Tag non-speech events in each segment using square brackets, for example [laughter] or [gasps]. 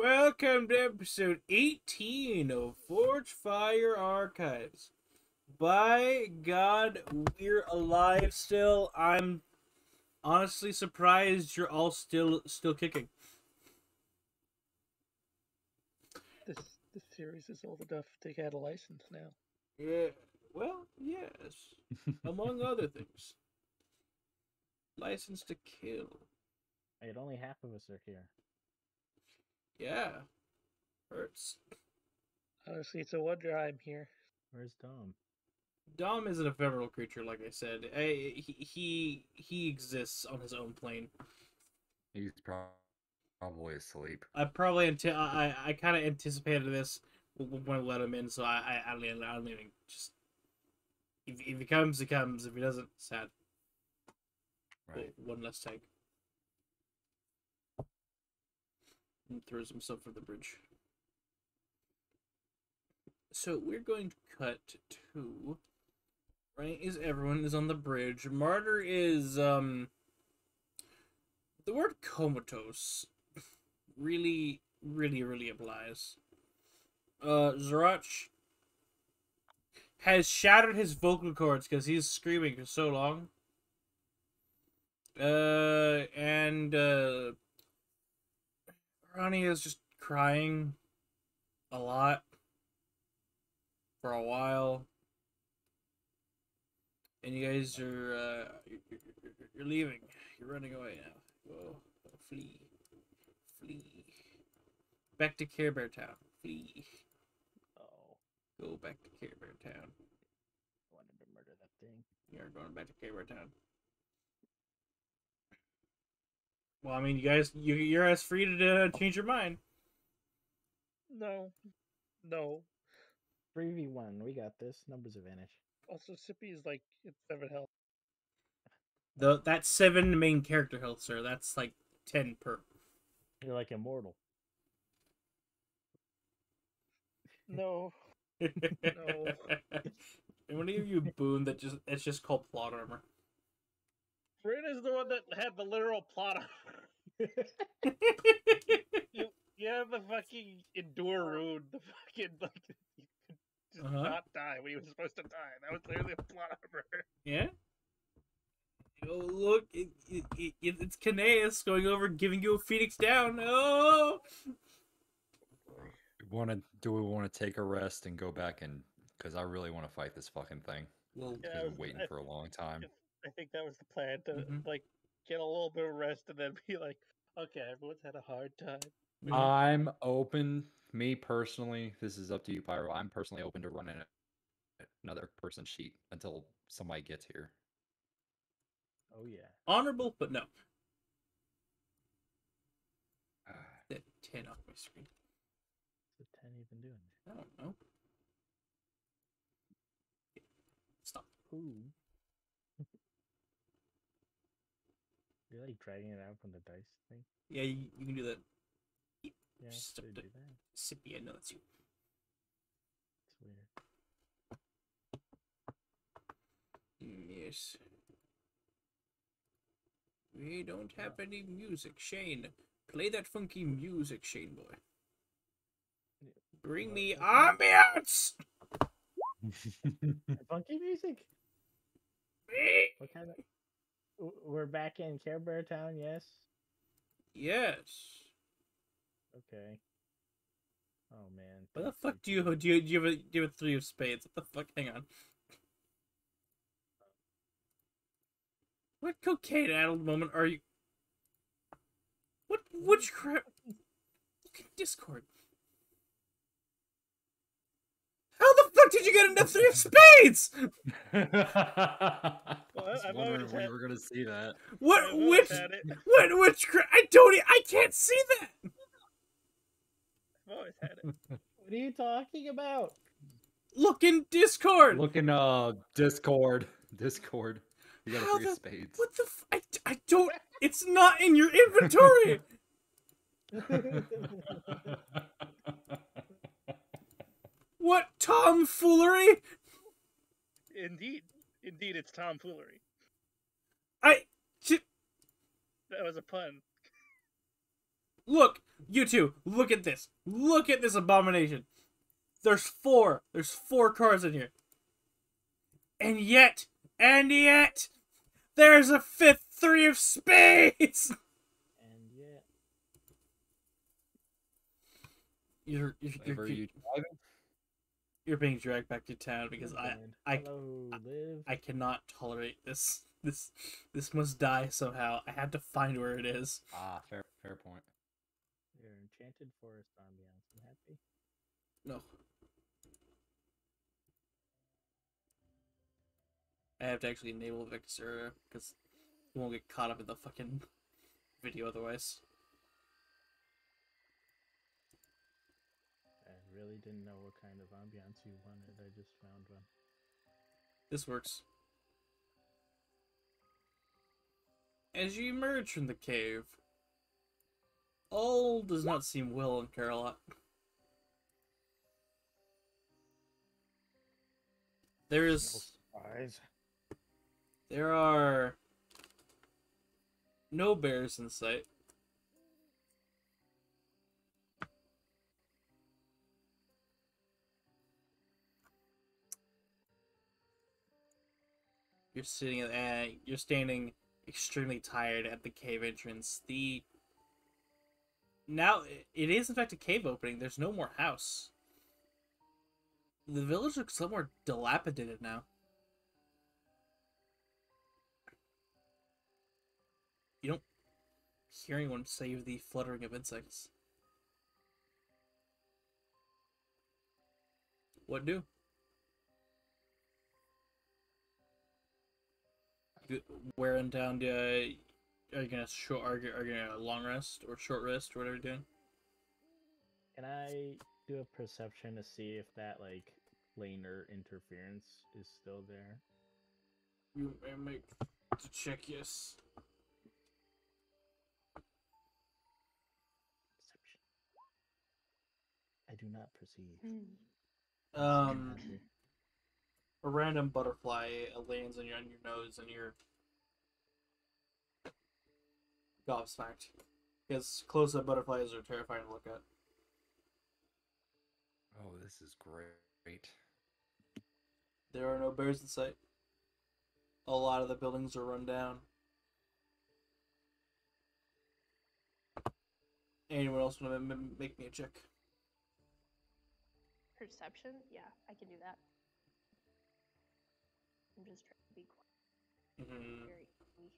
Welcome to episode 18 of ForgeFire Archives. By God, we're alive still. I'm honestly surprised you're all still still kicking. This this series is old enough to get a license now. Yeah, well, yes. Among [laughs] other things. License to kill. Wait, only half of us are here. Yeah. Hurts. Honestly, it's a wonder I'm here. Where's Dom? Dom is an ephemeral creature, like I said. I, he, he he exists on his own plane. He's prob- probably asleep. I probably anti- I I, I kind of anticipated this w- when I let him in, so I I, I don't even I don't even just if, if he comes, he comes. If he doesn't, sad. Right. One less tank. And throws himself for the bridge. So we're going to cut to right is everyone is on the bridge. Martyr is um the word comatose really really really applies. Uh Zarach has shattered his vocal cords because he's screaming for so long. Uh, and uh, Ronnie is just crying a lot for a while. And you guys are uh, you're, you're, leaving. You're running away now. Go, flee, flee. Back to Care Bear Town. Flee. Oh, Go back to Care Bear Town. I wanted to murder that thing. You're going back to Care Bear Town. Well, I mean, you guys, you you're as free to uh, change your mind. No, no. Three v one. We got this. Numbers advantage. Also, Sippy is like it's seven health. The that's seven main character health, sir. That's like ten per. You're like immortal. No, [laughs] no. and when you you boon that just it's just called plot armor. Rin is the one that had the literal plot. armor. [laughs] you you have the fucking endure rune. The fucking like you could just Uh-huh. not die when you were supposed to die. That was literally a plot armor. yeah. Oh look, it, it, it, it's Caneus going over, giving you a phoenix down. Oh. Want to? Do we want to take a rest and go back and? Because I really want to fight this fucking thing. Well, Yeah, I've been waiting I- for a long time. I think that was the plan to Mhm. like get a little bit of rest and then be like, okay, everyone's had a hard time. I'm open. Me personally, this is up to you, Pyro. I'm personally open to running another person's sheet until somebody gets here. Oh yeah. honorable, but no. [sighs] That ten off my screen. What's the ten even doing? I don't know. Stop. Ooh. You're like dragging it out from the dice thing. Yeah, you, you can do that. Yeah, Just should do that. Sippy, I know that's you. It's weird. Yes. We don't have any music, Shane. Play that funky music, Shane boy. Bring me what ambiance. Funky music. [laughs] [laughs] What kind of? We're back in Care Bear Town. Yes. Yes. Okay. Oh man. What the fuck do you do? You, do you have a do you have a three of spades? What the fuck? Hang on. What cocaine addled moment are you? What hmm. witchcraft? Look at Discord. How the fuck did you get into three of spades? [laughs] I was I've wondering always when you were gonna see that. What I've always witch? had it. What witchcraft? I don't. I can't see that. I've always had it. What are you talking about? Look in Discord. Look in uh Discord. Discord. You got How three the- spades. What the? F- I, I don't. It's not in your inventory. [laughs] [laughs] what tomfoolery? Indeed, indeed, it's tomfoolery. I. j- That was a pun. Look, you two, look at this. Look at this abomination. There's four. There's four cars in here. And yet, and yet, there's a fifth three of spades. [laughs] And yet, You're you're, you're, you're, driving, you're being dragged back to town because I I- Hello, Liv. I cannot tolerate this. This this must die somehow. I have to find where it is. ah, fair, fair point. Your enchanted forest ambiance. I'm happy. No. I have to actually enable Victor because he won't get caught up in the fucking video otherwise. I really didn't know what kind of ambiance you wanted. I just found one. This works. As you emerge from the cave, all does not seem well in Care-a-Lot. There is surprise. there are no bears in sight. You're sitting uh, you're standing extremely tired at the cave entrance. The now it is in fact a cave opening. There's no more house. The village looks more dilapidated now. You don't hear anyone save the fluttering of insects. What do? You- down in town do you, are you gonna short are you, are you gonna long rest or short rest or whatever you're doing? Can I do a perception to see if that like planar interference is still there? You may make to check yes. Perception. I do not perceive. Um Happy. A random butterfly uh, lands on your on your nose and you're gobsmacked. Because close up butterflies are terrifying to look at. Oh, this is great. There are no bears in sight. A lot of the buildings are run down. Anyone else want to m- m- make me a check? Perception? Yeah, I can do that. I'm just trying to be quiet. Mm-hmm. Very easy.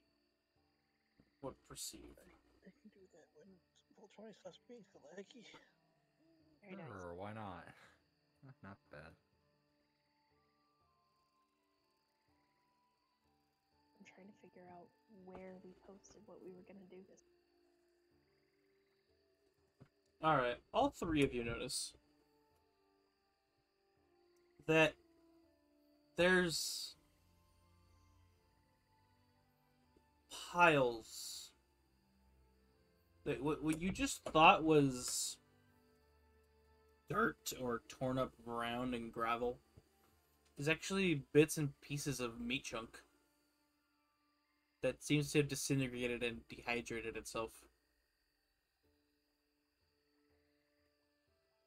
What perceive? I can do that when multiple choice has been laggy. Very nice. Sure, why not? Not- [laughs] Not bad. I'm trying to figure out where we posted what we were gonna do this. All right, all three of you notice that there's piles that what, what you just thought was dirt or torn up ground and gravel is actually bits and pieces of meat chunk that seems to have disintegrated and dehydrated itself.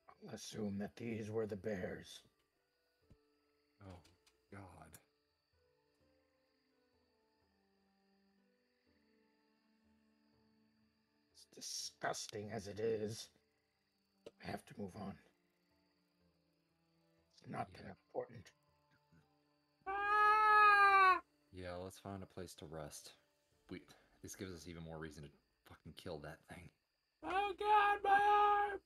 I'll assume that these were the bears. Oh, disgusting as it is. I have to move on. It's not that important. Yeah, let's find a place to rest. We this gives us even more reason to fucking kill that thing. Oh god, my arm!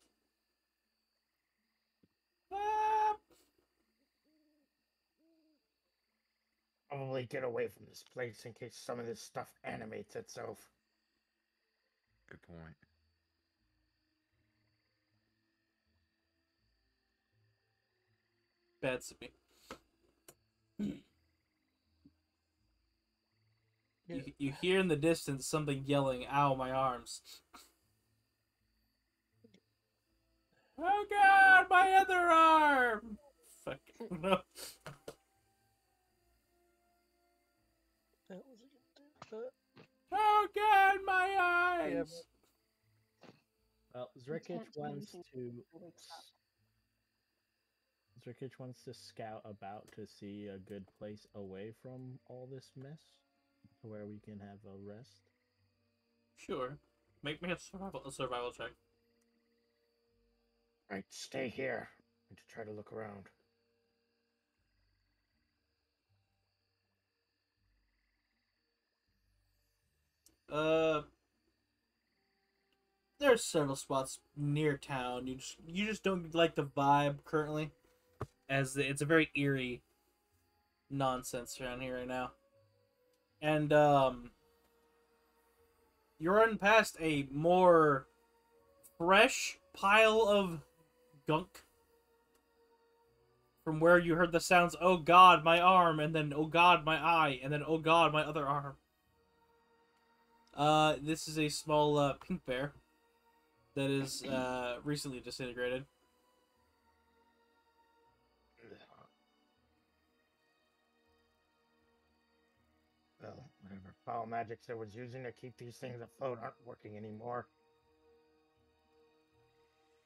Ah! Probably get away from this place in case some of this stuff animates itself. Good point. Bad Sippy. You, you hear in the distance something yelling, Ow, my arms. Oh god, my other arm! Fuck. No. [laughs] That was a good Oh god, my eyes! Yeah, Well, You Zrikich wants to. Until it wakes up. s- Zrikich wants to scout about to see a good place away from all this mess, to where we can have a rest. Sure. Make me a survival a survival check. Right, stay here and to try to look around. Uh, there are several spots near town. You just you just don't like the vibe currently, as it's a very eerie nonsense around here right now. And um, you're running past a more fresh pile of gunk from where you heard the sounds. Oh God, my arm, and then oh God, my eye, and then oh God, my other arm. Uh, this is a small uh, pink bear that is uh, recently disintegrated. Whatever foul magics I was using to keep these things afloat aren't working anymore.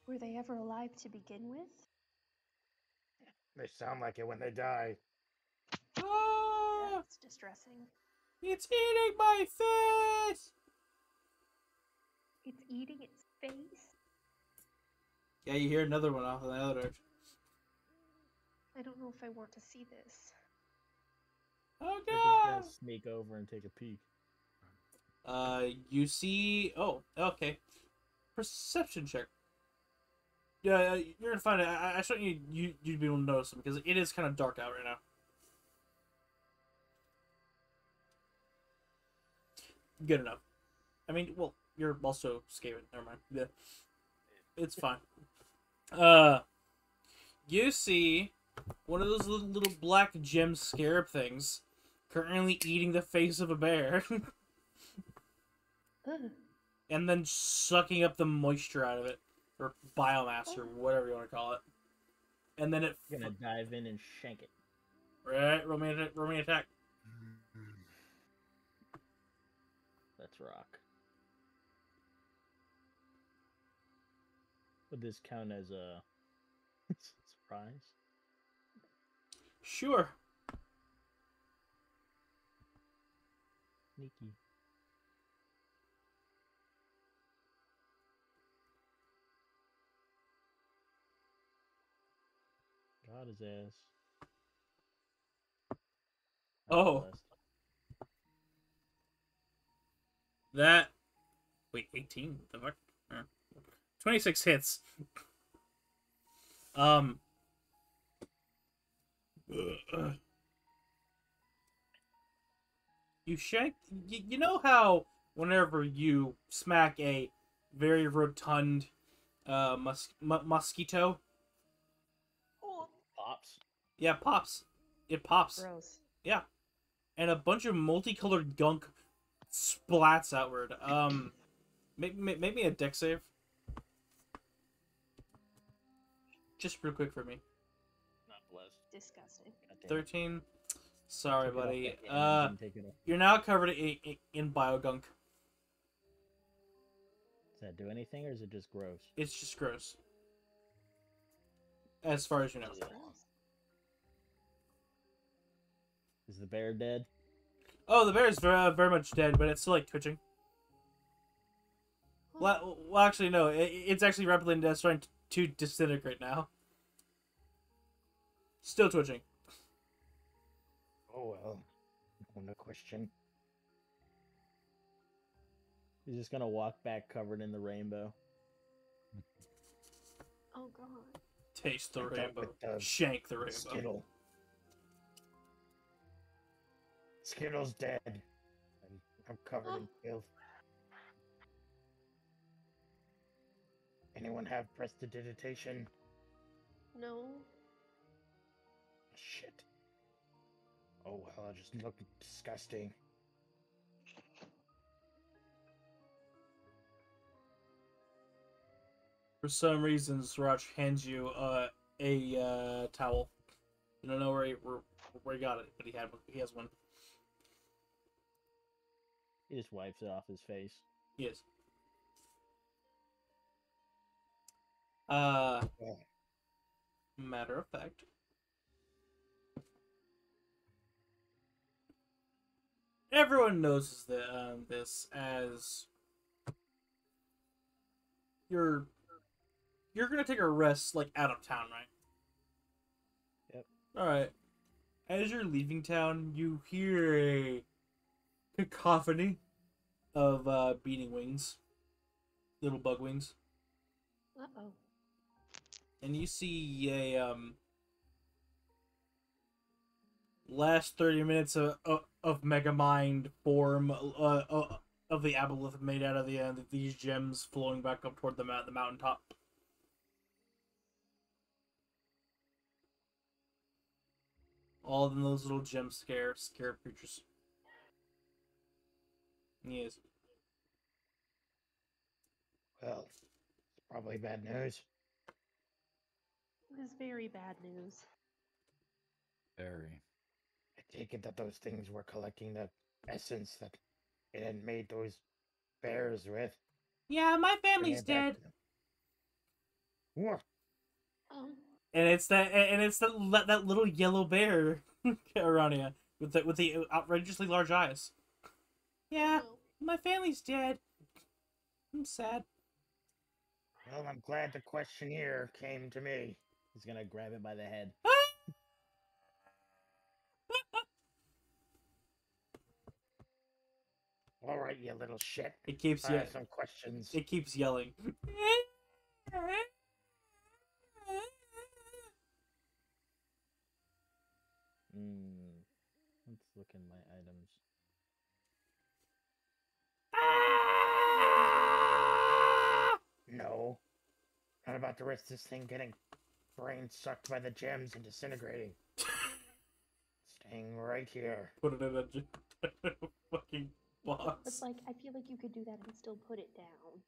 Were they ever alive to begin with? They sound like it when they die. Ah! That's distressing. It's eating my face! It's eating its face. Yeah, you hear another one off in the other direction. I don't know if I want to see this. Oh God! gonna sneak over and take a peek. Uh, you see. Oh, okay. Perception check. Yeah, uh, you're gonna find it. I, I shouldn't you you you'd be able to notice them because it is kind of dark out right now. Good enough. I mean, well, you're also Skaven. Never mind. Yeah, it's fine. Uh, you see one of those little, little black gem scarab things currently eating the face of a bear. [laughs] And then sucking up the moisture out of it, or biomass, or oh. whatever you want to call it. And then it. Gonna dive in and shank it. Right, roll me, an attack- roll me an attack. Let's rock. Would this count as a [laughs] surprise? Sure. Sneaky. Got his ass. Oh. That. Wait, 18? The fuck? Uh, 26 hits. Um. You shank. You, you know how whenever you smack a very rotund uh, mus- mu- mosquito, Oh, Pops. yeah, pops. It pops. gross. Yeah. And a bunch of multicolored gunk splats outward. Um, make, make, make me a Dex save. Just real quick for me. Not blessed. Disgusting. Goddamn. 13. Sorry, Took it off buddy. Uh, didn't take it off. you're now covered in, in, in biogunk. Does that do anything, or is it just gross? It's just gross. As far as you know. Yeah. Is the bear dead? Oh, the bear is very, very much dead, but it's still like twitching. Well, well actually, no. It, it's actually rapidly uh, starting to disintegrate now. Still twitching. Oh well. No question. He's just gonna walk back covered in the rainbow. Oh god. Taste the Like rainbow. the Shank the rainbow. Skittle. Skittle's dead. And I'm covered in ah. filth. Anyone have prestidigitation? No. Shit. Oh well, I just look disgusting. For some reason, Sriracha hands you uh, a uh, towel. You don't know where he where, where he got it, but he had. He has one. He just wipes it off his face. Yes. Uh, Yeah. matter of fact. Everyone knows that um, this as you're you're gonna take a rest like out of town, right? Yep. All right. As you're leaving town, you hear a cacophony of uh, beating wings, little bug wings. Uh oh. and you see a um last 30 minutes of of, of megamind form uh, uh, of the aboleth made out of the end uh, these gems flowing back up toward the mount the mountaintop all of them those little gem scare scare creatures yes Well, it's probably bad news. It is very bad news. Very. I take it that those things were collecting the essence that it had made those bears with. yeah my family's dead. back to them. Wha- Um, and it's that and it's that that, that little yellow bear [laughs] Arania with the with the outrageously large eyes. Yeah, oh, my family's dead. I'm sad. Well, I'm glad the questionnaire came to me. He's gonna grab it by the head. All right, you little shit. It keeps I have some questions. it keeps yelling. Hmm. Let's look in my items. No. Not about the rest of this thing getting brain sucked by the gems and disintegrating. [laughs] Staying right here. Put it in a j- [laughs] fucking but like, I feel like you could do that and still put it down.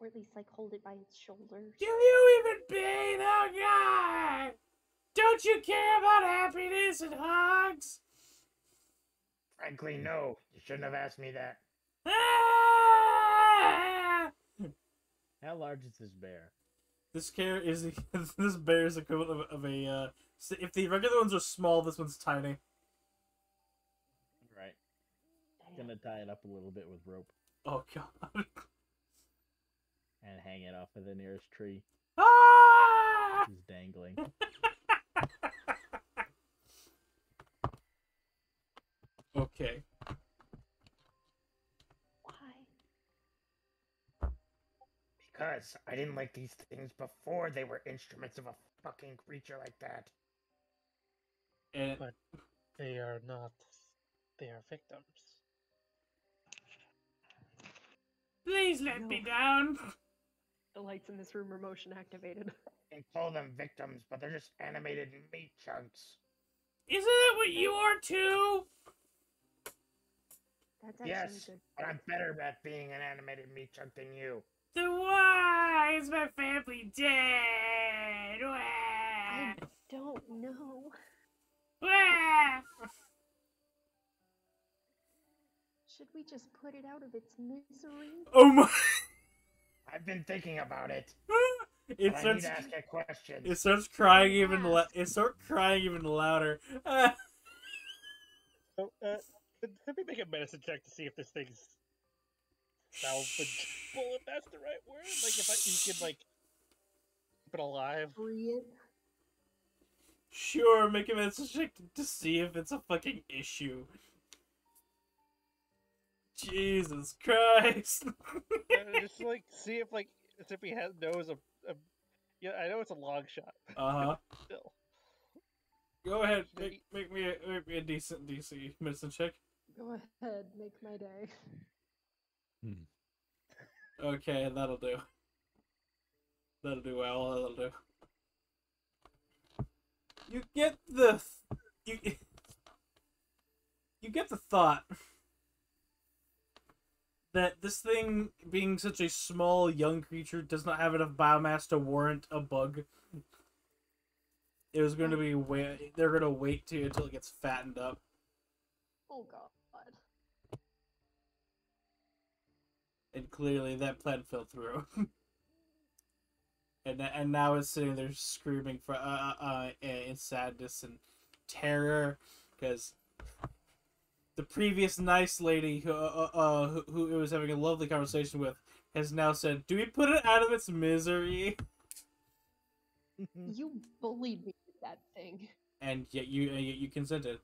Or at least, like, hold it by its shoulders. Do you even be the guy? Don't you care about happiness and hugs? Frankly, no. You shouldn't have asked me that. Ah! How large is this bear? This care is [laughs] this bear is equivalent of, of a uh, if the regular ones are small, this one's tiny. Right. Damn. Gonna tie it up a little bit with rope Oh god. [laughs] and hang it off of the nearest tree. ah! He's dangling. [laughs] Okay. Why? Because I didn't like these things before they were instruments of a fucking creature like that. And But- They are not. They are victims. Please let me down. The lights in this room are motion activated. [laughs] And call them victims, but they're just animated meat chunks. Isn't that what you are too? That's Yes, good. but I'm better at being an animated meat chunk than you. Then why is my family dead? Wah! I don't know. Wah! [laughs] Should we just put it out of its misery? Oh my! I've been thinking about it. [laughs] It but I need to ask a question. It starts crying even. La- it starts crying even louder. [laughs] So, uh, could could we make a medicine check to see if this thing's salvageable, [laughs] if that's the right word? Like, if I, you could, like, keep it alive? Free it. Sure, make a medicine check to see if it's a fucking issue. Jesus Christ. [laughs] Just, like, [laughs] see if, like, as if he has knows a, a. Yeah, I know it's a long shot. [laughs] uh huh. Still. Go ahead, make, make me a, make me a decent DC medicine check. Go ahead, make my day. Okay, that'll do. That'll do well. That'll do. You get the th- you you get the thought that this thing, being such a small young creature, does not have enough biomass to warrant a bug. It was going to be wait. They're going to wait to until it gets fattened up. Oh god. and clearly that plan fell through. [laughs] and and now it's sitting there screaming for uh, uh, uh in sadness and terror because the previous nice lady who uh, uh who, who it was having a lovely conversation with has now said, "Do we put it out of its misery?" [laughs] You bullied me with that thing. And yet you uh, yet you consented.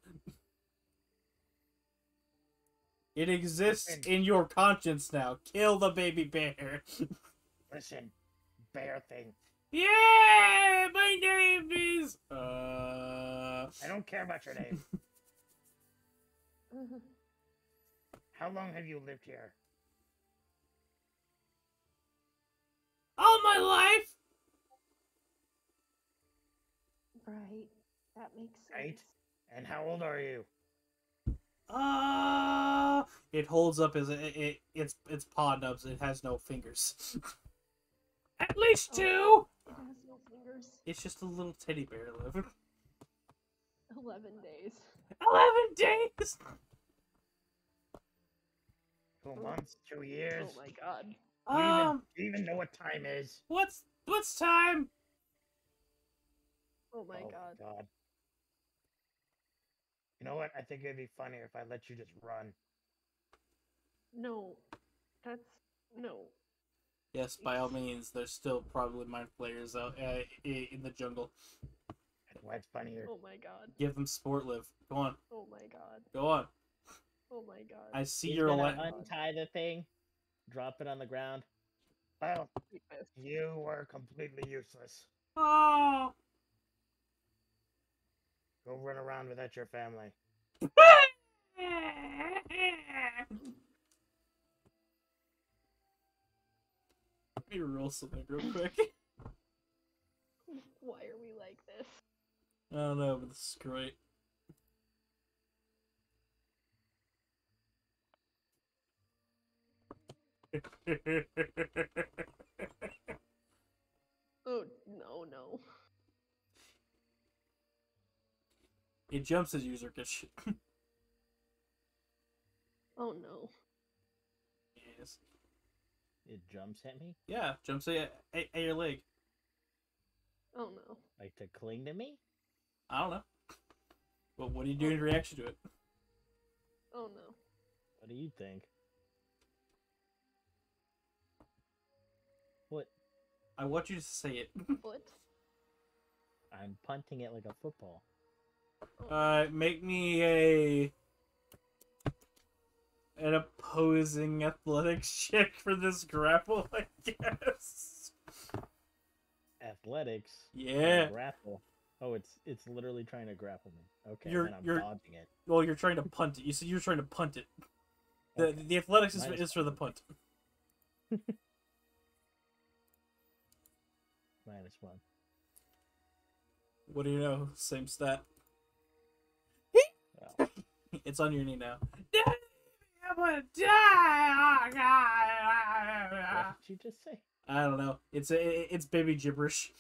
It exists Listen. in your conscience now. Kill the baby bear. Listen, bear thing. yeah, my name is. Uh, I don't care about your name. [laughs] [laughs] How long have you lived here? all my life. right. That makes sense. Right. And how old are you? Uh, it holds up as it, it its its paw nubs. It has no fingers. [laughs] At least Oh. two. It has no fingers. It's just a little teddy bear live. [laughs] Eleven days. Eleven days. Two months? Two years? Oh my god. Do you, even, Um, do you even know what time is? what's what's time? Oh my oh, god. God. You know what? I think it'd be funnier if I let you just run. No. That's no. Yes, by all means. There's still probably mind players out uh, in the jungle. That's why it's funnier. Oh my god. Give them sport live. Go on, Oh my god. go on. Oh my god. I see He's your gonna ele- untie the thing, drop it on the ground. Well, you were completely useless. Oh. Go run around without your family. Let me roll something real quick. Why are we like this? I don't know, but this is great. [laughs] Oh no no. it jumps as user gets. [laughs] Oh no. yes. It jumps at me, Yeah, jumps at, at, at your leg. Oh no. like to cling to me. I don't know. But what do you do in reaction to it? Oh no. What do you think? What? I want you to say it. [laughs] What? I'm punting it like a football. Oh, Uh, make me a an opposing athletics [laughs] check for this grapple, I guess. Athletics. Yeah. Grapple. Oh, it's it's literally trying to grapple me. Okay, You're- then I'm you're- dodging it. Well, you're trying to punt it. You said you're trying to punt it. The Okay. the athletics is, is for the punt. [laughs] Minus one. What do you know? Same stat. [laughs] Well, [laughs] It's on your knee now. I'm gonna die. What did you just say? I don't know. It's a, it's baby gibberish.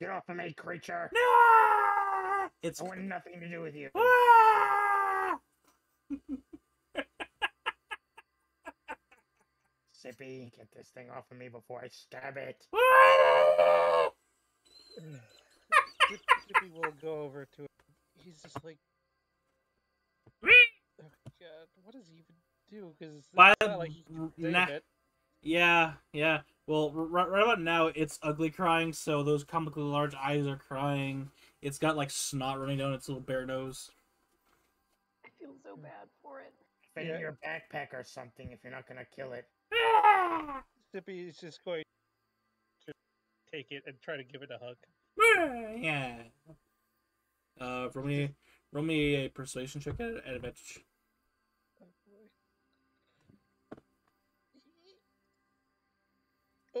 Get off of me, creature! No! It's I want nothing to do with you. Ah! [laughs] Sippy, get this thing off of me before I stab it. [laughs] Ah! Zip- will go over to it. He's just like, oh, God, what does he even do? Because Why- it's not like he can save it. Yeah, yeah. Well, r- right, right about now, it's ugly crying, so those comically large eyes are crying. It's got like snot running down its little bare nose. I feel so bad for it. Fit Yeah. in your backpack or something if you're not gonna kill it. Ah! Zippy is just going to take it and try to give it a hug. Ah! Yeah. Uh, roll me, roll me a persuasion check at, at advantage.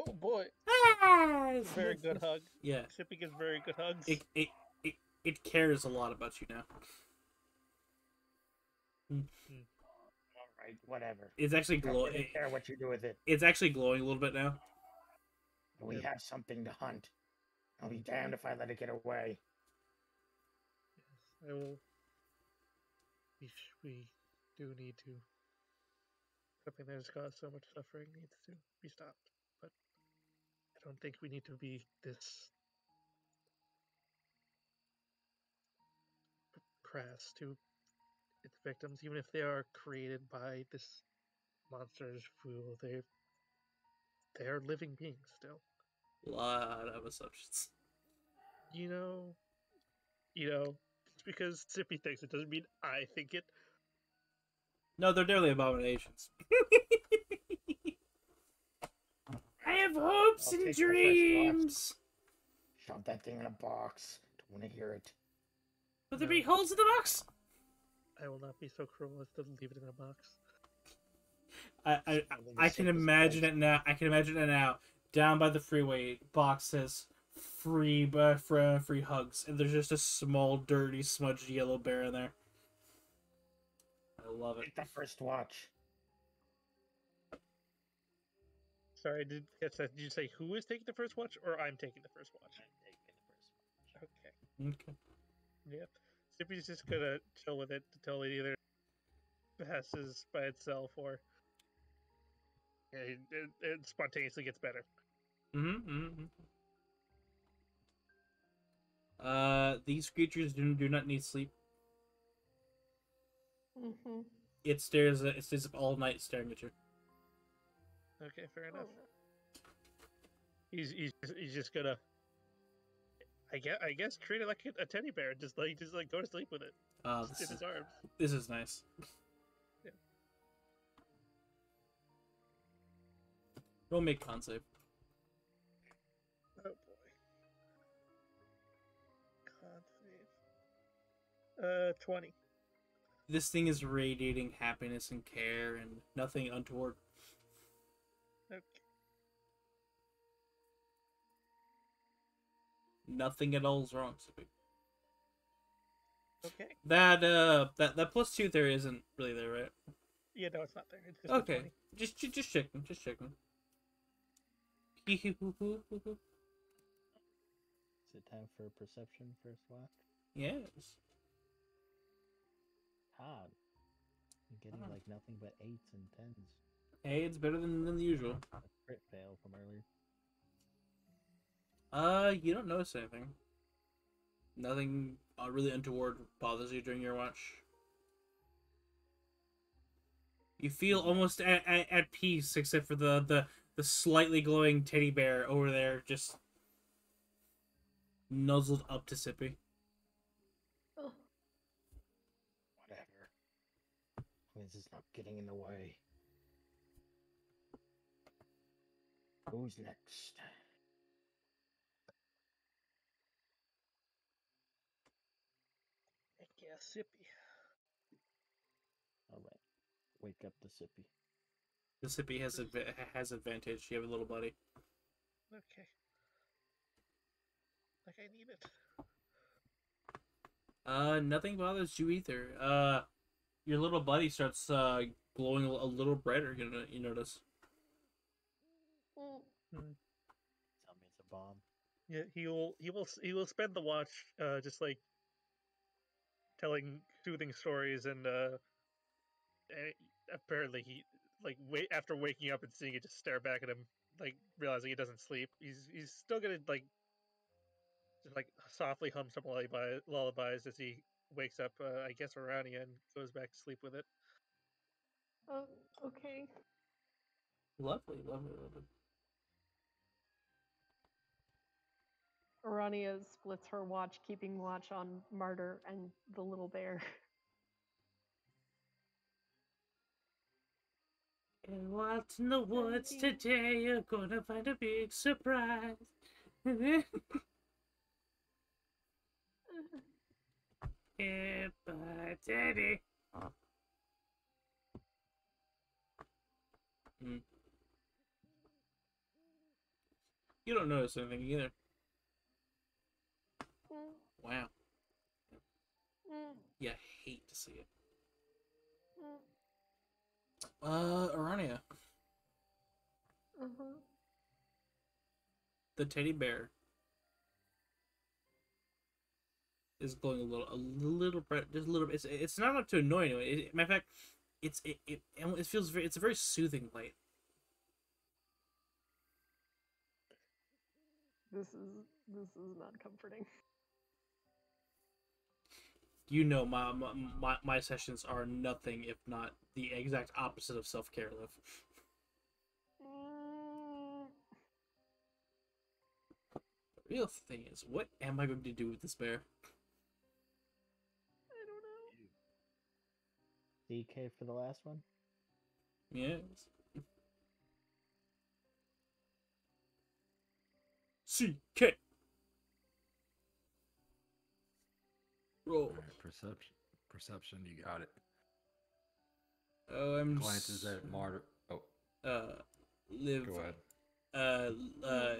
Oh boy. Ah! Very good hug. Yeah. Zippy gives very good hugs. It, it, it, it cares a lot about you now. Alright, whatever. It's actually I don't glow. really It, care what you do with it. it's actually glowing a little bit now. We have something to hunt. I'll be damned if I let it get away. Yes, I will. We, we do need to. Something that has caused so much suffering needs to be stopped. I don't think we need to be this crass to its victims, even if they are created by this monster's fool. They they are living beings still. lot of assumptions. You know, you know, just because Sippy thinks it doesn't mean I think it. No, they're definitely abominations. [laughs] I have hopes I'll and take the first watch. dreams. Shove that thing in a box. Don't want to hear it. Will there No. be holes in the box? I will not be so cruel as to leave it in a box. I I, I can imagine that. it now. I can imagine it now. Down by the freeway, box says free uh, for free hugs, and there's just a small, dirty, smudged yellow bear in there. I love it. Take the first watch. Sorry, I did catch that. Did you say who is taking the first watch, or I'm taking the first watch? I'm taking the first watch. Okay. Okay. Yep. Sippy's just gonna chill with it until it either passes by itself or it, it, it spontaneously gets better. Mm-hmm, mm-hmm. Uh, these creatures do, do not need sleep. Mm-hmm. It stares. It stays up all night staring at you. Okay, fair enough. He's he's just, he's just gonna. I guess I guess treat it like a, a teddy bear. Just like just like go to sleep with it Uh, just this, in is, arms. this is nice. Yeah. Roll make con save. Oh boy. Con save. Uh, twenty. This thing is radiating happiness and care and nothing untoward. Nothing at all is wrong. Sippy. Okay. That uh, that that plus two there isn't really there, right? Yeah, no, it's not there. It's just a Okay, 20. just ju- just checking, just checking. [laughs] Is it time for perception first watch? yes. Hard. I'm getting Ah. like nothing but eights and tens. Hey, it's better than, than the usual. A crit fail from earlier. Uh, you don't notice anything. Nothing uh, really untoward bothers you during your watch. You feel almost at, at, at peace, except for the, the, the slightly glowing teddy bear over there, just nuzzled up to Sippy. Oh, Whatever. This is not getting in the way. Who's next? Heck yeah, Sippy. Alright. Wake up the sippy. The Sippy has a has advantage. You have a little buddy. Okay. Like I need it. Uh, nothing bothers you either. Uh, your little buddy starts uh glowing a a little brighter. You know, you notice. mm, Tell me it's a bomb. Yeah, he will. He will. He will spend the watch, uh, just like telling soothing stories, and uh, apparently he like wait after waking up and seeing it, just stare back at him, like realizing he doesn't sleep. He's he's still gonna like just like softly hum some lullaby lullabies as he wakes up. Uh, I guess Arania and goes back to sleep with it. oh, okay. Lovely, lovely, lovely. Arania splits her watch, keeping watch on Martyr and the little bear. [laughs] And what's in the woods today? You're gonna find a big surprise. yeah, but daddy. Mm. You don't notice anything either. Mm, Wow. mm, You hate to see it. Uh, Arania, uh-huh. the teddy bear is glowing a little, a little bright, just a little bit. It's, it's not enough to annoy anyone. It, matter of fact, it's it, it it feels very. It's a very soothing light. This is this is not comforting. You know, my my my, my sessions are nothing if not the exact opposite of self care. Liv. The real thing is, what am I going to do with this bear? I don't know. DK for the last one. Yes. CK. Roll. Alright, perception. Perception, you got it. Oh, I'm Glances s- at Martyr. Oh, Uh, live. go ahead. Uh, uh,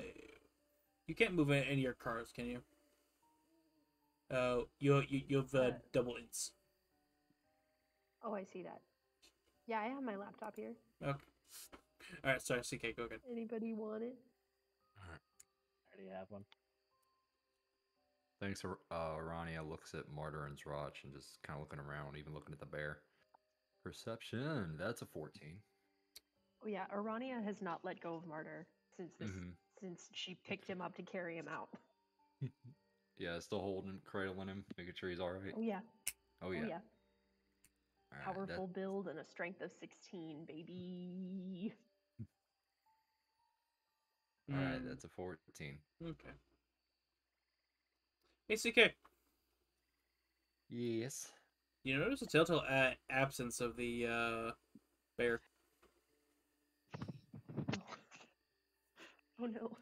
you can't move any of your cars, can you? Uh, you you you have uh, Uh, double ins. Oh, I see that. Yeah, I have my laptop here. Okay. All right, sorry, CK, go again. Anybody want it? I already have one. Thanks, Ar- uh, Rania looks at Martyr and Zroch and just kind of looking around, even looking at the bear. Perception, that's a 14. Oh yeah, Arania has not let go of Martyr since this Mhm. since she picked him up to carry him out. [laughs] Yeah, still holding, cradling him, making sure he's alright. Oh yeah. Oh, Oh yeah. yeah. Alright, that- Powerful build and a strength of 16, baby. [laughs] Alright, Mm, that's a 14. okay. Hey, CK, Yes. You notice a telltale a- absence of the uh bear. Oh no.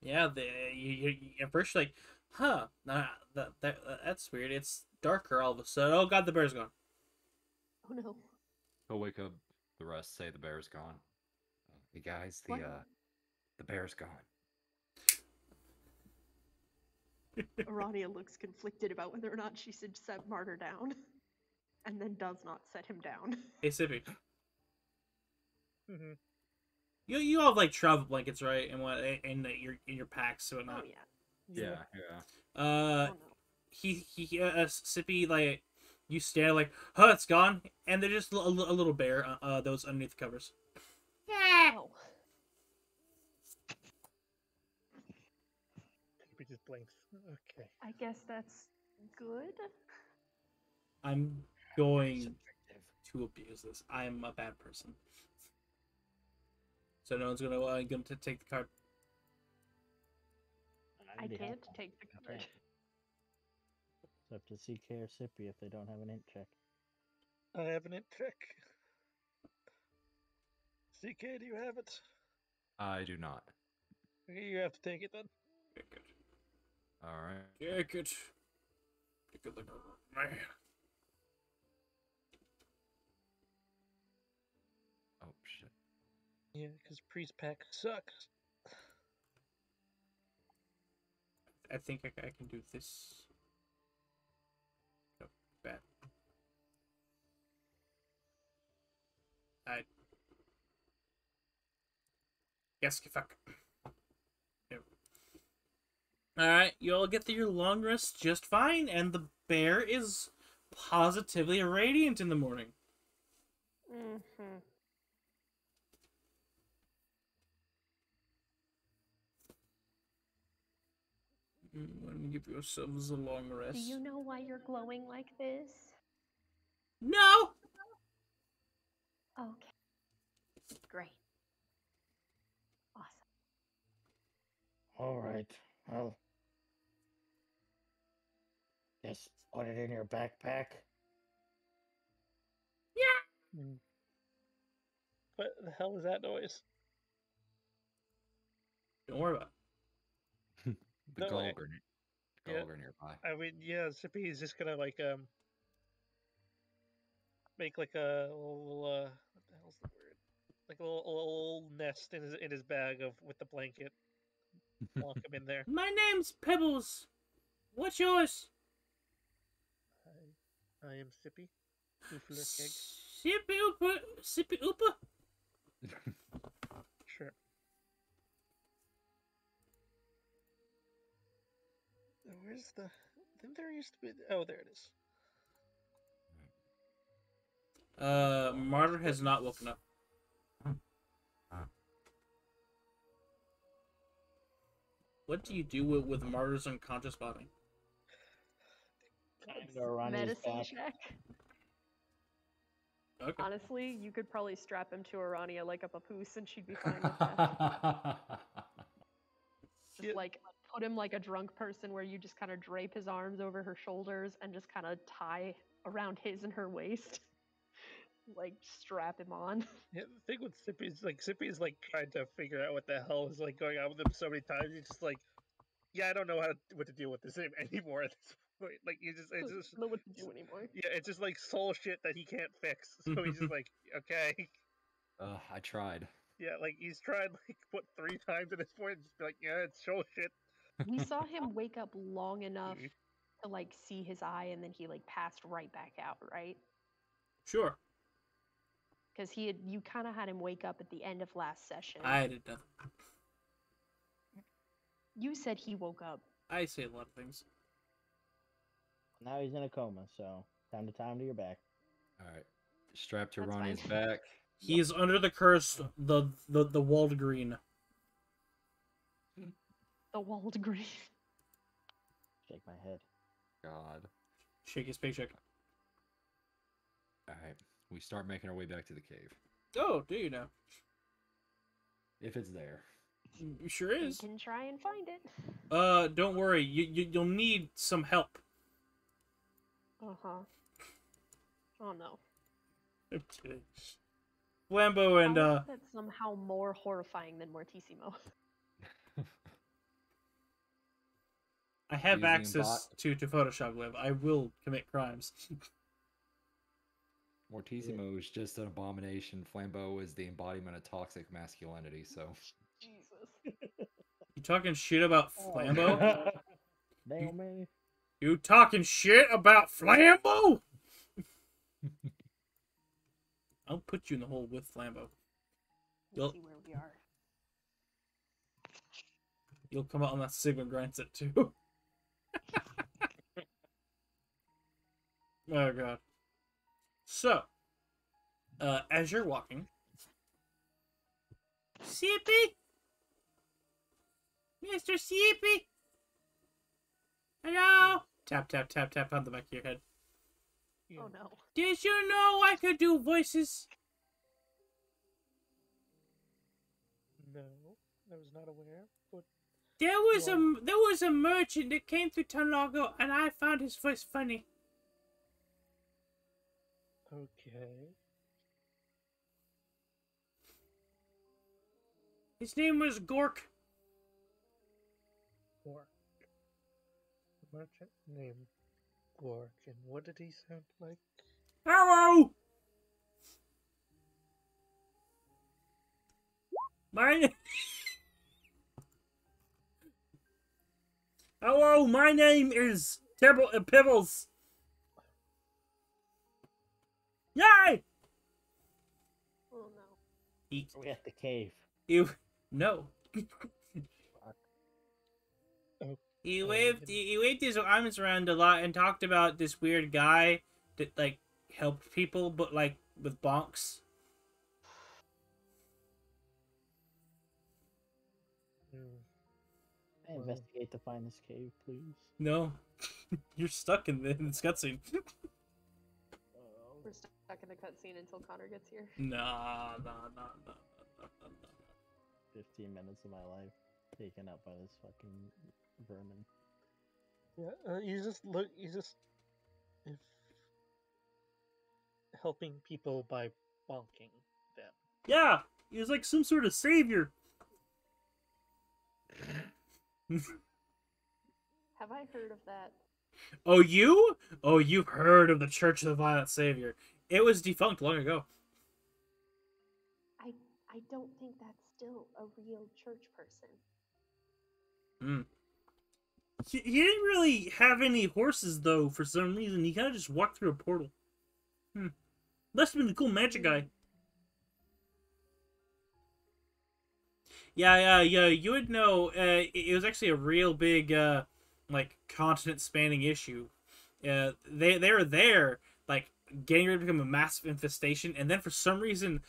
Yeah, the you, you, you at first you're like, huh, nah, that, that that's weird. It's darker all of a sudden. Oh god, the bear's gone. Oh no. He'll wake up the rest, say the bear's gone. Hey guys, the What? uh the bear's gone. [laughs] Arania looks conflicted about whether or not she should set Martyr down. And then does not set him down. Hey, Sippy, [laughs] hmm you you all have like travel blankets, right? And what and that your in your packs and Oh whatnot. yeah. yeah. Uh, oh no. he he uh, uh, Sippy like you stare like, huh, it's gone, and they're just a, li- a little bear uh, uh that was underneath the covers. He just blinks. Okay. I guess that's good. I'm going to abuse this. I'm a bad person. So no one's gonna uh, gonna take the card. I can't take the card. can't. It's up to CK or Sippy if they don't have an int check. I have an int check. CK, do you have it? I do not. Okay, you have to take it then. Take it. Alright. Take it. Take it like a man. Oh shit. Yeah, because priest pack sucks. I think I, I can do this. No, bad. I. Yes, fuck. No. Alright, you all get through your long rest just fine, and the bear is positively radiant in the morning. Mm-hmm. Mm, Let me give yourselves a long rest. Do you know why you're glowing like this? No! Okay. Great. Awesome. All right. Well, just put it in your backpack. Mm. What the hell was that noise? Don't worry about it. [laughs] The No way. Gulliver, ne- Yeah. Nearby. I mean, yeah, Sippy is just gonna like um make like a little uh what the hell's the word? Like a little, a little nest in his in his bag of with the blanket. Lock him in there. [laughs] My name's Pebbles. What's yours? I, am Sippy. Sippy Oopa. Sippy Oopa. [laughs] Sure. Uh, Where's the? Then there used to be. Oh, there it is. Uh, Martyr has not woken up. What do you do with, with Martyr's unconscious body? Arani's Medicine back. check. Okay. Honestly, you could probably strap him to Arania like a papoose and she'd be fine with that. [laughs] Just Yeah. like put him like a drunk person where you just kind of drape his arms over her shoulders and just kind of tie around his and her waist. [laughs] like strap him on. Yeah, the thing with Sippy is like Sippy is like trying to figure out what the hell is like going on with him so many times. He's just like, yeah, I don't know how to, what to deal with this [laughs] anymore at this point. Like you just, it's just, Doesn't know what to do anymore. yeah, it's just like soul shit that he can't fix. [laughs] So he's just like, [laughs] okay, uh, I tried. yeah, like he's tried like [laughs] what three times at this point, and just be like, yeah, it's soul shit. We saw him wake up long enough to like see his eye and then he like passed right back out, right? Sure. Because he had you kind of had him wake up at the end of last session. I did nothing. You said he woke up. I say a lot of things. Now he's in a coma, so time to time to your back. All right. Strapped to That's Ronnie's fine. back. [laughs] He is under the curse, the the the walled green. The walled green. Shake my head. God. Shake his paycheck. All right. We start making our way back to the cave. Oh, do you know? If it's there. You sure You is. can try and find it. Uh, don't worry. You, you you'll need some help. Uh huh. Oh no. I'm kidding. Flambeau and uh, that somehow more horrifying than Mortissimo. [laughs] I have Using access to to Photoshop Live. I will commit crimes. [laughs] Mortissimo is just an abomination. Flambeau is the embodiment of toxic masculinity, so. [laughs] Jesus. You talking shit about Oh. Flambeau? Nail me. You talking shit about Flambeau? [laughs] I'll put you in the hole with Flambeau. You'll- Let's see where we are. You'll come out on that Sigma grind set too. [laughs] oh god. So, uh, as you're walking, Sippy, Mister Sippy, hello. Tap tap tap tap on the back of your head. Yeah. Oh no. Did you know I could do voices? No, I was not aware. But There was Yeah. a there was a merchant that came through Tunlago, and I found his voice funny. okay, His name was Gork. Gork. Merchant named Gork, and what did he sound like? Hello. My Hello, my name is Tibble uh, Pibbles. Yay! Oh no. He, We at the cave. you, no. [laughs] He uh, waved. He, he waved his arms around a lot and talked about this weird guy that like helped people, but like with bonks. hmm. I investigate to find this cave, please. No, [laughs] you're stuck in, the, in this cutscene. [laughs] We're stuck in the cutscene until Connor gets here. nah, nah, nah, nah, nah, nah, nah. 15 minutes of my life taken up by this fucking vermin. Yeah, uh, you just look. You just if helping people by bonking them. Yeah, he was like some sort of savior. Have I heard of that? Oh, you? Oh, you've heard of the Church of the Violent Savior. It was defunct long ago. I I don't think that's still a real church person. Hmm. He, he didn't really have any horses, though, for some reason. He kind of just walked through a portal. Hmm. Must have been a cool magic guy. Yeah, yeah, yeah. You would know. Uh, it, was actually a real big, uh, like continent-spanning issue. Uh, they they were there, like getting ready to become a massive infestation, and then for some reason,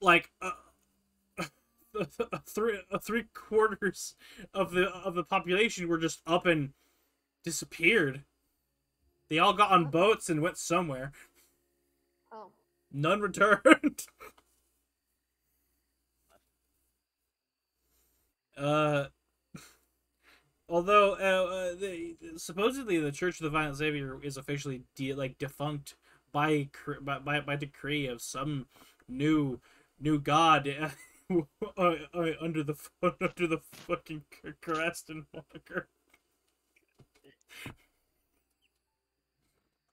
like uh, a three a three quarters of the of the population were just up and disappeared. They all got on boats and went somewhere. Oh, None returned. [laughs] uh, although uh, uh, the, supposedly the Church of the Violent Savior is officially de- like defunct by, by by by decree of some new new god [laughs] [laughs] uh, under the [laughs] under the fucking Creston moniker.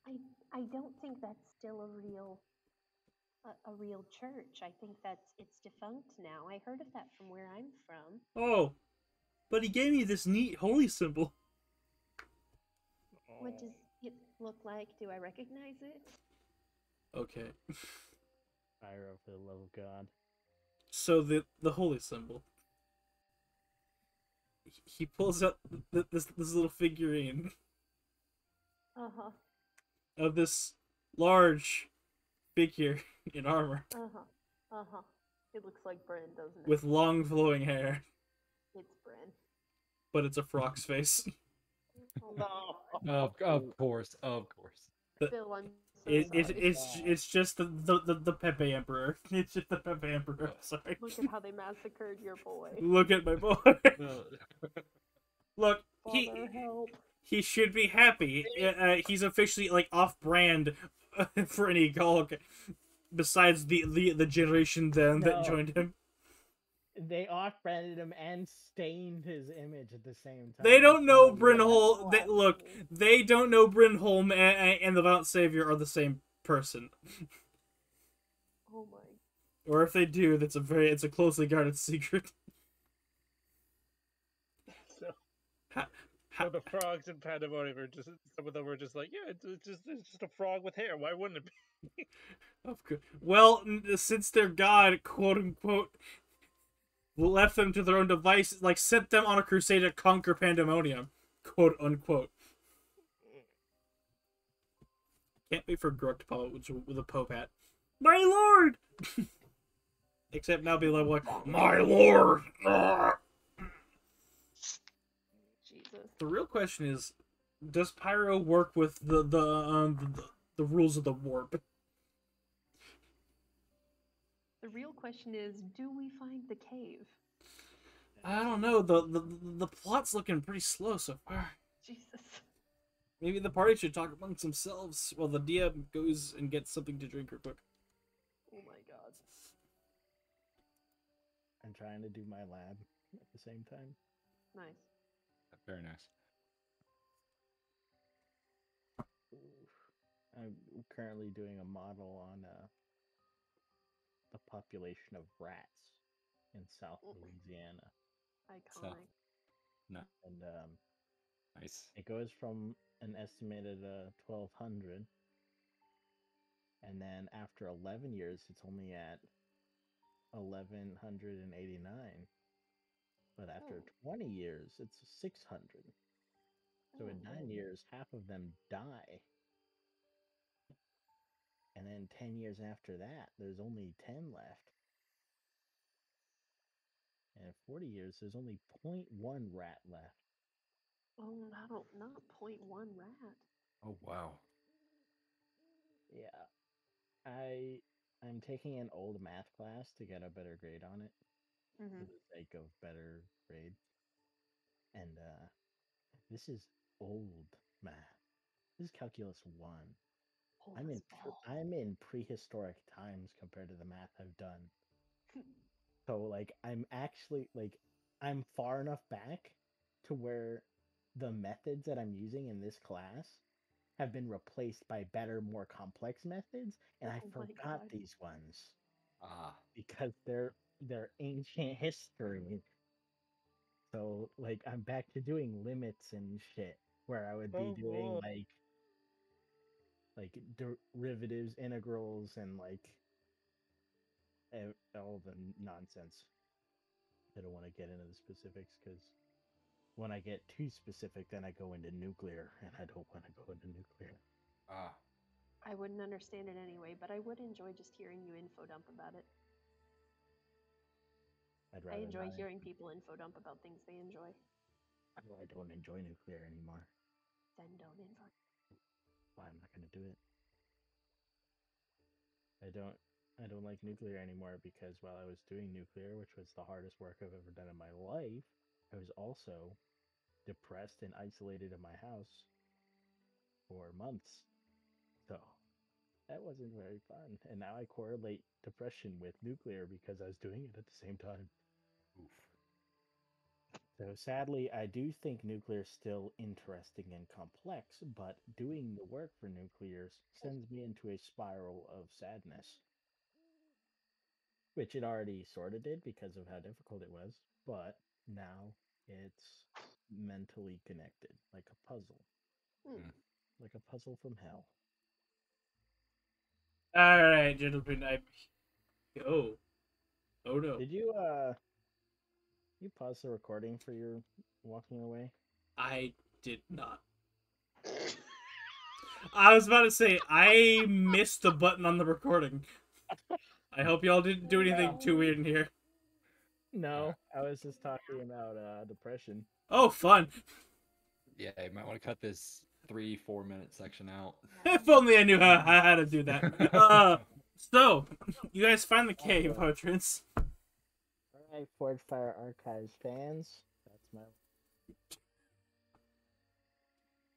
I I don't think that's still a real a, a real church. I think that's it's defunct now. I heard of that from where I'm from. Oh, but he gave me this neat holy symbol. What does it look like? Do I recognize it? Okay. [laughs] Fire for the love of God. So the the holy symbol. He- He pulls out th- this this little figurine Uh huh. of this large figure [laughs] in armor Uh huh. Uh huh. It looks like Bren, doesn't it? with long flowing hair, it's Bren. but it's a frog's face. [laughs] Oh No. Of, of course, of course. The- Phil, I'm so It, it, it's it's just the, the, the, the Pepe Emperor. [laughs] It's just the Pepe Emperor. Sorry. Look at how they massacred your boy. [laughs] Look at my boy. [laughs] Look, he help. he should be happy. Uh, he's officially like off brand for any Gulg, besides the, the the generation then that joined him. They off-branded him and stained his image at the same time. They don't know so- Brynholm. They, look, they don't know Brynholm and, and the Violent Savior are the same person. [laughs] Oh my. Or if they do, that's a very it's a closely guarded [laughs] secret. [laughs] So, Ha- so the frogs in Pandemonium are just some of them were just like, yeah, it's, it's just it's just a frog with hair. Why wouldn't it be? Of course. Well, since they're god, quote unquote, left them to their own devices, like sent them on a crusade to conquer pandemonium, quote unquote. Can't wait for Grok to pop up with, a Pope hat. My lord! [laughs] Except now be like, my lord! Jesus. The real question is, does Pyro work with the the um the, the rules of the warp? The real question is, do we find the cave? I don't know. The the the plot's looking pretty slow so far. Jesus. Maybe the party should talk amongst themselves while the DM goes and gets something to drink real quick. Oh my god. I'm trying to do my lab at the same time. Nice. Very nice. I'm currently doing a model on uh, the population of rats in South Louisiana, Iconic. No. and um, Nice. it goes from an estimated uh, 1,200, and then after 11 years, it's only at 1,189. But after Oh. 20 years, it's 600. So in nine years, half of them die. And then 10 years after that, there's only 10 left. And 40 years, there's only 0.1 rat left. Oh, not not point one rat. Oh wow. Yeah. I I'm taking an old math class to get a better grade on it Mm-hmm. for the sake of better grade. And uh this is old math. This is calculus 1. Oh, I'm in that's ball. I'm in prehistoric times compared to the math I've done. [laughs] so like I'm actually like I'm far enough back to where the methods that I'm using in this class have been replaced by better, more complex methods, and I Oh my forgot God. these ones Ah. because they're they're ancient history. So like I'm back to doing limits and shit where I would be Oh, doing cool. like like derivatives, integrals, and like all the nonsense. I don't want to get into the specifics because when I get too specific, then I go into nuclear, and I don't want to go into nuclear. Ah. I wouldn't understand it anyway, but I would enjoy just hearing you info dump about it. I'd rather I enjoy not- hearing people info dump about things they enjoy. Well, I don't enjoy nuclear anymore. Then don't info. I'm not gonna do it. I don't I don't like nuclear anymore because while I was doing nuclear, which was the hardest work I've ever done in my life, I was also depressed and isolated in my house for months. So that wasn't very fun. And now I correlate depression with nuclear because I was doing it at the same time. Oof. So sadly, I do think nuclear is still interesting and complex, but doing the work for nuclears sends me into a spiral of sadness. Which it already sort of did because of how difficult it was, but now it's mentally connected, like a puzzle. Hmm. Like a puzzle from hell. All right, gentlemen. I oh oh no. Did you uh you pause the recording for your walking away? I did not. I was about to say I missed the button on the recording. I hope y'all didn't do anything too weird in here. No, I was just talking about uh depression. Oh, fun! Yeah, you might want to cut this three, four minute section out. [laughs] if only I knew how, how to do that. [laughs] Uh, so you guys find the cave entrance. Alright, ForgeFire Archives fans. That's my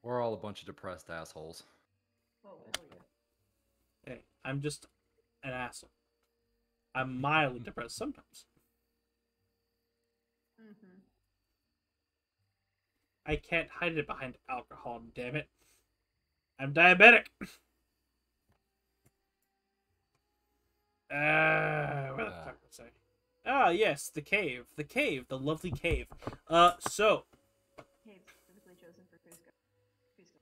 We're all a bunch of depressed assholes. Oh, hell yeah. Hey, I'm just an asshole. I'm mildly depressed sometimes. Mm-hmm. I can't hide it behind alcohol, damn it. I'm diabetic. [laughs] Uh, where the Ah. fuck was I? Ah, yes, the cave. The cave. The lovely cave. Uh, so, Cave specifically chosen for Cusco. Cusco.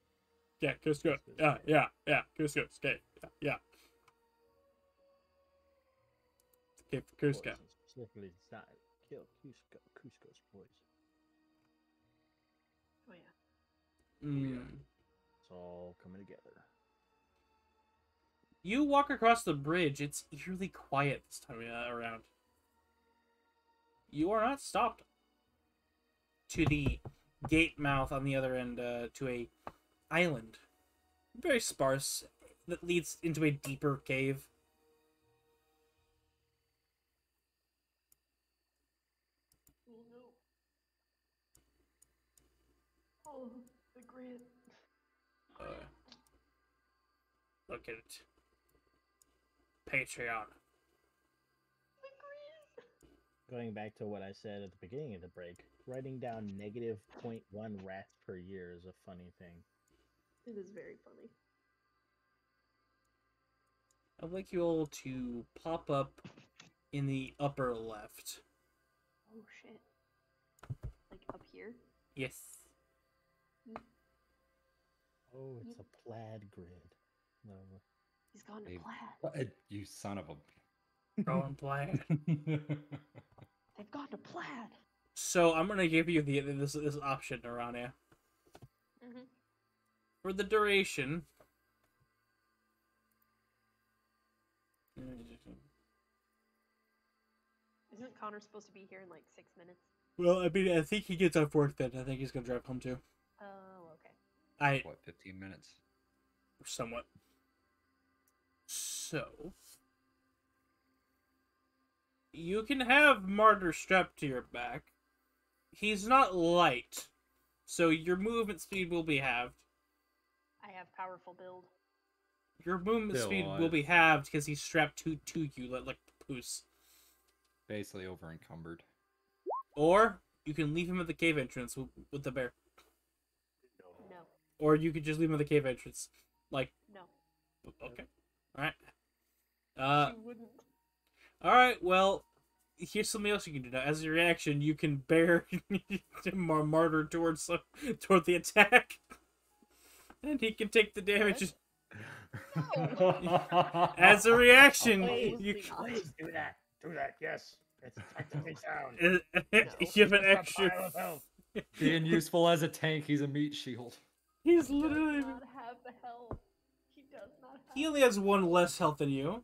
yeah, Cusco. Yeah, yeah, yeah, Cusco's cave. Yeah, yeah. Cave for Cusco. specifically designed to kill Cusco, Cusco's poison. Oh yeah. Mm. It's all coming together. You walk across the bridge. It's eerily quiet this time uh, around. You are not stopped to the gate mouth on the other end uh, to a island, very sparse, that leads into a deeper cave. Oh no. Oh, the grid. Uh, look at it. Patreon. The grid. Going back to what I said at the beginning of the break, writing down negative 0.1 rats per year is a funny thing. It is very funny. I'd like you all to pop up in the upper left. Oh shit. Like up here? Yes. Hmm. Oh, it's a plaid grid. No. He's gone to Babe. plaid. You son of a. Going plaid. [laughs] They've gone to plaid. So I'm gonna give you the this this option, Arania. Mm-hmm. For the duration. Isn't Connor supposed to be here in like six minutes? Well, I mean, I think he gets off work then. I think he's gonna drive home too. Oh, okay. I what, 15 minutes? Or somewhat. So you can have Martyr strapped to your back. He's not light, so your movement speed will be halved. I have powerful build. Your movement Still, speed I- will be halved because he's strapped to to you like like the poos. Basically over encumbered. Or you can leave him at the cave entrance with, with the bear. No, Or you could just leave him at the cave entrance. Like, no. okay. Alright. Uh, she wouldn't. Alright, well, here's something else you can do now. As a reaction, you can bear [laughs] more martyr towards the, toward the attack. And he can take the damage. [laughs] As a reaction, Please, you please. Please do that. Do that. Yes. It's technically [laughs] sound. Uh, can, you have an a extra. pile health. Being useful as a tank, he's a meat shield. He's He does literally. not have the health. He does not have. He only has one less health than you.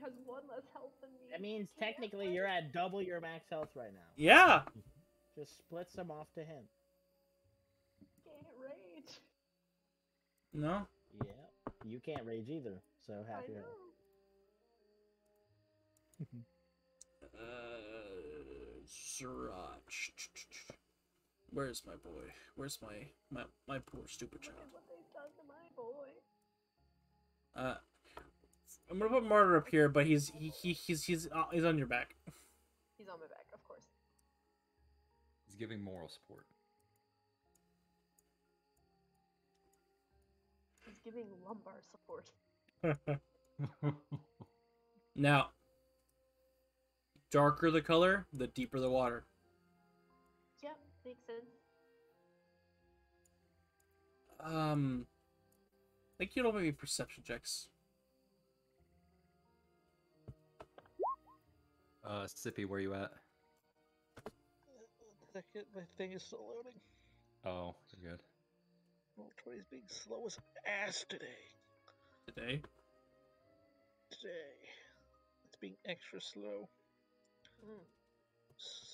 He only has one less health than me. That means technically you're at double your max health right now. Yeah. [laughs] Just split some off to him. Can't rage. No. Yeah. You can't rage either, so happy. I know. [laughs] Uh, Sriracha. Where's my boy? Where's my my my poor stupid Look child? at what they've done to my boy. Uh, I'm gonna put Martyr up here, but he's he, he he's he's uh, he's on your back. He's on my back, of course. He's giving moral support. He's giving lumbar support. [laughs] now, darker the color, the deeper the water. Yep, makes sense. Um, like you know maybe perception checks. Uh, Sippy, where you at? Second, my thing is still loading. Oh, you're good. Roll 20 is being slow as ass today. today. Today. It's being extra slow. Mm.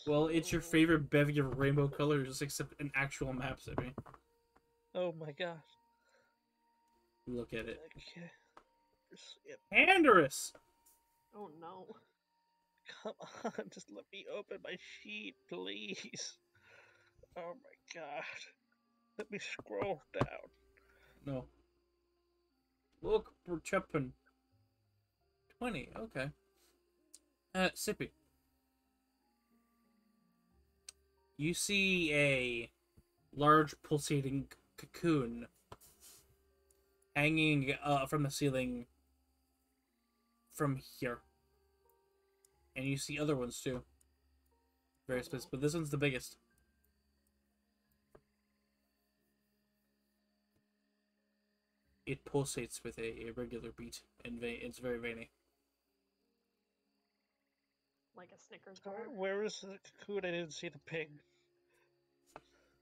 Well, it's your favorite bevy of rainbow colors, except an actual map, Sippy. Oh my gosh. Look at it. Okay. Just- Yep. Andorus! Oh no. Come [laughs] on, just let me open my sheet, please. Oh my god. Let me scroll down. No. Look, Perchepen. 20, okay. Uh, Sippy. You see a large pulsating cocoon hanging uh, from the ceiling from here. And you see other ones too. Very specific, but this one's the biggest. It pulsates with a, a regular beat, and va- it's very veiny. Like a Snickers Uh, bar. Where is the cocoon? I didn't see the pig.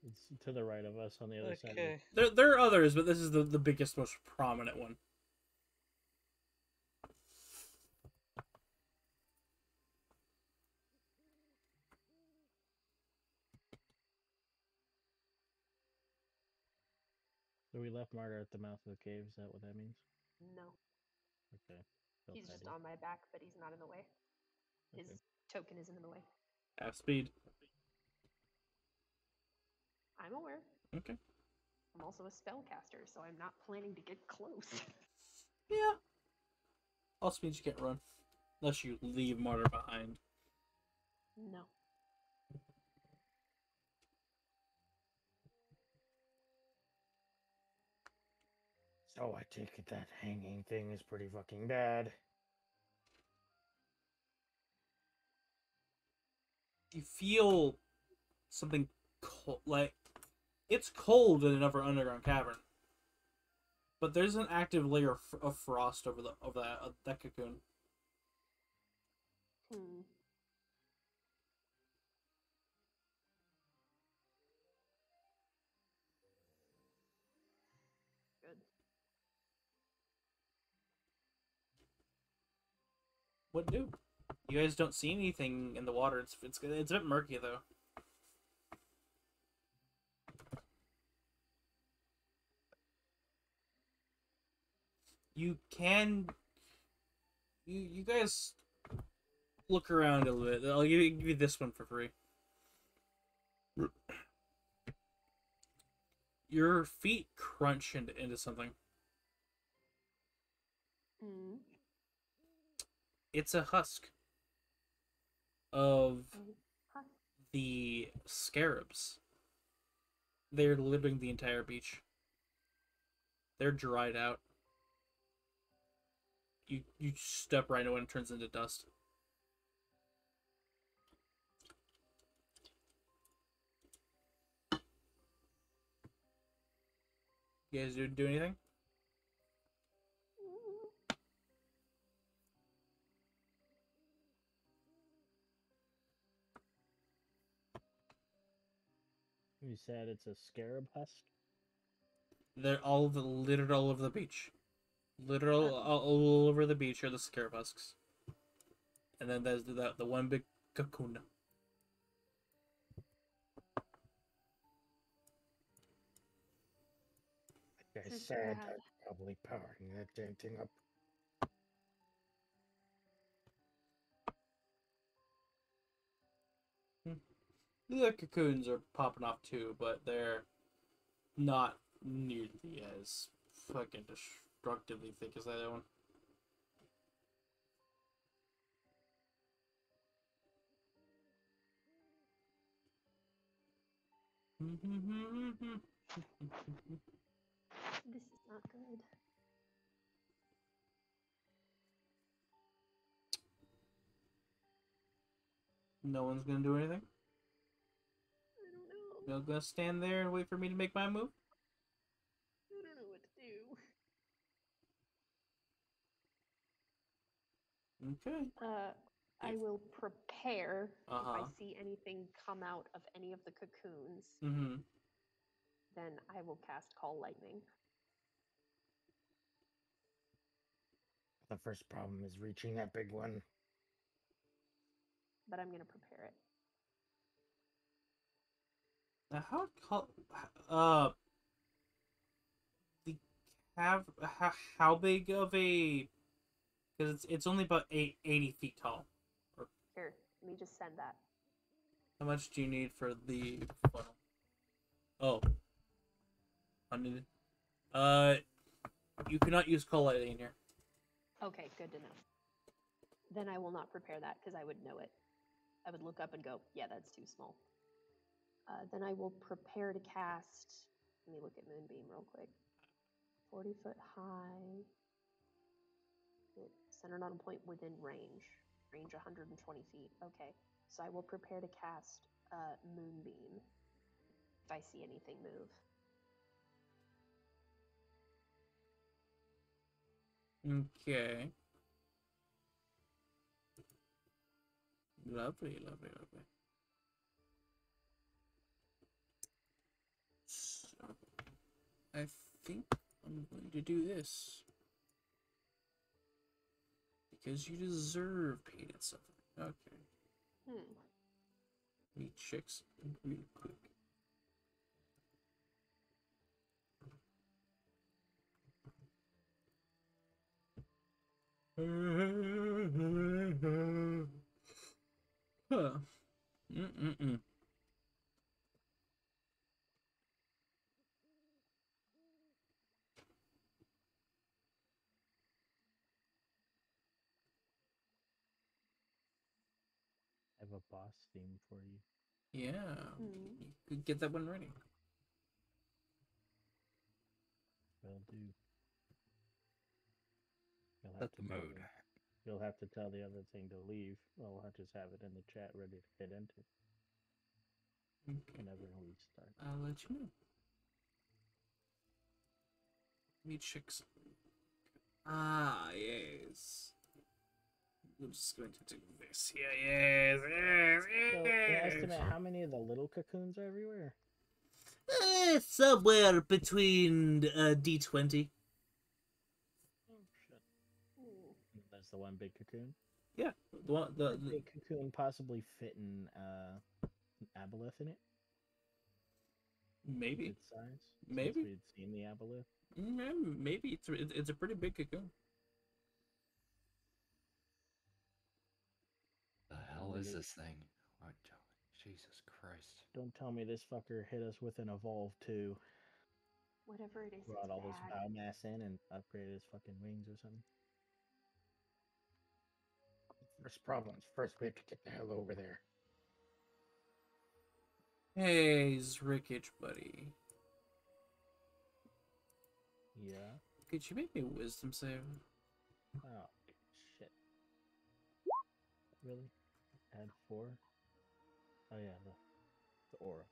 It's to the right of us on the other side. Of Okay. There, there are others, but this is the, the biggest, most prominent one. So we left Martyr at the mouth of the cave. Is that what that means? No. Okay. felt He's just in. on my back, but he's not in the way. His Okay. token isn't in the way. Half speed. I'm aware. Okay. I'm also a spellcaster, so I'm not planning to get close. [laughs] Yeah. Also means you can't run. Unless you leave Martyr behind. no. So I take it that hanging thing is pretty fucking bad. You feel something cold, like it's cold in another underground cavern, but there's an active layer of, of frost over the over that uh, that cocoon. Hmm. What do? You guys don't see anything in the water. It's it's it's a bit murky though. You can. You you guys look around a little bit. I'll give you, give you this one for free. Your feet crunch into, into something. Hmm. It's a husk of the scarabs. They're littering the entire beach. They're dried out. You you step right into it and it turns into dust. You guys do, do anything? You said it's a scarab husk. They're all the littered all over the beach. Literal all, all over the beach are the scarab husks. and then there's the the one big cocoon. Like I said, sad. I'm probably powering that dang thing up. The cocoons are popping off too, but they're not nearly as fucking destructively thick as that other one. [laughs] This is not good. No one's gonna do anything. I don't. You're gonna stand there and wait for me to make my move. I don't know what to do. Okay. Uh, I will prepare Uh if. I see anything come out of any of the cocoons. Mm-hmm. Then I will cast Call Lightning. The first problem is reaching that big one. But I'm gonna prepare it. Now how call uh the have how, how big of a because it's it's only about eight, 80 feet tall. Here, let me just send that. How much do you need for the funnel? Oh. Unneeded. Uh, you cannot use call in here. Okay, good to know. Then I will not prepare that because I would know it. I would look up and go, yeah, that's too small. Uh, then I will prepare to cast. Let me look at Moonbeam real quick. 40 foot high. Centered on a point within range. Range 120 feet. Okay. So I will prepare to cast uh, Moonbeam if I see anything move. Okay. Lovely, lovely, lovely. Think I'm going to do this. Because you deserve pain and suffering. Okay. Hmm. Let me check something real quick. [laughs] Huh. Mm-mm-mm. I have a boss theme for you. Yeah. Hmm. You could get that one ready. Will do. You'll have Set to the tell mode. You'll have to tell the other thing to leave. I'll have- just have it in the chat ready to get into Okay. whenever we start. I'll let you know. Let me check. Ah, yes. I'm just going to do this. Yeah, yes, yes, So, yes. estimate how many of the little cocoons are everywhere? Eh, somewhere between uh, D20. Oh shit! That's the one big cocoon. Yeah, the one, the, the, big cocoon possibly fit uh, an aboleth in it? maybe, Its size. since Maybe. we'd seen the aboleth. Mm, maybe it's it's it's a pretty big cocoon. The hell is this thing? Oh, Jesus Christ. Don't tell me this fucker hit us with an evolve too. Whatever it is, Brought it's all this biomass in and upgraded his fucking wings or something. First problem is first we have to get the hell over there. Hey, Zrickage, buddy. Yeah. Could you make me a wisdom save? Oh shit. Really? Add four? Oh yeah, the the aura.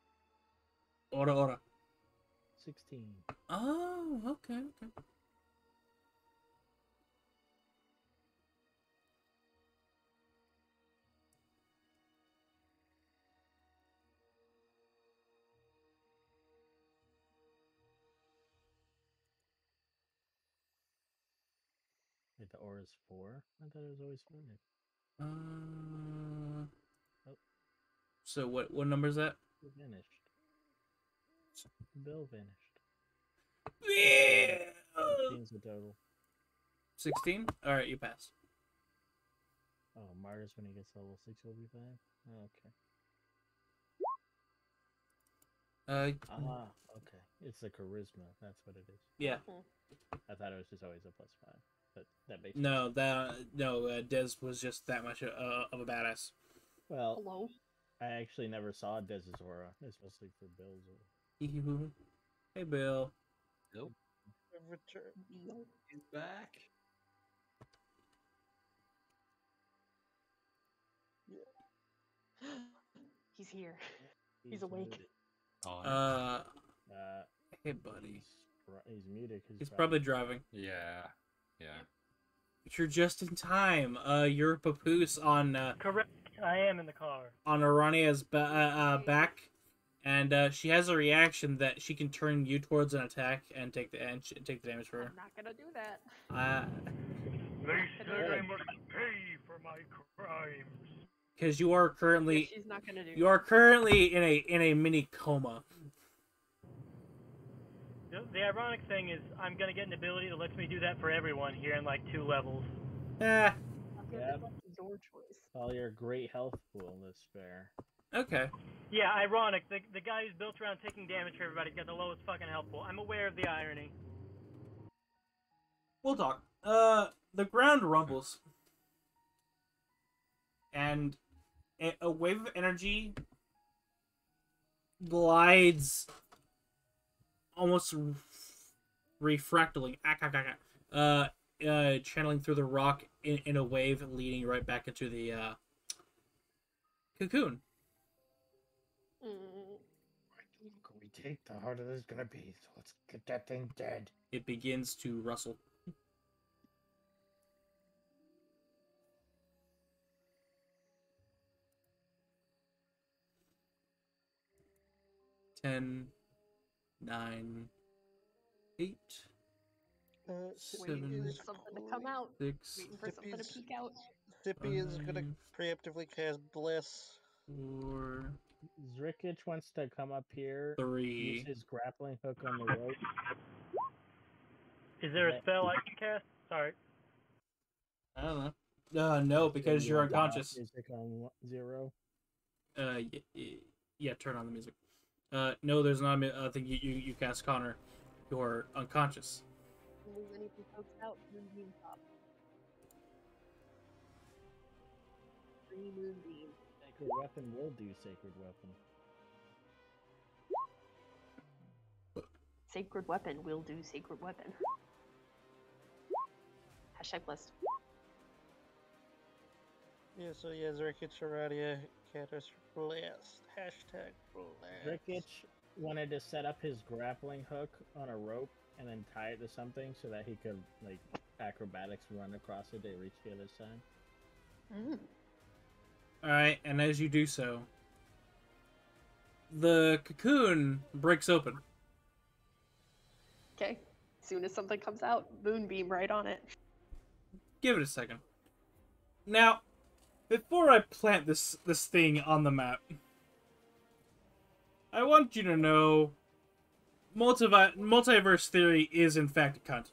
Aura, ora. Sixteen. Oh, okay, okay. Wait, the aura's four? I thought it was always five. Oh. So what what number is that? It vanished. Bill vanished. Bill! Sixteen's the total. Sixteen. All right, you pass. Oh, Martyrs when he gets level six will be fine. Oh, okay. Uh, Ah, okay. It's the charisma. That's what it is. yeah. I thought it was just always a plus five, but that makes No, sense. that no. Uh, Des was just that much uh, of a badass. Well, Hello. I actually never saw Dez's aura. It's mostly for Bill's aura. hey, Bill. Nope. Return. Beal. He's back. [gasps] He's here. He's awake. muted. Oh, Uh, Uh, hey, buddy. he's, fr- he's muted because He's probably driving. yeah. Yeah. But you're just in time. Uh, you're papoose on uh, Correct. I am in the car. on Arania's ba- uh, uh, back, and uh, she has a reaction that she can turn you towards an attack and take the and sh- take the damage for her. I'm not gonna do that. Uh, They said I must pay for my crimes. because you are Yeah, currently she's not gonna do. you are currently in a in a mini coma. The, the ironic thing is, I'm gonna get an ability that lets me do that for everyone here in like two levels. Eh, Yep. Your choice. all your great health pool to spare. okay. Yeah, ironic. The the guy who's built around taking damage for everybody's got the lowest fucking health pool. I'm aware of the irony. We'll talk. Uh, the ground rumbles, and a, a wave of energy glides, almost refractally, ah, ah, ah, ah, uh, uh, channeling through the rock in, in a wave, leading right back into the uh, cocoon. Mm, The we take, the harder this is gonna be. So let's get that thing dead. It begins to rustle. Ten, nine, eight, Uh, Seven. waiting for is something to come out. six, Waiting for something to peek out. Sippy is gonna preemptively cast Bless. four, Zrikich wants to come up here, three. use his grappling hook on the rope. Is there a spell I can cast? Sorry. I don't know. Uh, no, because you're unconscious. Music on one- zero. Uh, y- y- yeah, turn on the music. Uh, no, there's not. a mi- I think you, you you cast Connor. You're unconscious. Move anything pokes out. Moonbeam top. Free moonbeam. Sacred weapon will do sacred weapon. Sacred weapon will do sacred weapon. Hashtag blessed. Yeah, so yeah, Zerkit Sharadia, Catus Blast. Hashtag Blast. Zrikich wanted to set up his grappling hook on a rope and then tie it to something so that he could like acrobatics run across it to reach the other side. Mm. All right, and as you do so, the cocoon breaks open. Okay. As soon as something comes out, moonbeam right on it. Give it a second. Now, before I plant this this thing on the map, I want you to know, multivi- multiverse theory is in fact a cunt.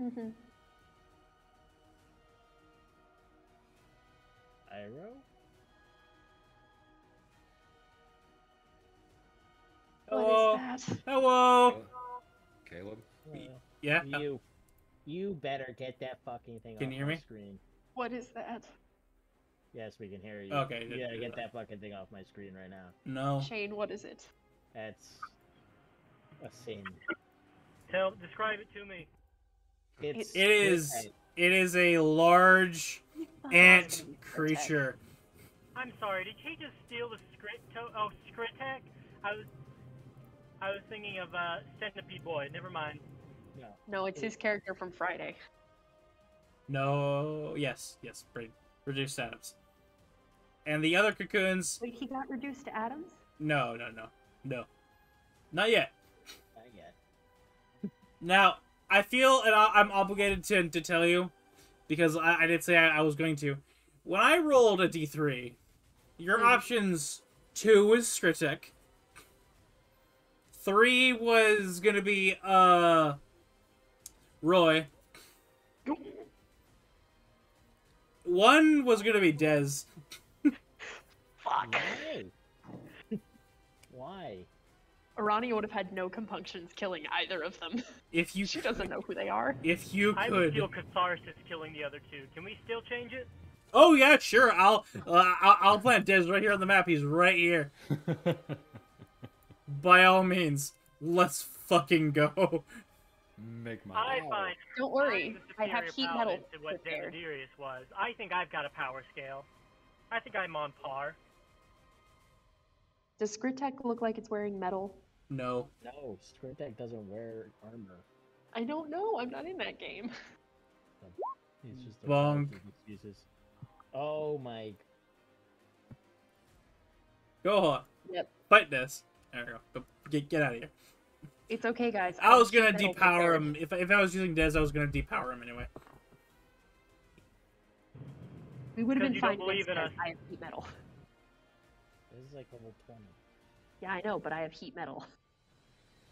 Mm-hmm. Iro? Hello. What is that? Hello. Caleb. Yeah. you you better get that fucking thing Can off you hear me? screen. What is that? Yes, we can hear you. Okay, You good, gotta get that fucking thing off my screen right now. No. Shane, what is it? That's a sin. Tell, describe it to me. It's it is. It is a large ant creature. I'm sorry. Did he just steal the script? To- oh, Skritek. I was, I was thinking of uh, Centipede Boy. Never mind. No. No, it's his character from Friday. No. Yes. Yes. Re- reduced atoms. And the other cocoons. Wait, he got reduced to atoms? No. No. No. No. Not yet. Not yet. Now, I feel and I, I'm obligated to to tell you because I, I did say I, I was going to. When I rolled a d3, your Mhm. options two was Skritek. Three was gonna be uh Roy. One was gonna be Dez. Fuck. Why? [laughs] Why? Arani would have had no compunctions killing either of them. If you [laughs] she doesn't know who they are. if you could, I would could. feel catharsis killing the other two. Can we still change it? Oh yeah, sure. I'll uh, I'll, I'll plant Dez right here on the map. He's right here. [laughs] By all means, let's fucking go. Make my I Wow. find Don't worry, I'm I the have superior heat metal to what prepared. Desiderius was. I think I've got a power scale. I think I'm on par. Does Skritek look like it's wearing metal? No. No, Skritek doesn't wear armor. I don't know. I'm not in that game. [laughs] He's just a Bonk. character he uses. Oh my! Go on. Yep. Fight Dez. There we go. go. Get get out of here. It's okay, guys. I have was gonna depower him. If if I was using Dez, I was gonna depower him anyway. We would have Because been you don't fine believe against in him. I have heat metal. This like level twenty. Yeah, I know, but I have heat metal. [laughs]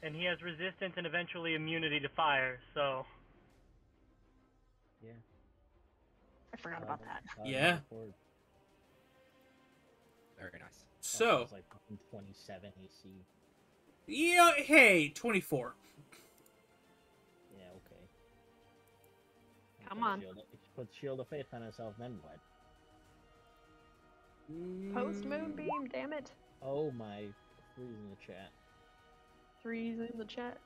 And he has resistance and eventually immunity to fire, so Yeah. I forgot Level- about that. level Yeah. four. Very nice. Oh, So it's like 27 AC. yeah, hey, twenty four. Yeah, okay. You Come put on. Shield, put Shield of Faith on himself, then what? Post moonbeam, damn it. Oh my! Freeze in the chat. Threes in the chat.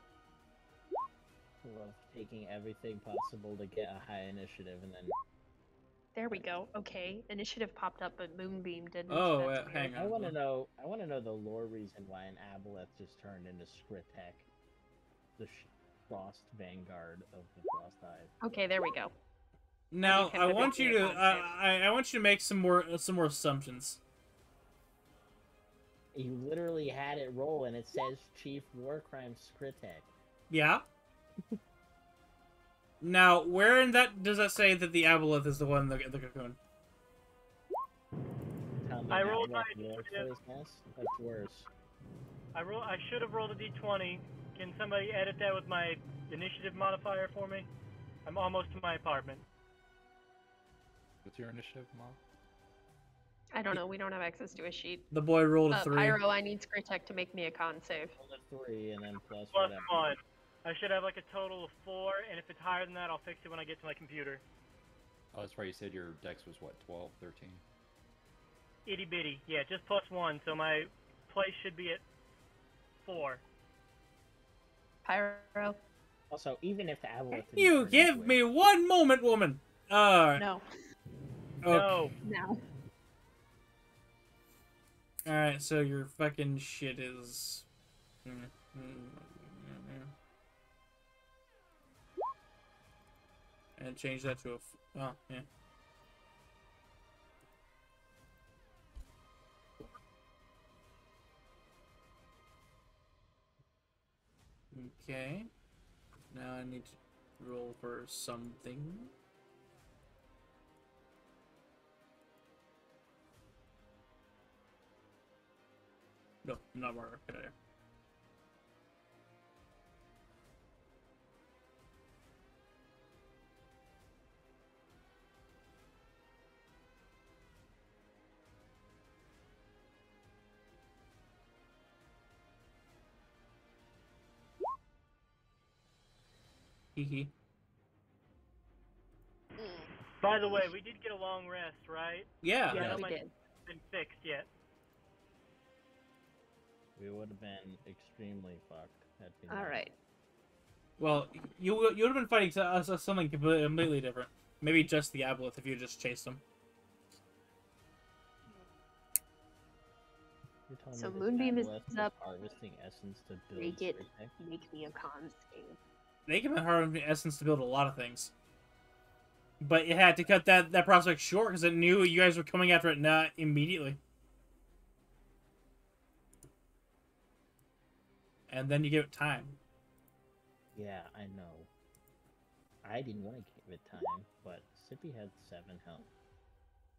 Love taking everything possible to get a high initiative and then There we go. Okay, initiative popped up, but moonbeam didn't. Oh, That's uh, weird. hang I want to know. I want to know the lore reason why an aboleth just turned into Skritek, the sh- Frost Vanguard of the Frost Hive. Okay, there we go. Now Okay, I want you to concentrate. I, I I want you to make some more uh, some more assumptions. You literally had it roll, and it says Chief War Crime Skritek. Yeah. [laughs] now, where in that does that say that the aboleth is the one in the, the cocoon? I rolled my initiative. That's worse. I roll. I should have rolled a d20. Can somebody edit that with my initiative modifier for me? I'm almost to my apartment. What's your initiative, Mom? I don't know. We don't have access to a sheet. The boy rolled a Uh, three. Pyro, I need Skritek to make me a con save. Roll a three, and then plus, Plus whatever. one. I should have like a total of four, and if it's higher than that, I'll fix it when I get to my computer. Oh, that's right. You said your dex was what, 12, 13? Itty bitty. Yeah, just plus one, so my place should be at four. Pyro, Also, even if the aboleth. didn't You give me one moment, woman. Uh, no, okay. No. now. All right, so your fucking shit is. And change that to a. F- oh, yeah. Okay. Now I need to roll for something. No, not Margaret. Get out. Hee hee. Mm. By the way, we did get a long rest, right? Yeah. Yeah, Yeah. we my- did. Been fixed yet? We would have been extremely fucked. had we All not. Well, you you would have been fighting to us uh, something completely, completely different. Maybe just the aboleth if you just chased them. So me Moonbeam is aboleth up. harvesting essence to build Make it Skritek? make me a con save. They can hard essence to build a lot of things. But it had to cut that, that prospect short because it knew you guys were coming after it not immediately. And then you give it time. Yeah, I know. I didn't want to give it time, but Sippy had seven health.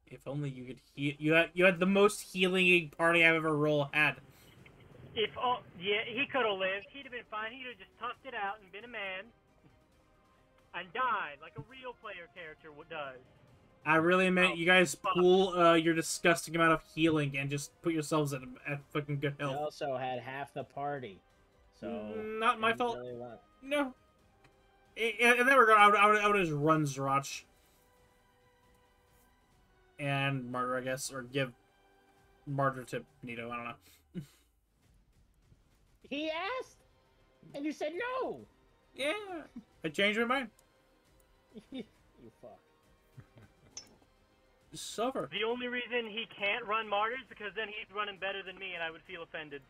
If only you could heal. You had you had the most healing party I've ever roll had. If oh yeah, he could have lived. He'd have been fine. He'd have just toughed it out and been a man, [laughs] and died like a real player character does. I really meant Oh, you guys fuck. pool uh, your disgusting amount of healing and just put yourselves at, at fucking good I health. also had half the party, so Mm, not my fault. really No. In, in that regard, I would, I would, I would just run Zrach. And Martyr, I guess, or give Martyr to Nito, I don't know. [laughs] He asked, and you said no. Yeah, I changed my mind. [laughs] you fuck. Suffer. The only reason he can't run martyrs because then he's running better than me, and I would feel offended.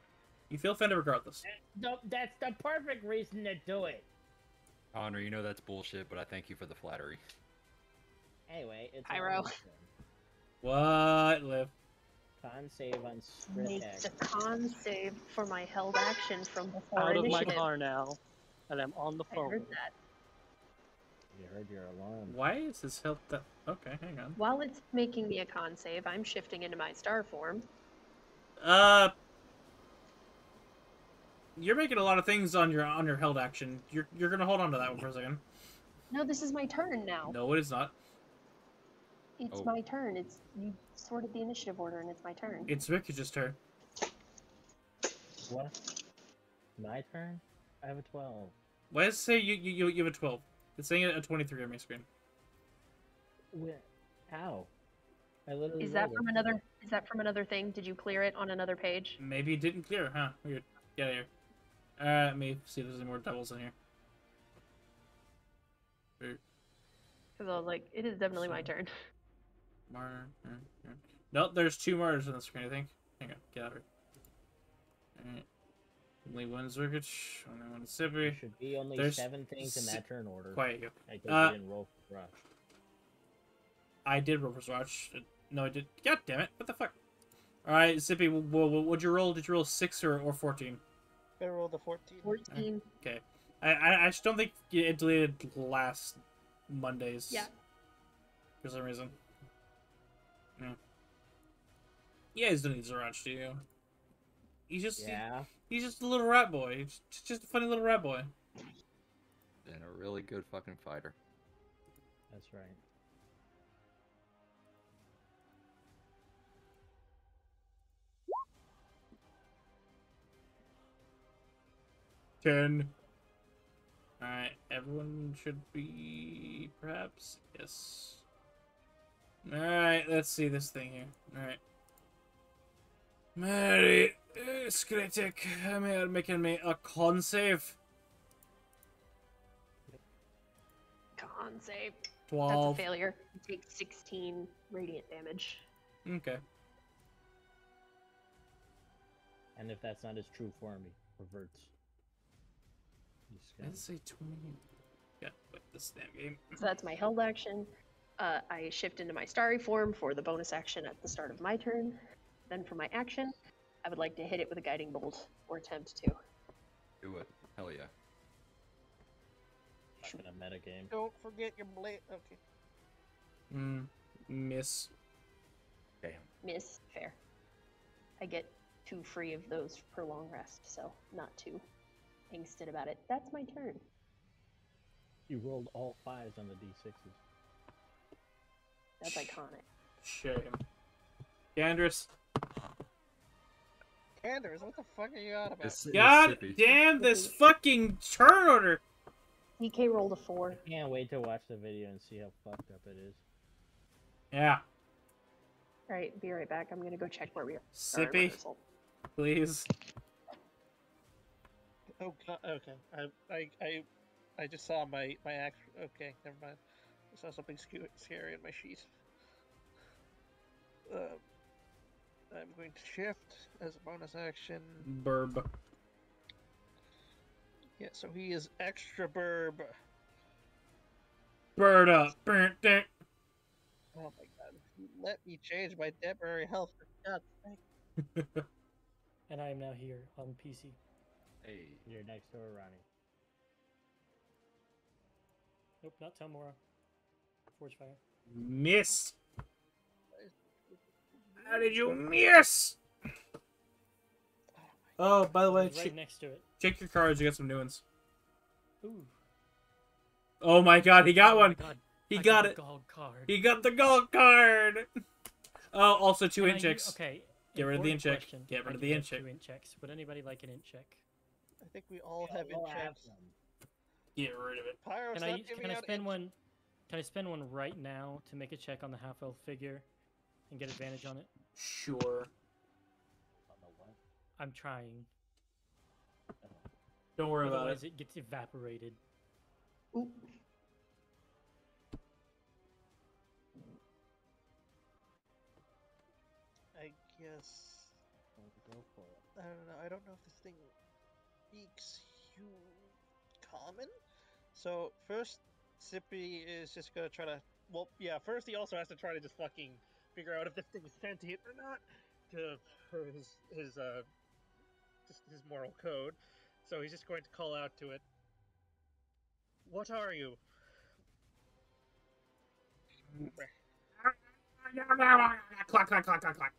You feel offended regardless. No, that's the perfect reason to do it. Honor, you know that's bullshit, but I thank you for the flattery. Anyway, it's Pyro. [laughs] What, Liv? Con save on Make Skritek. the con save for my held action from before Out of my car now, and I'm on the phone. I phone. heard that. You heard your alarm. Why is this held that? Okay, hang on. While it's making me a con save, I'm shifting into my star form. Uh, you're making a lot of things on your on your held action. You're you're gonna hold on to that one for a second. No, this is my turn now. No, it is not. It's Oh. my turn. It's you sorted the initiative order, and it's my turn. It's Ricky's turn. What? My turn? I have a 12. Why does it say you you you have a twelve? It's saying a twenty-three on my screen. Where? How? I literally Is that rolled it. from another? Is that from another thing? Did you clear it on another page? Maybe it didn't clear, huh? Weird. Get out of here. Uh, let me see if there's any more doubles in here. Because I was like, it is definitely my turn. Martyr. Nope, there's two martyrs on the screen, I think. Hang on, get out of here. Alright. Only one Zergich, only one There Sippy. should be only There's seven things in that turn order. Quiet you. I guess Uh, you didn't roll for rush. I did roll for Swatch. Uh, No, I did. God damn it. What the fuck? Alright, Sippy, w- w- what'd you roll? Did you roll 6 or, or 14? I rolled a 14. Fourteen. Okay. I, I, I just don't think it deleted last Mondays. Yeah. For some reason. Yeah. You guys don't need Zarach, do you? He's just Yeah. he's just a little rat boy. He's just- just a funny little rat boy. And a really good fucking fighter. That's right. Ten. Alright, everyone should be perhaps yes. Alright, let's see this thing here. Alright. Mary uh, Skritek, I'm here making me a con save. Con save. 12. That's a failure. You take sixteen radiant damage. Okay. And if that's not his true form, he reverts. He's Did I say twenty? Yeah, wait, this damn game. So that's my held action. Uh, I shift into my starry form for the bonus action at the start of my turn. Then for my action, I would like to hit it with a guiding bolt or attempt to. Do it. Hell yeah. Not gonna metagame. Don't forget your blade. Okay. Mm, miss. Damn. Miss. Fair. I get two free of those per long rest, so not too angsted about it. That's my turn. You rolled all fives on the d6s. That's iconic. Shame. Gandris. Anders, what the fuck are you on about? It's- it's God Sippy. damn this fucking turn order! DK rolled a four. Can't wait to watch the video and see how fucked up it is. Yeah. Alright, be right back. I'm gonna go check where we are. Sippy, please. Oh god. Okay. I I I I just saw my my act. Okay, never mind. I saw something scu- scary in my sheet. Um, I'm going to shift as a bonus action. Burb. Yeah, so he is extra burb. Bird up. Burnt it. Oh my god! You let me change my temporary health for God's sake. [laughs] [laughs] And I am now here on PC. Hey. You're next door, Ronnie. Nope, not Telmora. ForgeFire. Missed. How did you miss? Oh, by the way, He's che- right next to it. check your cards. You got some new ones. Ooh. Oh my god, he got Oh my one. God, He I got the it. Gold card. He got the gold card. Oh, also two Can I int checks. Okay. Get rid of the important int check. Get rid I of the have int check. Two int checks. Would anybody like an int check? I think we all Yeah, have we'll in have checks. Get rid of it. Pyro, Can I can I spend one? Can I spend one right now to make a check on the half elf figure, and get advantage on it? Sure. On the what? I'm trying. Don't worry about Otherwise, it. it gets evaporated. Oop. I guess. Go for it. I don't know. I don't know if this thing speaks common. So first, Sippy is just gonna try to. Well, yeah. First, he also has to try to just fucking figure out if this thing is sentient or not, to his his uh, just his moral code. So he's just going to call out to it. What are you? Clock, clock, clock, clock, clock.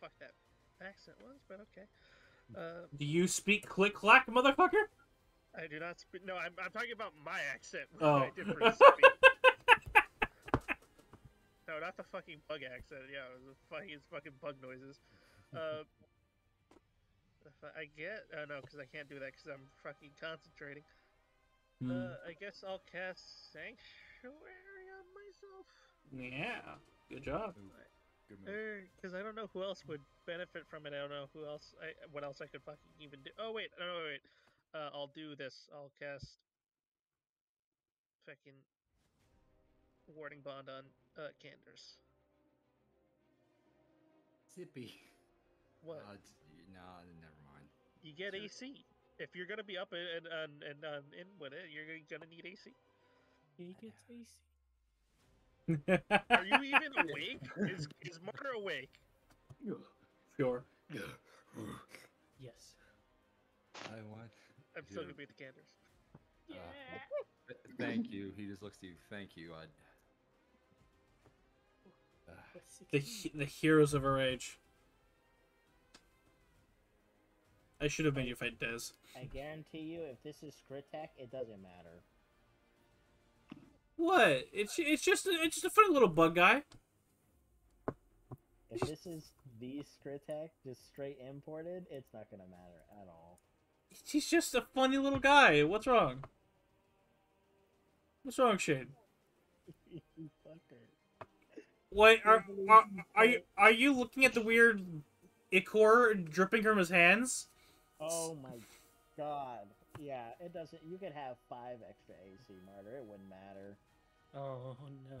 Fuck that accent was, but okay. Uh, Do you speak click clack, motherfucker? I do not speak. No, I'm, I'm talking about my accent. Oh. I did [laughs] no, not the fucking bug accent. Yeah, it was the fucking, fucking bug noises. Uh, I I get. Oh no, because I can't do that because I'm fucking concentrating. Hmm. Uh, I guess I'll cast Sanctuary on myself. yeah. Good job. Ooh, good move. Because I don't know who else would benefit from it. I don't know who else. I what else I could fucking even do. Oh wait, no, no wait. Uh, I'll do this. I'll cast fucking warding bond on uh Canders. Sippy. What? Uh, d- nah, never mind. you get sure. AC. If you're gonna be up and and and um, in with it, you're gonna- gonna need AC. He gets AC. Are you [laughs] even awake? Is is Martyr awake? sure. Yes. I want. I'm still gonna beat the Canders. Uh, thank you. He just looks to you. Thank you. I. Uh, The the heroes of our age. I should have made you fight Dez. I guarantee you, if this is Skritek, it doesn't matter. What? It's it's just a, it's just a funny little bug guy. If this is the Skritek, just straight imported, it's not gonna matter at all. He's just a funny little guy. What's wrong? What's wrong, Shane? [laughs] What are, are are you are you looking at the weird ichor dripping from his hands? Oh my god. Yeah, it doesn't. You could have five extra AC, Martyr. It wouldn't matter. Oh no.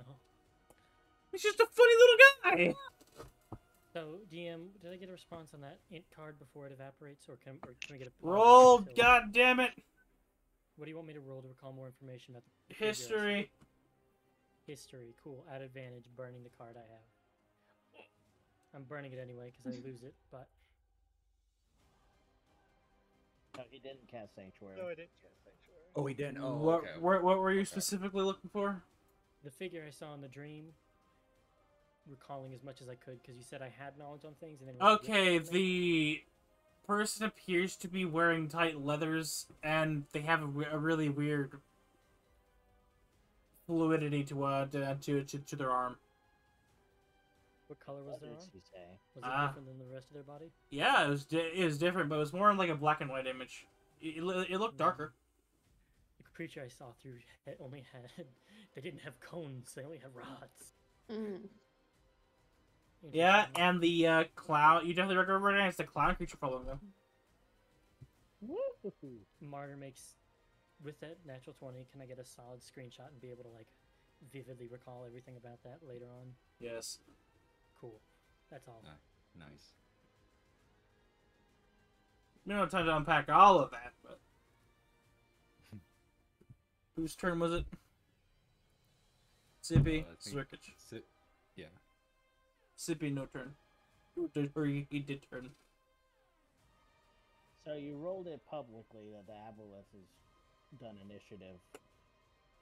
He's just a funny little guy. So DM, did I get a response on that int card before it evaporates, or can or can we get a Roll, until- god damn it! What do you want me to roll to recall more information about the figure I? History. History, cool. At advantage, burning the card I have. I'm burning it anyway because I [laughs] lose it, but No, he didn't cast Sanctuary. No, I didn't cast Sanctuary. oh, he didn't. Oh, what, okay. what what were you Okay. specifically looking for? The figure I saw in the dream, recalling as much as I could because you said I had knowledge on things, and then. Okay, the person appears to be wearing tight leathers, and they have a, a really weird fluidity to uh to, to to, to their arm. What color was What their arm? she say? Was it Ah. different than the rest of their body? Yeah, it was di- it was different, but it was more like a black and white image. It, it, it looked Mm. darker. The creature I saw through had [laughs] only had. They didn't have cones. They only had rods. Mm. Yeah, and the uh, clown. You definitely recognize the clown creature following them. Woo! Martyr makes with that natural 20 can i get a solid screenshot and be able to like vividly recall everything about that later on Yes. cool that's all Ah, nice. We don't have time to unpack all of that, but. [laughs] Whose turn was it? Sippy, Uh, I think- Yeah. Sippy, no turn. Or did- Or he, he did turn. So you rolled it publicly that the aboleth has done initiative.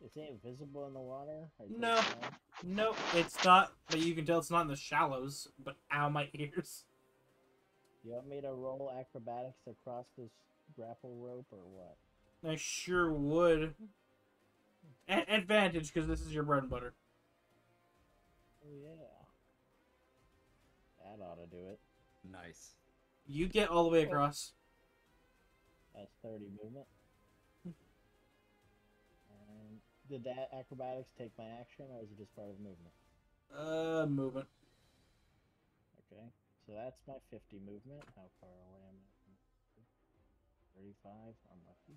Is it visible in the water? Or is it No. Nope, it's not. But you can tell it's not in the shallows. But ow, my [laughs] ears. You want me to roll acrobatics across this grapple rope or what? I sure would. A- advantage because this is your bread and butter. Oh yeah. That ought to do it. Nice. You get all the way across. That's 30 movement. And did that acrobatics take my action or is it just part of the movement? Uh, movement. Okay. So that's my 50 movement. How far away am I? from 35. Unlucky.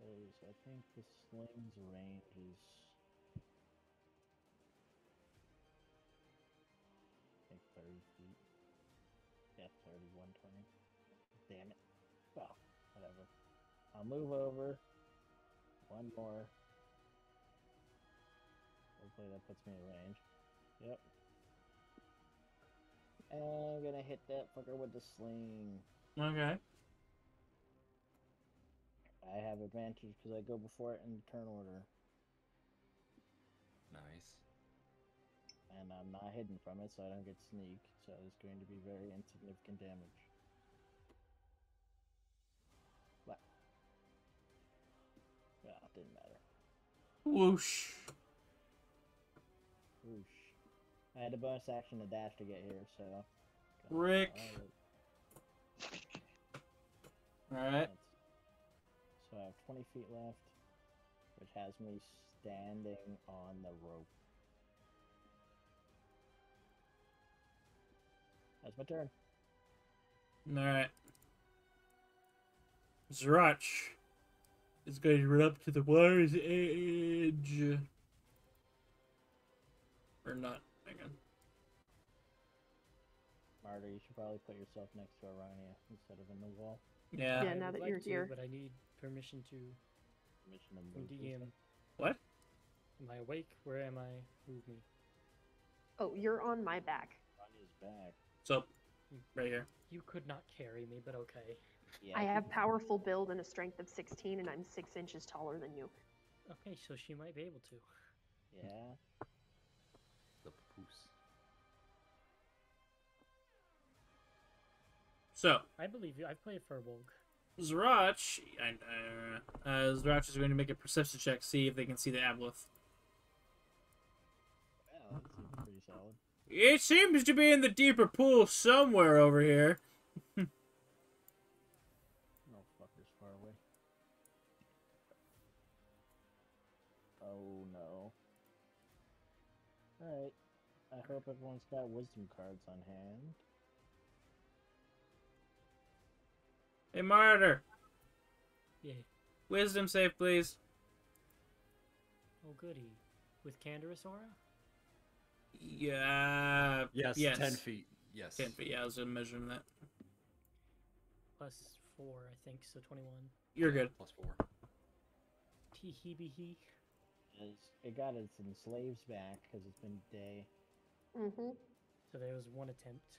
Because I think the sling's range is. Think 30 feet. Yeah, 30, 120. Damn it. Well, whatever. I'll move over. One more. Hopefully that puts me in range. Yep. And I'm gonna hit that fucker with the sling. Okay. I have advantage because I go before it in turn order, Nice. and I'm not hidden from it, so I don't get sneak. So it's going to be very insignificant damage. What? Well, it didn't matter. Whoosh. Whoosh. I had a bonus action to dash to get here, so. Rick. Alright. Alright. That's- So I have 20 feet left, which has me standing on the rope. That's my turn. Alright. Zrach is going to run up to the water's edge. Or not, hang on. Marty, you should probably put yourself next to Arania instead of in the wall. Yeah. Yeah, now that like you're to, here. but I need permission to Mission to move DM. What? Am I awake? Where am I? Move me. Oh, you're on my back. Arania's back. So, right here. You could not carry me, but okay. Yeah, I have can- powerful build and a strength of 16, and I'm six inches taller than you. Okay, so she might be able to. Yeah. The poos. So, I believe you. I've played Furbolg. Zrach, I, uh, uh, Zrach is going to make a perception check, see if they can see the aboleth. Well, that seems pretty solid. It seems to be in the deeper pool somewhere over here. [laughs] No fuckers far away. Oh no. Alright. I hope everyone's got wisdom cards on hand. Hey, Martyr, Yeah. wisdom save, please. Oh goody. With Canderous Aura? Yeah. Yes, Yes. 10 feet. Yes. Ten feet. Yeah, I was measuring that. Plus four, I think, so twenty-one. You're good. Plus 4. Tee hee bee hee. It got its slaves back because it's been a day. Mm-hmm. So there was one attempt.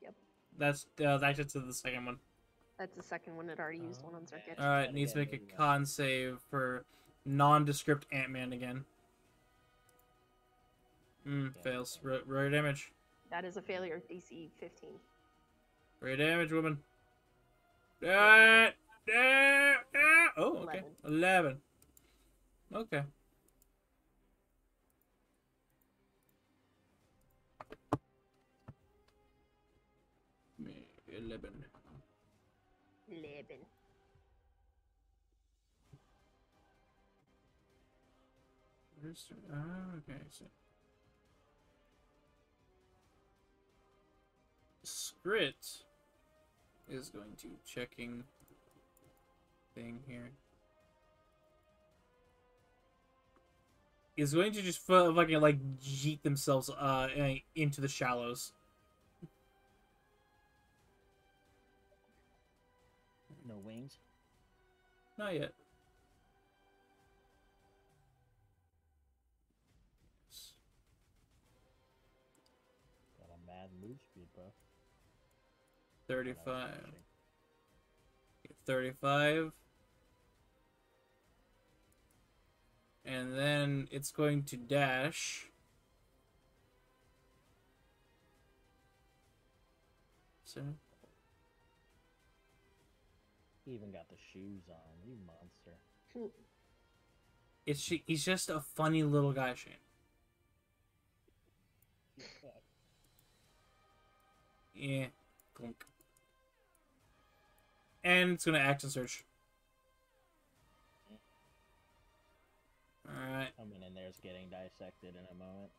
Yep. That's uh, that's just the second one. That's the second one. It already used Oh. one on Circuit. All right, Try needs to make a maybe con save for nondescript Ant Man again. Mm, Yeah. fails. Ro- Roy damage. That is a failure. DC 15. Roy damage, woman. Ah, ah, ah. Oh, okay. Eleven. Okay. Eleven. Where's ah, okay, so Scrit is going to checking thing here. Is going to just fu- fucking like jeet themselves uh into the shallows. No wings. Not yet. 35. 35. And then it's going to dash. So. He even got the shoes on, you monster. It's she, he's just a funny little guy, Shane. Yeah. Clunk. And it's gonna action search. Alright. Coming in there is getting dissected in a moment.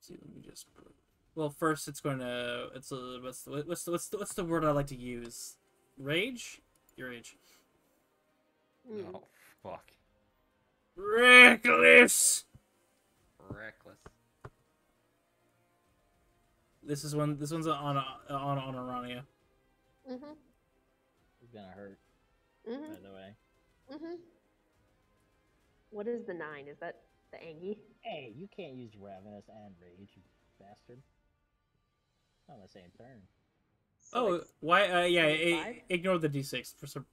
see, let me just. put- Well, first it's going to. It's a, what's the what's the, what's the what's the word I like to use? Rage. Your rage. Mm. Oh, fuck. Reckless. Reckless. This is one. This one's on on on Arania. Mm-hmm. He's gonna hurt, Mm-hmm. by the way. Mm-hmm. What is the nine? Is that the Angie? Hey, you can't use Ravenous and Rage, you bastard. On the same turn. So Oh, it's why? Uh, yeah, i ignore the d6 for some.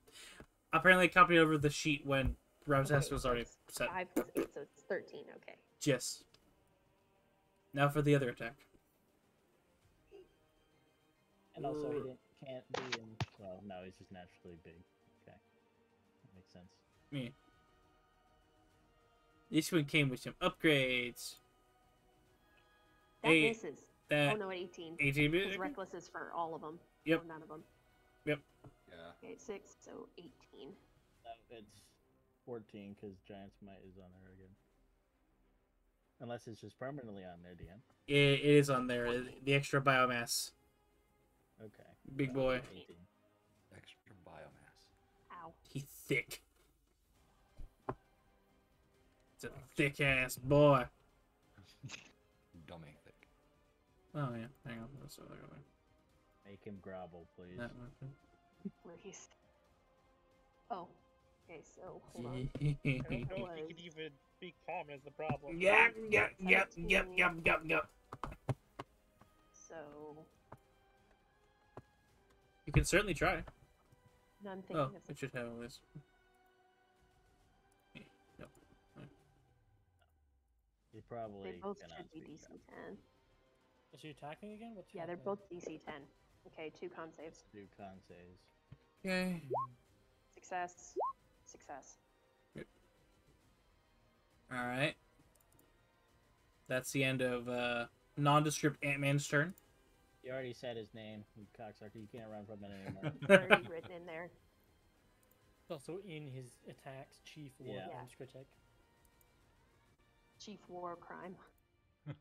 Apparently, I copied over the sheet when Ram's okay, was already set. Five plus eight, so it's thirteen. Okay. Yes. Now for the other attack. And also, he didn't, can't be in. Well, no, he's just naturally big. Okay. That makes sense. Me. This one came with some upgrades. That Hey, misses. That oh no, at eighteen. 18 Because reckless is for all of them. Yep. none of them. Yep. Yeah. Okay, six, so eighteen. No, it's 14 because Giant's Might is on there again. Unless it's just permanently on there, DM. It, it is on there. The extra biomass. Okay. Big boy. 18. Extra biomass. Ow. He thick. It's a thick ass boy. [laughs] Dummy thick. Oh yeah, hang on. Let's look at Make him grovel, please. that one. Where. Oh. Okay, so hold on. [laughs] I don't know if he Was- could even be common is the problem. Yep, yep, yep, yep, yep, yep, yep. So You can certainly try. no, I'm thinking Oh, of it should have all this. Nope. He's probably they both gonna should be DC up. ten. Is she attacking again? What's Yeah, they're happening? both DC ten. Okay, two con saves. Do con saves. Okay. Success. Success. All right. That's the end of uh, nondescript Ant Man's turn. You already said his name, you cocksucker. You can't run from it anymore. [laughs] Already [laughs] written in there. It's also in his attacks, Chief War Yeah. Crimes Critic. Chief War Crime. Yeah.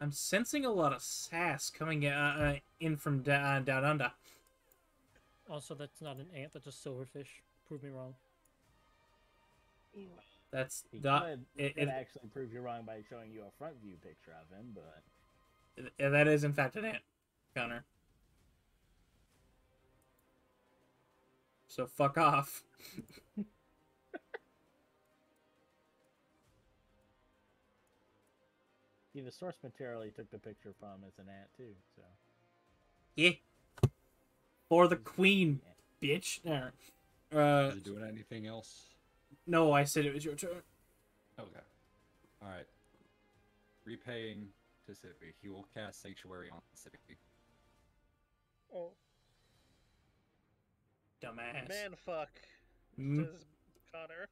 I'm sensing a lot of sass coming uh, uh, in from da- uh, down under. Also, that's not an ant, that's a silverfish. Prove me wrong. Ew. That's He not. could, it- it- actually prove you wrong by showing you a front view picture of him, but Uh, That is in fact an ant, Connor. So fuck off. [laughs] see the source material he took the picture from is an ant too. So Yeah. For the queen, bitch. There. Uh, Is it doing anything else? no, I said it was your turn. Okay. Alright. Repaying to He will cast Sanctuary on Sippy. Oh, Dumbass. man, fuck. Mm, Says Connor.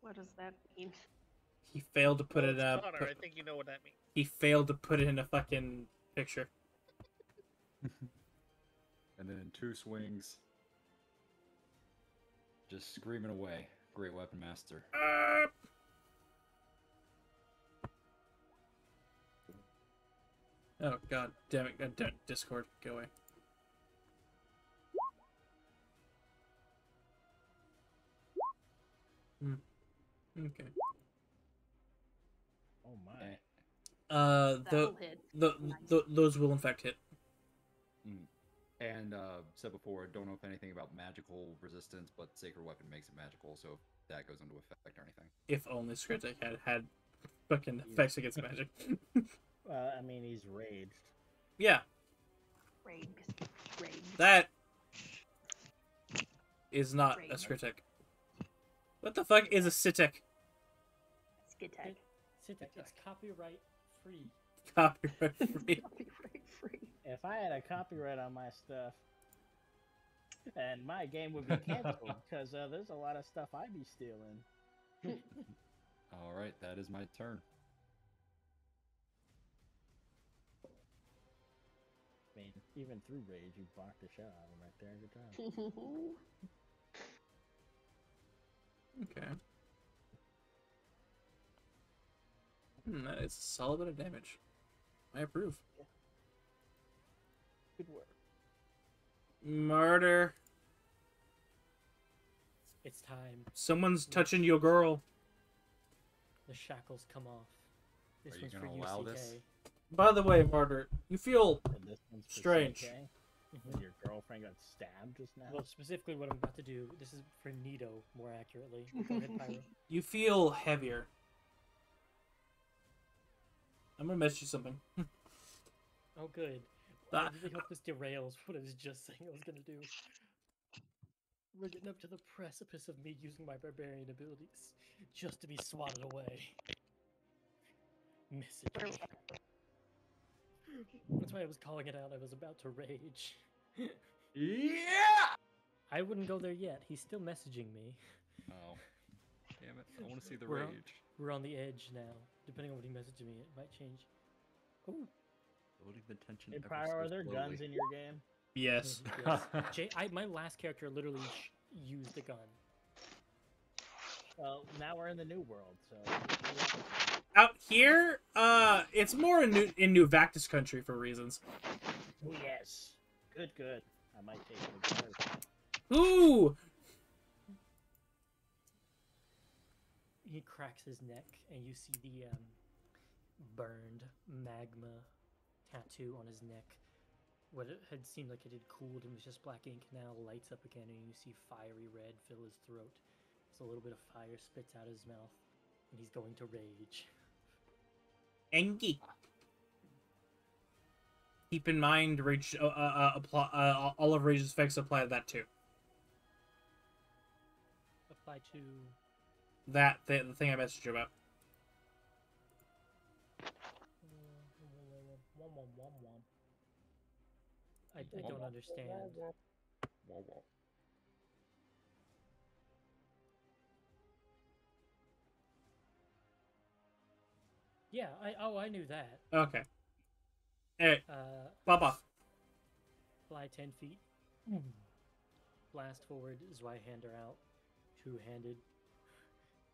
What does that mean? he failed to put Well, it up. Connor. I think you know what that means. He failed to put it in a fucking picture. [laughs] And then two swings. Just screaming away. Great weapon master. Uh, Oh god damn it! God damn it. Discord, go away. Hmm. Okay. oh my. Eh. Uh, the, the, the those will in fact hit. And uh, said before, don't know if anything about magical resistance, but Sacred Weapon makes it magical, so if that goes into effect or anything. If only Skritek had had fucking effects against magic. [laughs] Well, I mean, he's raged. yeah. Raid. 'cause Raid. That is not a Raid. Skritic. What the fuck is a Sitic? Skitek. Sitek, it's copyright free. Copyright [laughs] free. Copyright free. If I had a copyright on my stuff, and my game would be canceled [laughs] because uh, there's a lot of stuff I'd be stealing. [laughs] All right, that is my turn. Even through rage, you blocked the shit out of him right there. Good job. [laughs] Okay. Hmm, that is a solid bit of damage. I approve. Good work. Murder. It's time. Someone's touching your girl. The shackles come off. This Are you one's for gonna you, allow CK. this? By the way, Martyr, you feel And this one's for Strange. CK, when mm-hmm. your girlfriend got stabbed just now. Well, specifically what I'm about to do, this is for Nito, more accurately. Ahead, [laughs] you feel heavier. I'm gonna message you something. [laughs] Oh, good. I That- really hope this derails what I was just saying I was gonna do. We're getting up to the precipice of me using my barbarian abilities, just to be swatted away. Message. That's why I was calling it out. I was about to rage. Yeah. I wouldn't go there yet. He's still messaging me. Oh, damn it! I want to see the We're on- rage. We're on the edge now. Depending on what he messages me, it might change. Ooh. Building the tension. Hey, ever Pyro, so are there guns in your game? yes. [laughs] Yes. Jay, I, my last character literally used a gun. Well, now we're in the new world, so. Out here, uh, it's more in New in New Vactus country for reasons. Oh, yes. Good, good. I might take it first. Ooh, He cracks his neck, and you see the um, burned magma tattoo on his neck. What it had seemed like it had cooled and was just black ink now lights up again, and you see fiery red fill his throat. So a little bit of fire spits out his mouth, and he's going to rage. Engi. Keep in mind, rage. Uh, uh, uh, apply, uh, all of rage's effects apply to that too. Apply to. That the, the thing I messaged you about. I, I don't understand. Yeah, I oh I knew that. Okay. Alright, Uh, Baba. fly ten feet. Blast forward, Zweihander out, two-handed,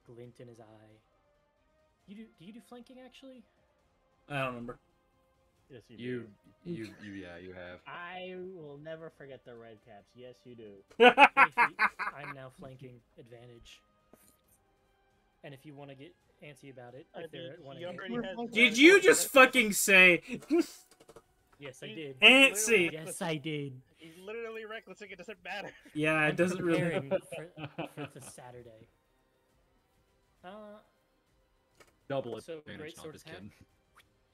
glint in his eye. You do? Do you do flanking actually? I don't remember. Yes, you, You, do. you, you, yeah, you have. [laughs] I will never forget the red caps. Yes, you do. [laughs] Feet. I'm now flanking advantage. And if you want to get antsy about it, I if they're mean, at one he hand- already has Did you just fucking say? [laughs] Yes, I did. he's Antsy. Yes, I did. He's literally reckless. It doesn't matter. yeah, it I'm doesn't really. preparing for, for the [laughs] Saturday. Uh, Double So, advantage. great No, sword just attack.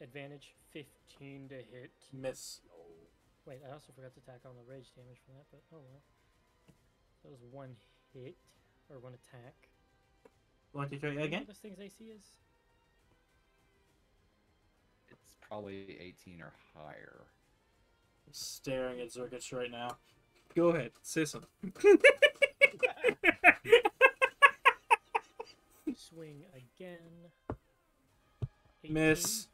advantage 15 to hit. Miss. Wait, I also forgot to tack on the rage damage from that, but oh well. That was one hit, or one attack. Want to try Do you know again? what This thing's AC is? It's probably 18 or higher. I'm staring at Zergich right now. Go ahead, say something. [laughs] Swing again. 18? [laughs] Miss.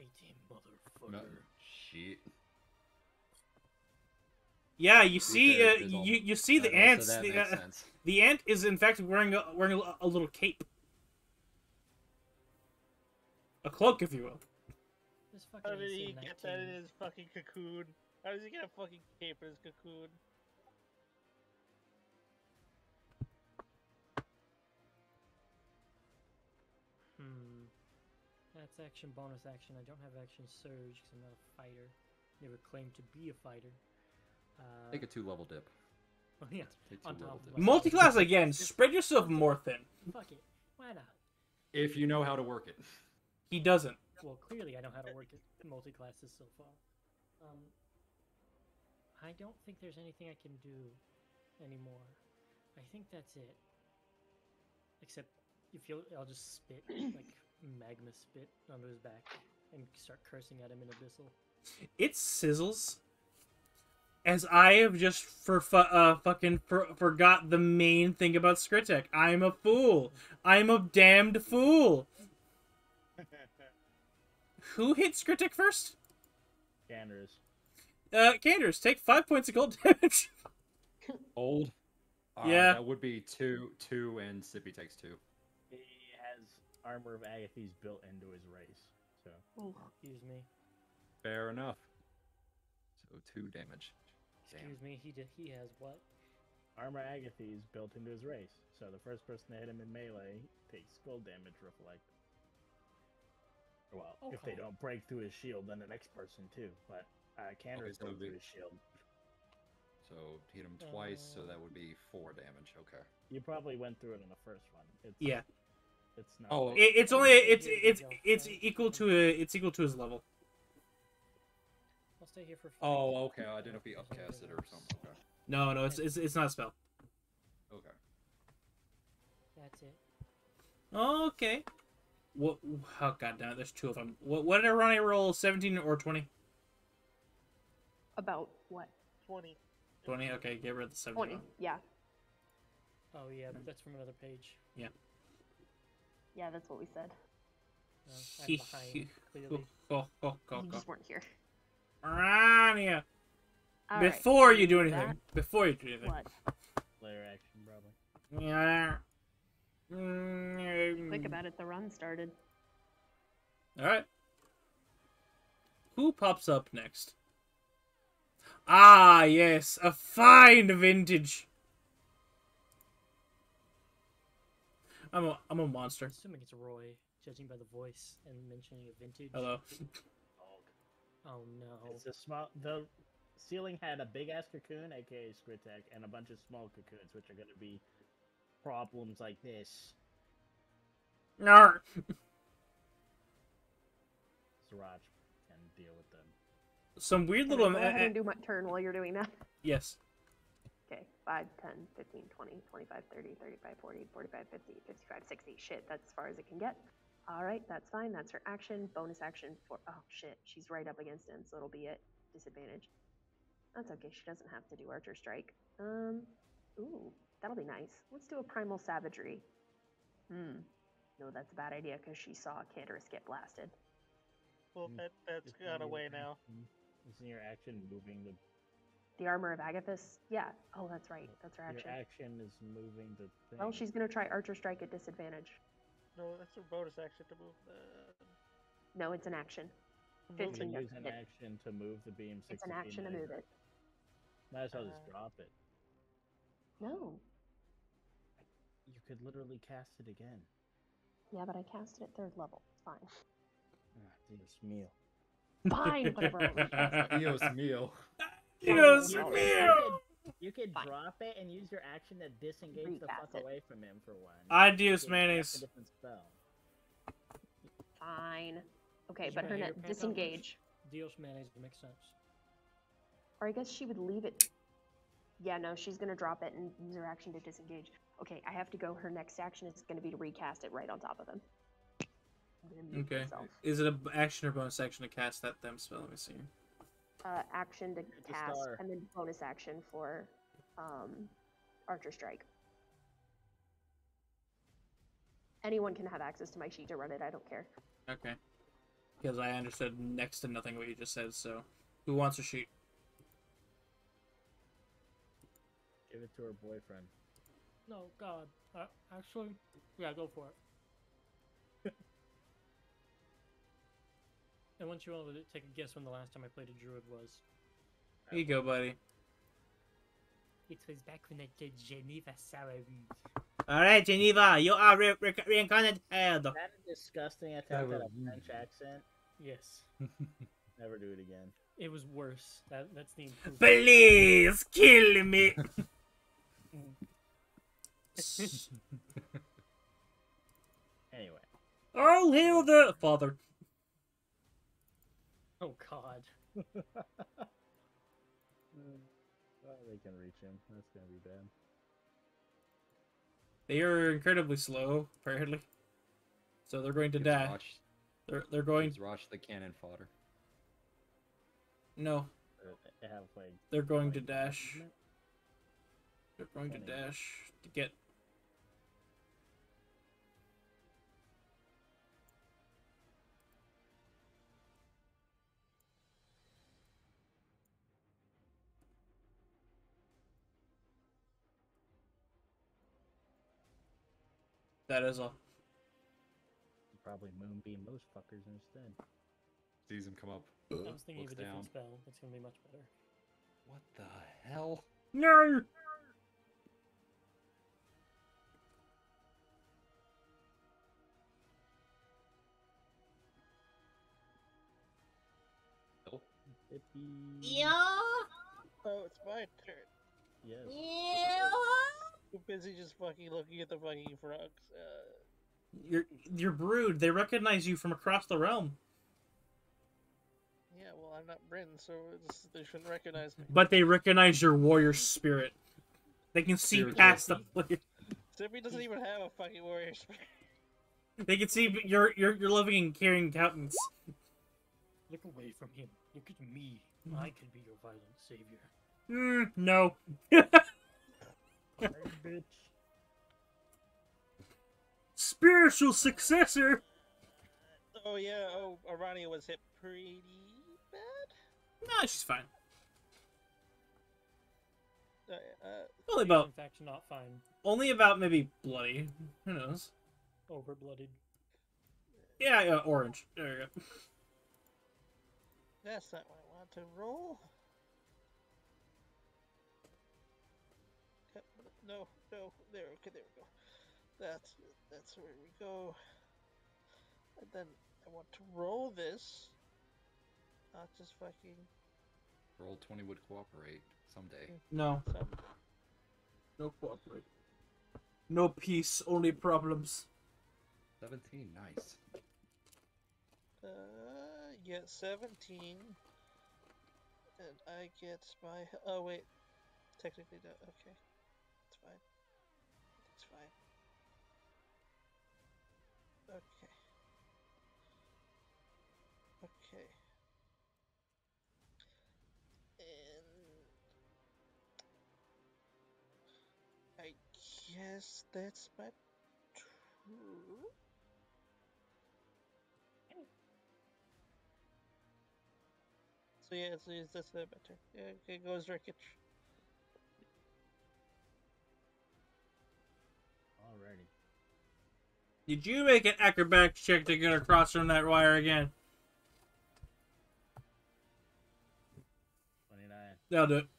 18, motherfucker. No, shit. Yeah, you see, uh, it is all- you you see the That- so ants. that The, makes uh, sense. The ant is in fact wearing a, wearing a, a little cape, a cloak, if you will. This How did he get that in his fucking cocoon? How does he get a fucking cape in his cocoon? Hmm. That's action, bonus action. I don't have action surge because I'm not a fighter. Never claimed to be a fighter. Uh, Take a two level dip. [laughs] yeah. Take two On level top of Multi-class again. Spread yourself more thin. Fuck it. Why not? If you know how to work it. He doesn't. Well, clearly I know how to work it multi-classes so far. Um, I don't think there's anything I can do anymore. I think that's it. Except if you'll, I'll just spit [clears throat] like magma spit onto his back and start cursing at him in abyssal. It sizzles. As I have just for fu- uh fucking for- forgot the main thing about Skritek. I'm a fool. I'm a damned fool. [laughs] Who hit Skritek first? Scanners. Uh, Canders, take five points of gold [laughs] damage. Old. Uh, Yeah. That would be two, two, and Sippy takes two. He has armor of Agathys built into his race. So Excuse me. Fair enough. So two damage. Damn. Excuse me. He did. He has what? armor Agathys built into his race. So the first person to hit him in melee takes gold damage reflect. Well, if they don't break through his shield, then the next person too. But uh, Candace so broke through his shield. So hit him twice, so Uh, that would be four damage. Okay. You probably went through it in the first one. It's, Yeah. It's not. Oh, It, it's only Stay it's it's it's equal to a it's equal to his level. I'll stay here for. Oh, five. okay. I didn't know if he There's anything upcasted or something. Okay. No, no, it's it's, it's not a spell. Okay. That's it. Okay. What? Oh god damn it! There's two of them. What? What did I run? I roll seventeen or twenty? About what? 20. Twenty. Okay, get rid of the seventeen. 20. Yeah. Oh yeah, but that's from another page. Yeah, Yeah, that's what we said. No, I'm behind. [laughs] Clearly. Oh, oh, oh, You oh. just weren't here. Rania. All right, Before so you do that- anything. Before you do anything. What? Player action, probably. Yeah. Quick about it, the run started. All right. Who pops up next? Ah, yes, a fine vintage. I'm a I'm a monster. Assuming it's Roy, judging by the voice and mentioning a vintage. Hello. [laughs] Oh no. It's a small. The ceiling had a big ass cocoon, aka Skritek, and a bunch of small cocoons, which are going to be problems like this. No. [laughs] Sriracha can deal with them. Some weird Can I little. go ahead uh, and do my turn while you're doing that. yes. Okay, 5, 10, 15, 20, 25, 30, 35, 40, 45, 50, 55, 60. Shit, that's as far as it can get. All right, that's fine. That's her action. Bonus action for. Oh, shit. She's right up against him, so it'll be at disadvantage. That's okay. She doesn't have to do Archer Strike. Um, ooh, that'll be nice. Let's do a Primal Savagery. Hmm. No, that's a bad idea because she saw Canderous get blasted. Well, Mm. that, that's Isn't gone your away now. Isn't your action moving the? The Armor of Agathys? Yeah. Oh, that's right. That's her action. Your action is moving the thing. Well, she's going to try Archer Strike at disadvantage. No, that's a bonus action to move the. No, it's an action. move You 15 can use an hit. action to move the beam. 60 It's an action to move it. Might as well just Uh, drop it. No. You could literally cast it again. Yeah, but I cast it at third level. It's fine. Ah, Dios mío. Fine, whatever. I'll. Dios mío. Dios You mío. You could Fine. drop it and use your action to disengage the fuck it. away from him for one. Adios, You can cast mayonnaise. A different spell. Fine. Okay, Did but you her net disengage. Dios mayonnaise would make sense. Or I guess she would leave it. Yeah, no, she's gonna drop it and use her action to disengage. Okay, I have to go. Her next action is gonna be to recast it right on top of him. I'm gonna mute Okay. myself. Is it a b- action or bonus action to cast that them spell? Let me see. Uh, action to Hit the cast, star. and then bonus action for um, Archer Strike. Anyone can have access to my sheet to run it. I don't care. Okay. Because I understood next to nothing what you just said. So, who wants a sheet? Give it to her boyfriend. No, God. Uh, actually, yeah, go for it. And want you all to take a guess when the last time I played a druid was, Here you go, buddy. it was back when I did Geneva Sourwood. All right, Geneva, you are re- re- reincarnated. Is that a disgusting attempt at a French accent? Yes, [laughs] Never do it again. it was worse. That that's the improvement. Please kill me. [laughs] [laughs] Anyway, I'll heal the father. Oh God. [laughs] they can reach him. That's gonna be bad. They are incredibly slow, apparently. So they're going to Gives dash. Roch, They're they're going. gives Roch the cannon fodder. No, uh, They have like they're going to dash. They're going to dash to get. That is all. Probably moonbeam those fuckers instead. Sees him come up. I was thinking of a looks different down. spell. That's gonna be much better. What the hell? No. Oh, Hippie. Oh, it's my turn. Yes. Too busy just fucking looking at the fucking frogs. Uh, You're you're brood. They recognize you from across the realm, yeah, well, I'm not Bryn, so it's, they shouldn't recognize me. but they recognize your warrior spirit. They can see Spiritual. past the. Sippy doesn't even have a fucking warrior spirit. They can see your your your loving and caring countenance. Look away from him. Look at me. I could be your violent savior. Mm, no. [laughs] Hey, bitch. Spiritual successor. Oh yeah, oh, Arania was hit pretty bad. Nah, she's fine. Uh, uh, Only In about fact, not fine. only about maybe bloody. Who knows? Overblooded. Yeah, yeah, orange. There you go. that's not what I want to roll. No, no, there. Okay, there we go. That's that's where we go. And then I want to roll this. Not just fucking Roll20 would cooperate someday. No, some. no cooperate. No peace, only problems. 17, nice. Uh, yeah, seventeen. And I get my. Oh wait, technically no. Okay, guess that's my turn. So yeah, so is this the better? Yeah, okay, goes Rickich. Alrighty. Did you make an acrobatics check to get across from that wire again? 29. That'll do it.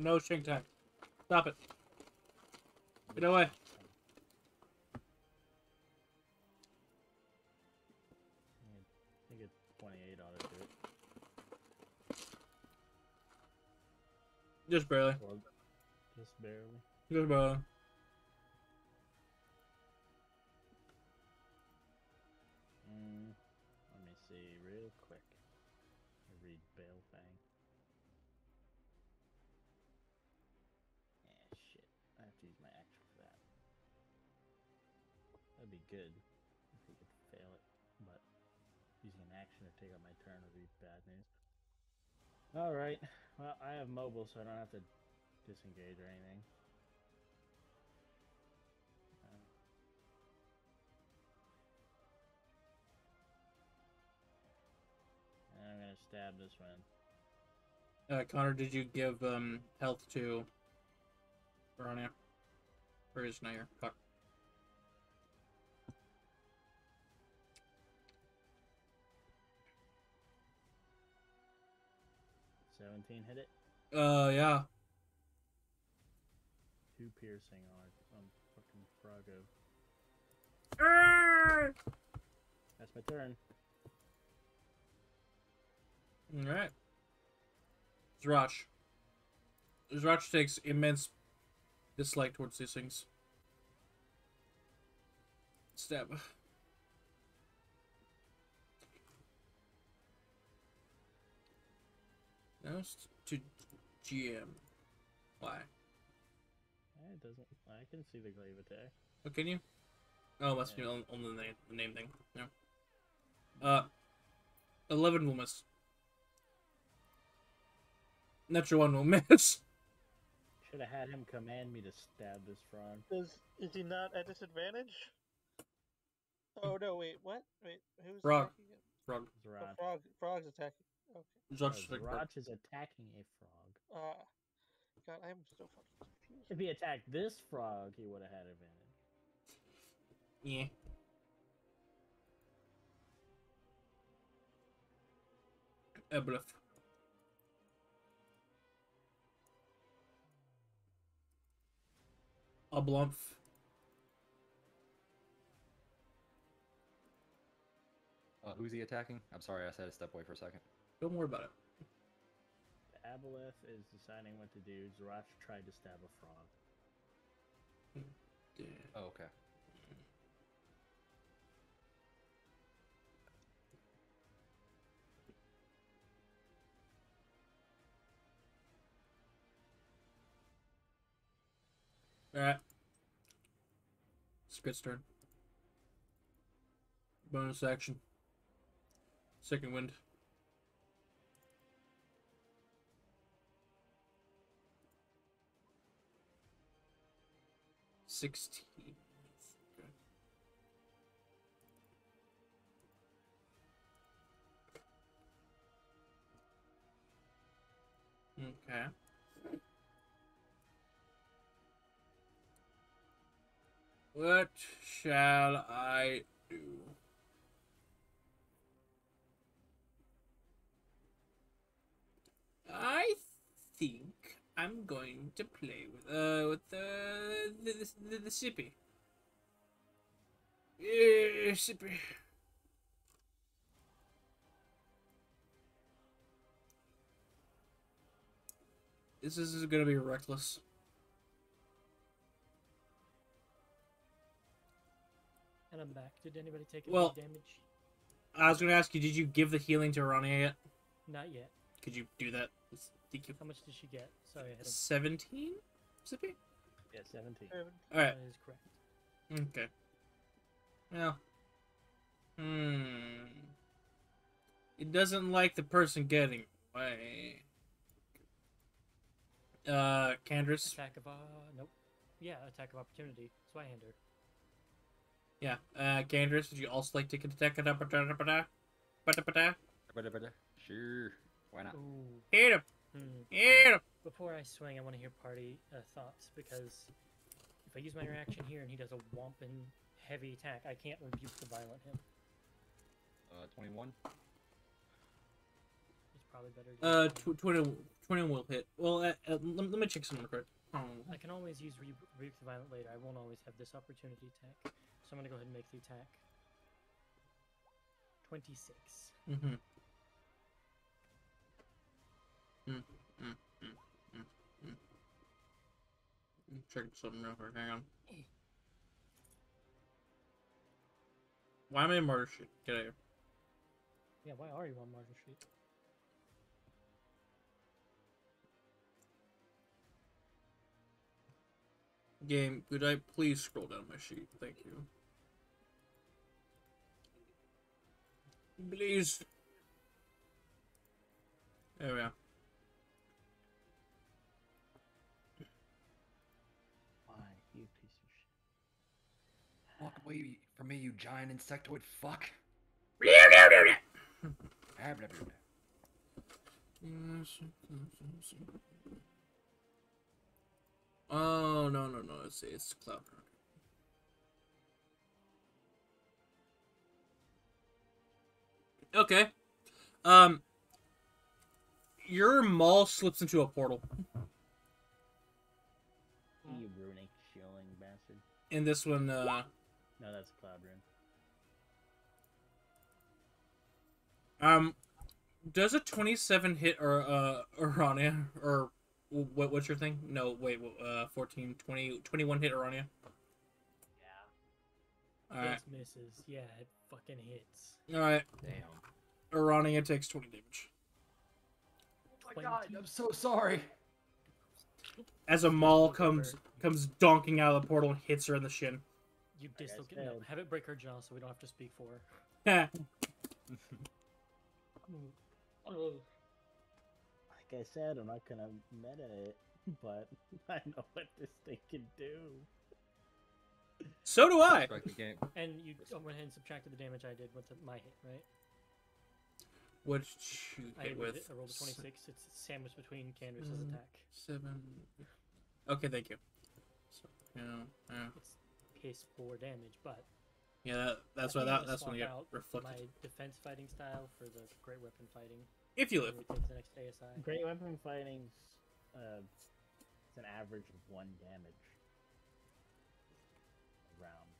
No shank time. Stop it. Get away. I think it's 28 ought to do it. Just barely. Just barely. Just barely. Alright, well, I have mobile, so I don't have to disengage or anything. And I'm gonna stab this one. Uh, Connor, did you give um health to Verania? Or is? Fuck. Seventeen hit it. Uh, yeah. Two piercing on on fucking Froggo. That's my turn. Alright. Zrach. Zrach takes immense dislike towards these things. Stab. Quest to GM. Why? Eh, It doesn't. I can see the glaive attack. Oh, can you? Oh, must be on, on the name, the name thing. Yeah. Uh, eleven will miss. Natural one will [laughs] miss. Should have had him command me to stab this frog. Is is he not at disadvantage? Oh no! Wait, what? Wait, who's Frog. attacking him? Frog. Oh, frog. Frog's attacking. Okay. Josh No, is like frog. Zerach is attacking a frog. Uh, God, I'm so fucking confused. If he attacked this frog, he would have had advantage. Yeah. A bluff. A bluff. Uh, who's he attacking? I'm sorry, I said to step away for a second. Don't worry about it. The Aboleth is deciding what to do. Zerach tried to stab a frog. [laughs] Yeah. Oh, okay. Alright. Skrit's turn. Bonus action. Second wind. Sixteen. Okay. Okay. What shall I do? I think I'm going to play with uh with the the the, the, the sippy. Yeah, sippy. This is gonna be reckless. And I'm back. Did anybody take any Well- damage? I was gonna ask you, did you give the healing to Arania yet? Not yet. Could you do that? Thank you. How much did she get? Sorry, I had a... Seventeen, Sippy. Yeah, 17. Seven. All right. That is correct. Okay. Well. Hmm. It doesn't like the person getting away. Uh, Candris. Attack of uh nope. Yeah, attack of opportunity. Zweihander. Yeah. Uh, Candris, would you also like to get attack? Bada Sure. Why not? Ooh. Hit him! Hmm. Hit! Before I swing, I want to hear party uh, thoughts because if I use my reaction here and he does a whomping heavy attack, I can't rebuke the violent him. Uh, 21. It's probably better. to Uh, use tw- 20, 20 will hit. Well, uh, uh, let, let me check something real quick. Oh. I can always use re- rebuke the violent later. I won't always have this opportunity attack, so I'm gonna go ahead and make the attack. Twenty-six. Mm-hmm. Mm, mm, mm, mm, mm. I'm Checking something real quick. Hang on. Why am I in murder shit? Get out of here. Yeah, why are you on Marshall Street? Game, could I please scroll down my sheet? Thank you. Please. There we are. Walk away from me, you giant insectoid fuck. [laughs] Oh no no no! It's it's cloud. Okay. Um. Your mall slips into a portal. You runic shilling bastard. And this one, uh, No, that's a Cloud Rune. um, does a twenty-seven hit or uh Urania or what? What's your thing? No, wait, uh, 14, 20, 21 hit Urania. Yeah. All right, This misses. Yeah, it fucking hits. all right. Damn. Urania takes twenty damage. explain God, to you. I'm so sorry. As a maul comes comes donking out of the portal and hits her in the shin. You Like dislocate. No, said. have it break her jaw so we don't have to speak for her. [laughs] Like I said, I'm not gonna meta it, but [laughs] I know what this thing can do. so do I. Strike the game. And you went ahead and subtracted the damage I did with the, my hit, right? What did you I hit hit with? it. I rolled a 26. It's sandwiched between Candace's attack. Seven. Okay, thank you. So, yeah, yeah, It's piss poor damage, but yeah. That, that's why that that's when you swap get reflected. My defense fighting style for the great weapon fighting. If you live. take the next ASI. Great weapon fighting's uh, it's an average of one damage a round.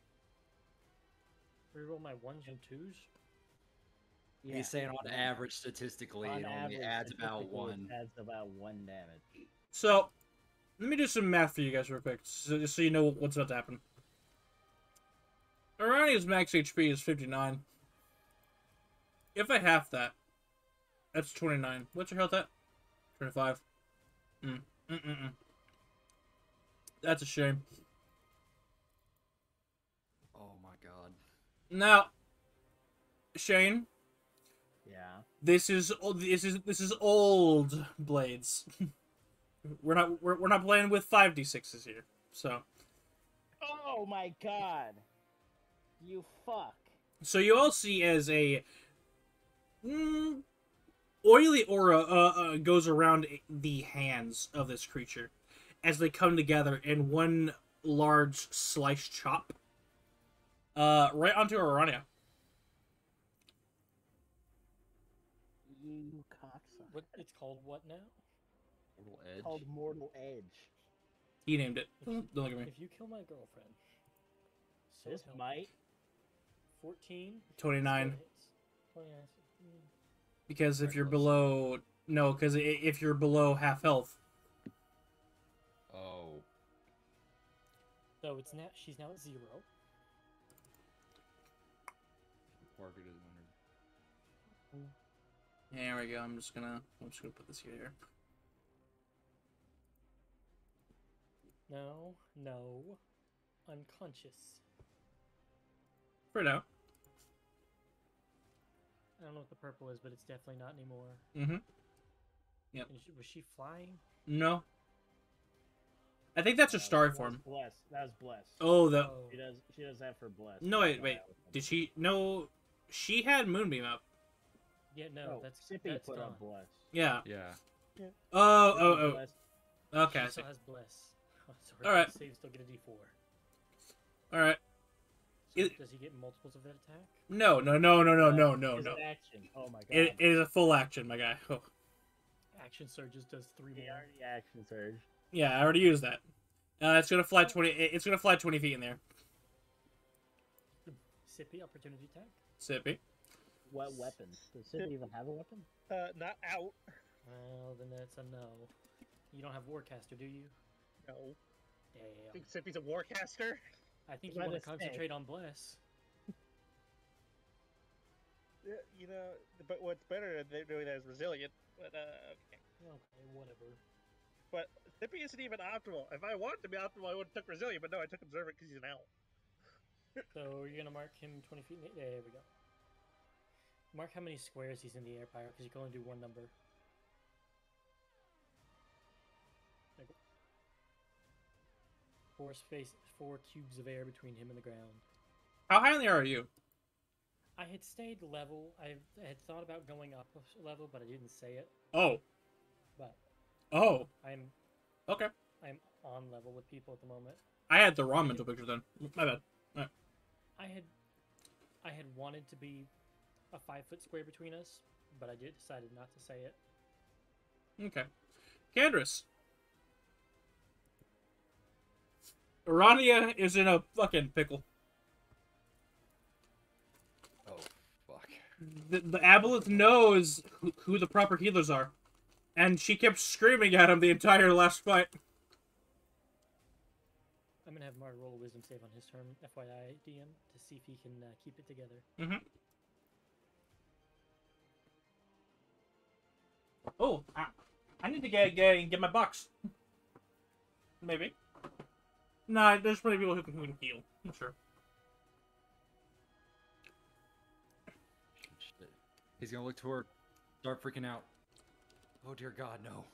Reroll my ones and twos. He's saying on average, statistically, on it only average, adds about one. Adds about one damage. So, let me do some math for you guys real quick, so, just so you know what's about to happen. Arania's max HP is 59. If I half that, that's 29. What's your health at? 25. Mm. Mm-mm-mm. That's a shame. Oh my god. Now, Shane, Yeah. this is this is this is old blades. [laughs] we're not we're, we're not playing with 5d6s here. So, Oh my god! You fuck. So you all see as a mm, oily aura uh, uh, goes around the hands of this creature as they come together in one large slice chop uh, right onto Arania. You cocksucker. What it's called? What now? Little edge. called Mortal Edge. He named it. If you, Don't look at me. if you kill my girlfriend, so This help me. might. 14. 29. 29. mm, Because if you're below... No, because if you're below half health... Oh. So it's now she's now at zero. Targeted when There we go. I'm just gonna... I'm just gonna put this here. No, no, unconscious. For now. I don't know what the purple is, but it's definitely not anymore. Mm-hmm. Yep. She- was she flying? No. I think that's her star that form. Bless. That was bless. Oh, the... Oh, She does. She does that for bless. No, wait, wait. Did she? No, she had Moonbeam up. yeah, no, No, that's Sippy that's put gone. on bless. Yeah. Yeah. Oh, Sippy oh, bless- oh. Okay, I She still has bless. Oh, [laughs] sorry, Alright. Save still get a D4. All right. So It- does he get multiples of that attack? No, no, no, no, no, no, no, no. action. Oh my god. It, it is a full action, my guy. Oh. Action surges does three He more. already action surge. Yeah, I already used that. Uh, it's gonna fly twenty. It's gonna fly twenty feet in there. Sippy opportunity attack. Sippy. What weapon? Does Sippy even have a weapon? Uh, not out. Well, then that's a no. You don't have Warcaster, do you? No. Damn. Think Sippy's a warcaster? I think you want to think. concentrate on Bless. [laughs] Yeah, you know, but what's better than doing that is resilient. But uh, okay. Okay, whatever. But Sippy isn't even optimal. If I wanted to be optimal, I would have took resilient. But no, I took observant because he's an owl. [laughs] So you're gonna mark him 20 feet. In the... There we go. Mark how many squares he's in the air, Pyro, because you can only do one number. Four space, four cubes of air between him and the ground. How high in the air are you? I had stayed level. I had thought about going up a s- level, but I didn't say it. Oh. But Oh. I'm Okay. I'm on level with people at the moment. I had the wrong mental picture then. My bad. I had I had wanted to be a five foot square between us, but I did decided not to say it. Okay. Candrus. Arania is in a fucking pickle. Oh, fuck. The, the aboleth knows who, who the proper healers are. And she kept screaming at him the entire last fight. I'm gonna have Mar roll a wisdom save on his turn, FYI DM, to see if he can uh, keep it together. Oh, ah, I need to get get, get my box. Maybe. Nah, there's plenty of people who can, who can heal. I'm sure. Shit. He's gonna look toward. Start freaking out. Oh dear God, no.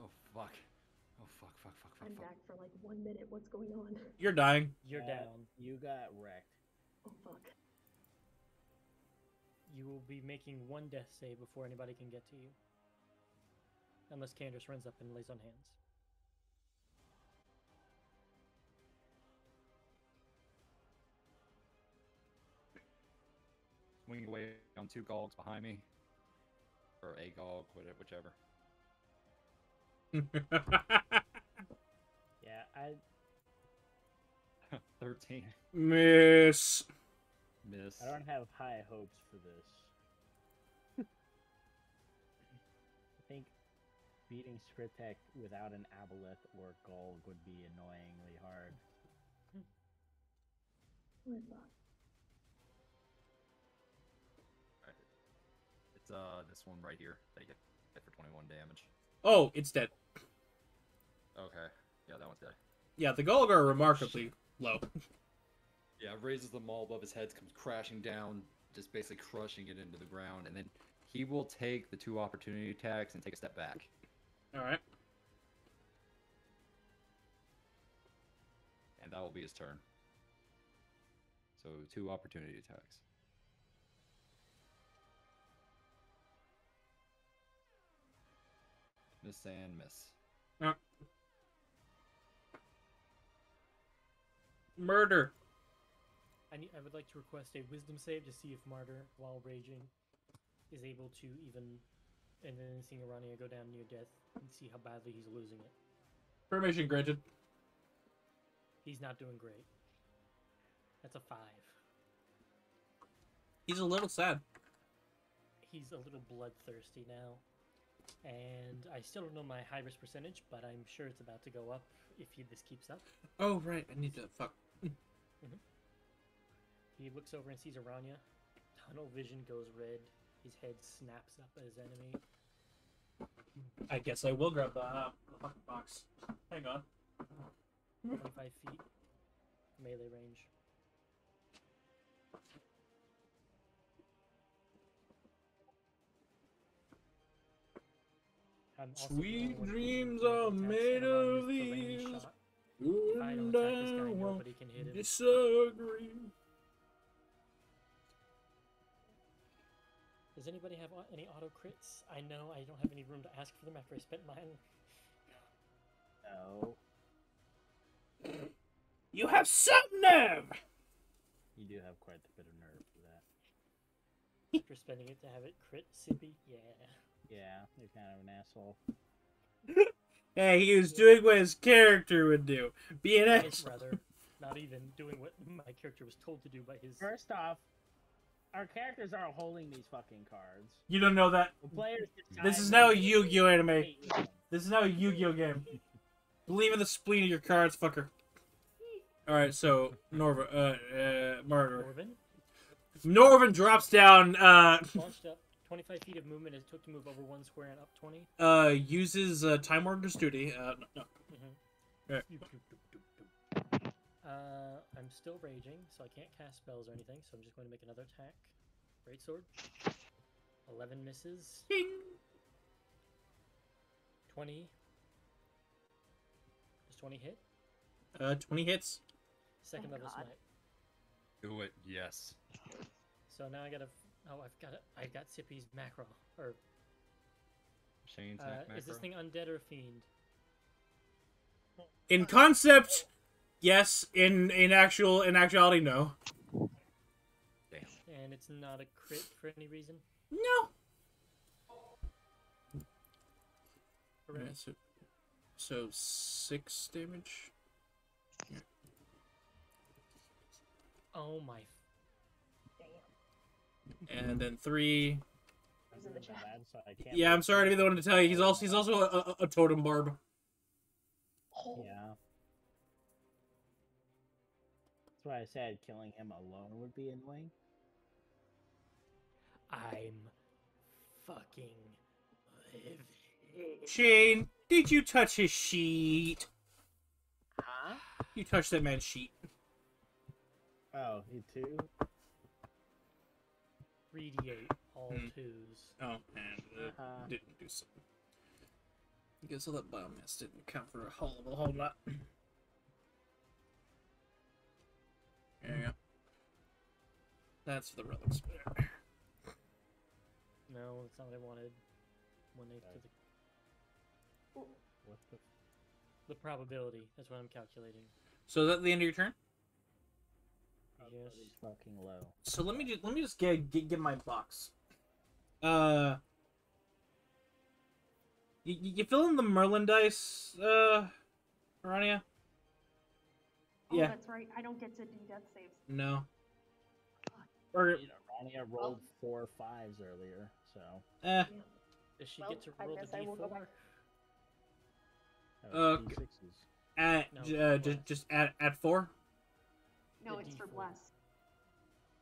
Oh fuck. Oh fuck, fuck, fuck, fuck, I'm fuck. back for like one minute. What's going on? [laughs] You're dying. You're Uh, down. You got wrecked. Oh fuck. You will be making one death save before anybody can get to you. Unless Candace runs up and lays on hands. Swinging away on two gogs behind me. Or a gog, whatever, whichever. [laughs] Yeah, I [laughs] 13. Miss. Miss. I don't have high hopes for this. [laughs] I think beating Skritek without an Aboleth or Golg would be annoyingly hard. Uh this one right here. They get hit for 21 damage. oh, it's dead. Okay. Yeah, that one's dead. Yeah, the Golg are remarkably low. Yeah, raises the maul above his head, comes crashing down, just basically crushing it into the ground, and then he will take the two opportunity attacks and take a step back. All right. And that will be his turn. So two opportunity attacks. Miss and miss. Uh, murder. I, need, I would like to request a wisdom save to see if Martyr, while raging, is able to even, and then seeing Arania go down near death and see how badly he's losing it. Permission granted. He's not doing great. That's a five. He's a little sad. He's a little bloodthirsty now. And I still don't know my high risk percentage, but I'm sure it's about to go up if he, this keeps up. Oh right, I need to fuck. He looks over and sees Aranya. Tunnel vision goes red. His head snaps up at his enemy. I guess I will grab the, uh, the fucking box. Hang on. 25 feet. Melee range. Sweet rolling with dreams are made of these. shot. If I don't And I guy, won't nobody can hit him. disagree. Does anybody have uh, any auto crits? I know I don't have any room to ask for them after I spent mine. No, [coughs] You have some nerve. you do have quite a bit of nerve for that. After spending it to have it crit Sippy? Yeah. Yeah, you're kind of an asshole. [laughs] Hey, he was doing what his character would do. Be an Right, asshole. rather, not even doing what my character was told to do by his. First off, our characters aren't holding these fucking cards. You don't know that. The players This is decide now a Yu-Gi-Oh anime. This is now a Yu-Gi-Oh game. Believe in the spleen of your cards, fucker. All right, so Norva, uh, uh, Martyr. Norvin Norvin drops down. Uh, up 25 feet of movement. It took to move over one square and up 20. uh, uses uh, Time Warner's duty. Uh, no, no. Mm-hmm. Right. Uh, I'm still raging, so I can't cast spells or anything. So I'm just going to make another attack. Great sword. 11 misses. Ding. 20. Does 20 hit? Uh, twenty hits. Second Thank level God. smite. Do it, yes. So now I gotta. Oh, I've got it. I got Sippy's macro. Or Shane's uh, neck is this thing undead or fiend? In concept, yes. In in actual in actuality, no. Damn. And it's not a crit for any reason. No. Hooray. Alright, so, so six damage. Oh my. Damn. and mm-hmm. then three. Who's in the chat? Bad, so I can't Yeah, I'm sorry to be the one to tell you. He's also he's also a, a, a totem barb. Oh, Yeah. That's why I said killing him alone would be annoying. I'm fucking livid. Shane, did you touch his sheet? Huh? You touched that man's sheet. Oh, you too? 3d8, all Hmm. twos. Oh, and it Uh-huh. didn't do so. I guess all that biomass didn't count for a whole of a whole lot. There you go. That's for the relics. There. No, that's not what I wanted. One eighth to the, What the? the probability. That's what I'm calculating. So is that the end of your turn? Yes. He's fucking low. So let me just let me just get get, get my box. Uh, you, you fill in the Merlin dice, uh, Arania? Oh, Yeah. that's right. I don't get to do death saves. No. Or You know, Rania rolled four fives earlier, so eh, Does she Well, get to I roll guess the I will go d4? back. that was Okay. D6s. at No, uh, just just at at four. No, it's for D4. bless.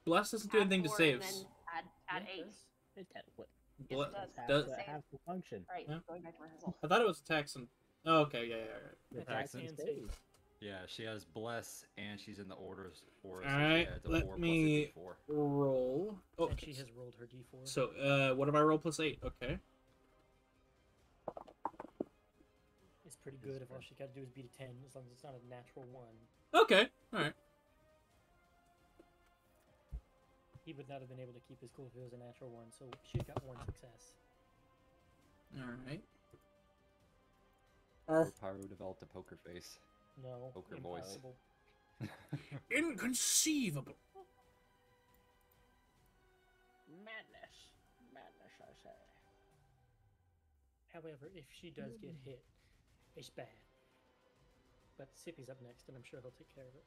Bless doesn't do Add anything to four and saves. then Add, add Yeah, it eight. does. It, that, what, Yes, it does. half, does- the, Save. half the function. Right, Yeah. going back to rehearsal. I thought it was attacks and. Oh, okay, yeah, yeah, right. The Attacks and and saves. Yeah, she has bless, and she's in the orders for. Alright, let me- Roll. Oh, And she has rolled her d4. So, uh, what if I roll plus eight? Okay. it's pretty good if all she got to do is beat a 10, as long as it's not a natural 1. Okay. All right. He would not have been able to keep his cool if it was a natural 1, so she's got one success. All right. Or Uh, Pyro developed a poker face. No, Poker voice. [laughs] inconceivable. Madness. Madness, I say. However, if she does get hit, it's bad. But Sippy's up next, and I'm sure he'll take care of it.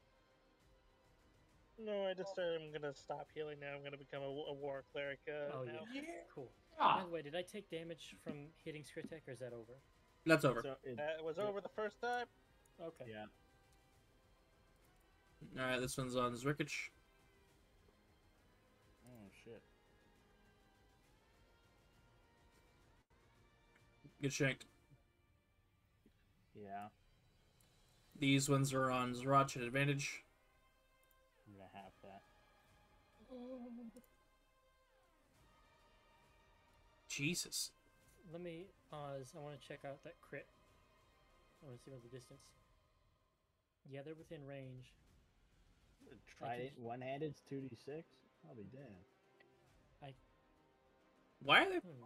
No, I just uh, I'm gonna stop healing now. I'm gonna become a, a war cleric. Uh, oh, now. yeah. Cool. By the way, did I take damage from hitting Skritek, or is that over? That's over. So it, Uh, it was Yeah. over the first time. Okay. yeah. All right. This one's on Zrikich. Oh shit. Get shanked. Yeah. These ones are on Zrach at advantage. Jesus. Let me pause. I want to check out that crit. I want to see what the distance. Yeah, they're within range. Try it one handed, two d six. I'll be damned. Why are they? Hmm.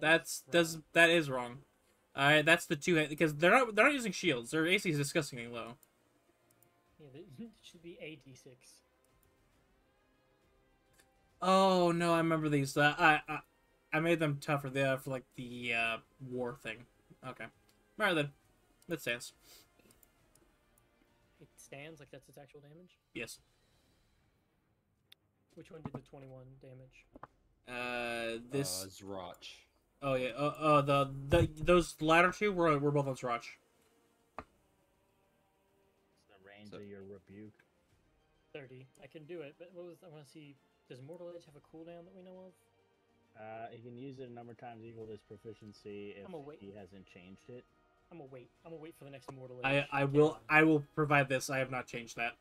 That's wrong. does that is wrong. Uh, that's the two because they're not they're not using shields. Their AC is disgustingly low. Yeah, it [laughs] should be a d6. Oh no, I remember these. Uh, I, I I made them tougher there for like the uh, war thing. Okay, all right then. That stands. It stands like that's its actual damage. Yes. Which one did the 21 damage? Uh, this. Uh, Zrach. oh yeah. Uh, uh, the the those latter two were were both on Srach. It's the range So- of your rebuke. 30. I can do it, but what was I want to see? Does Mortal Edge have a cooldown that we know of? Uh, he can use it a number of times equal to his proficiency if I'ma wait. he hasn't changed it. I'm gonna wait. I'm gonna wait for the next Mortal Edge. I I will. I will provide this. I have not changed that.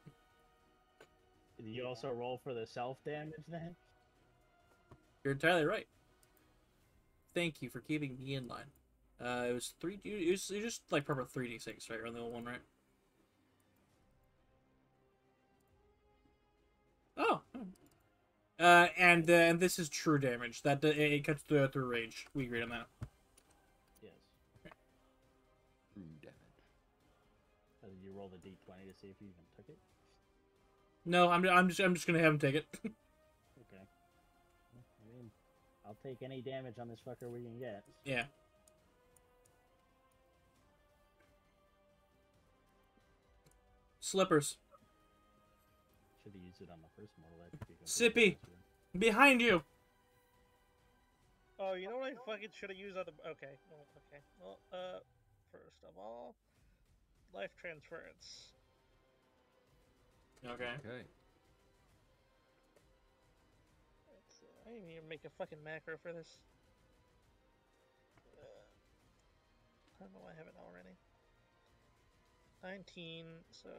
Do you also roll for the self damage then? You're entirely right. Thank you for keeping me in line. Uh, it was three. It was, it was just like proper three d six, right? Or the old one, right? Uh, and uh, and this is true damage. That it, it cuts through through range. We agreed on that. Yes. True damage. So did you roll the d20 to see if you even took it? No, I'm I'm just I'm just gonna have him take it. [laughs] Okay. I mean, I'll take any damage on this fucker we can get. yeah. Slippers Should have used it on the first mortal edge. to be completely Sippy. honest with you. behind you. Oh, you know what I fucking should have used on the. Okay. Well, okay. Well, uh, first of all, life transference. Okay. Okay. Let's see, I didn't even make a fucking macro for this. Uh, I don't know why I haven't already. 19, so.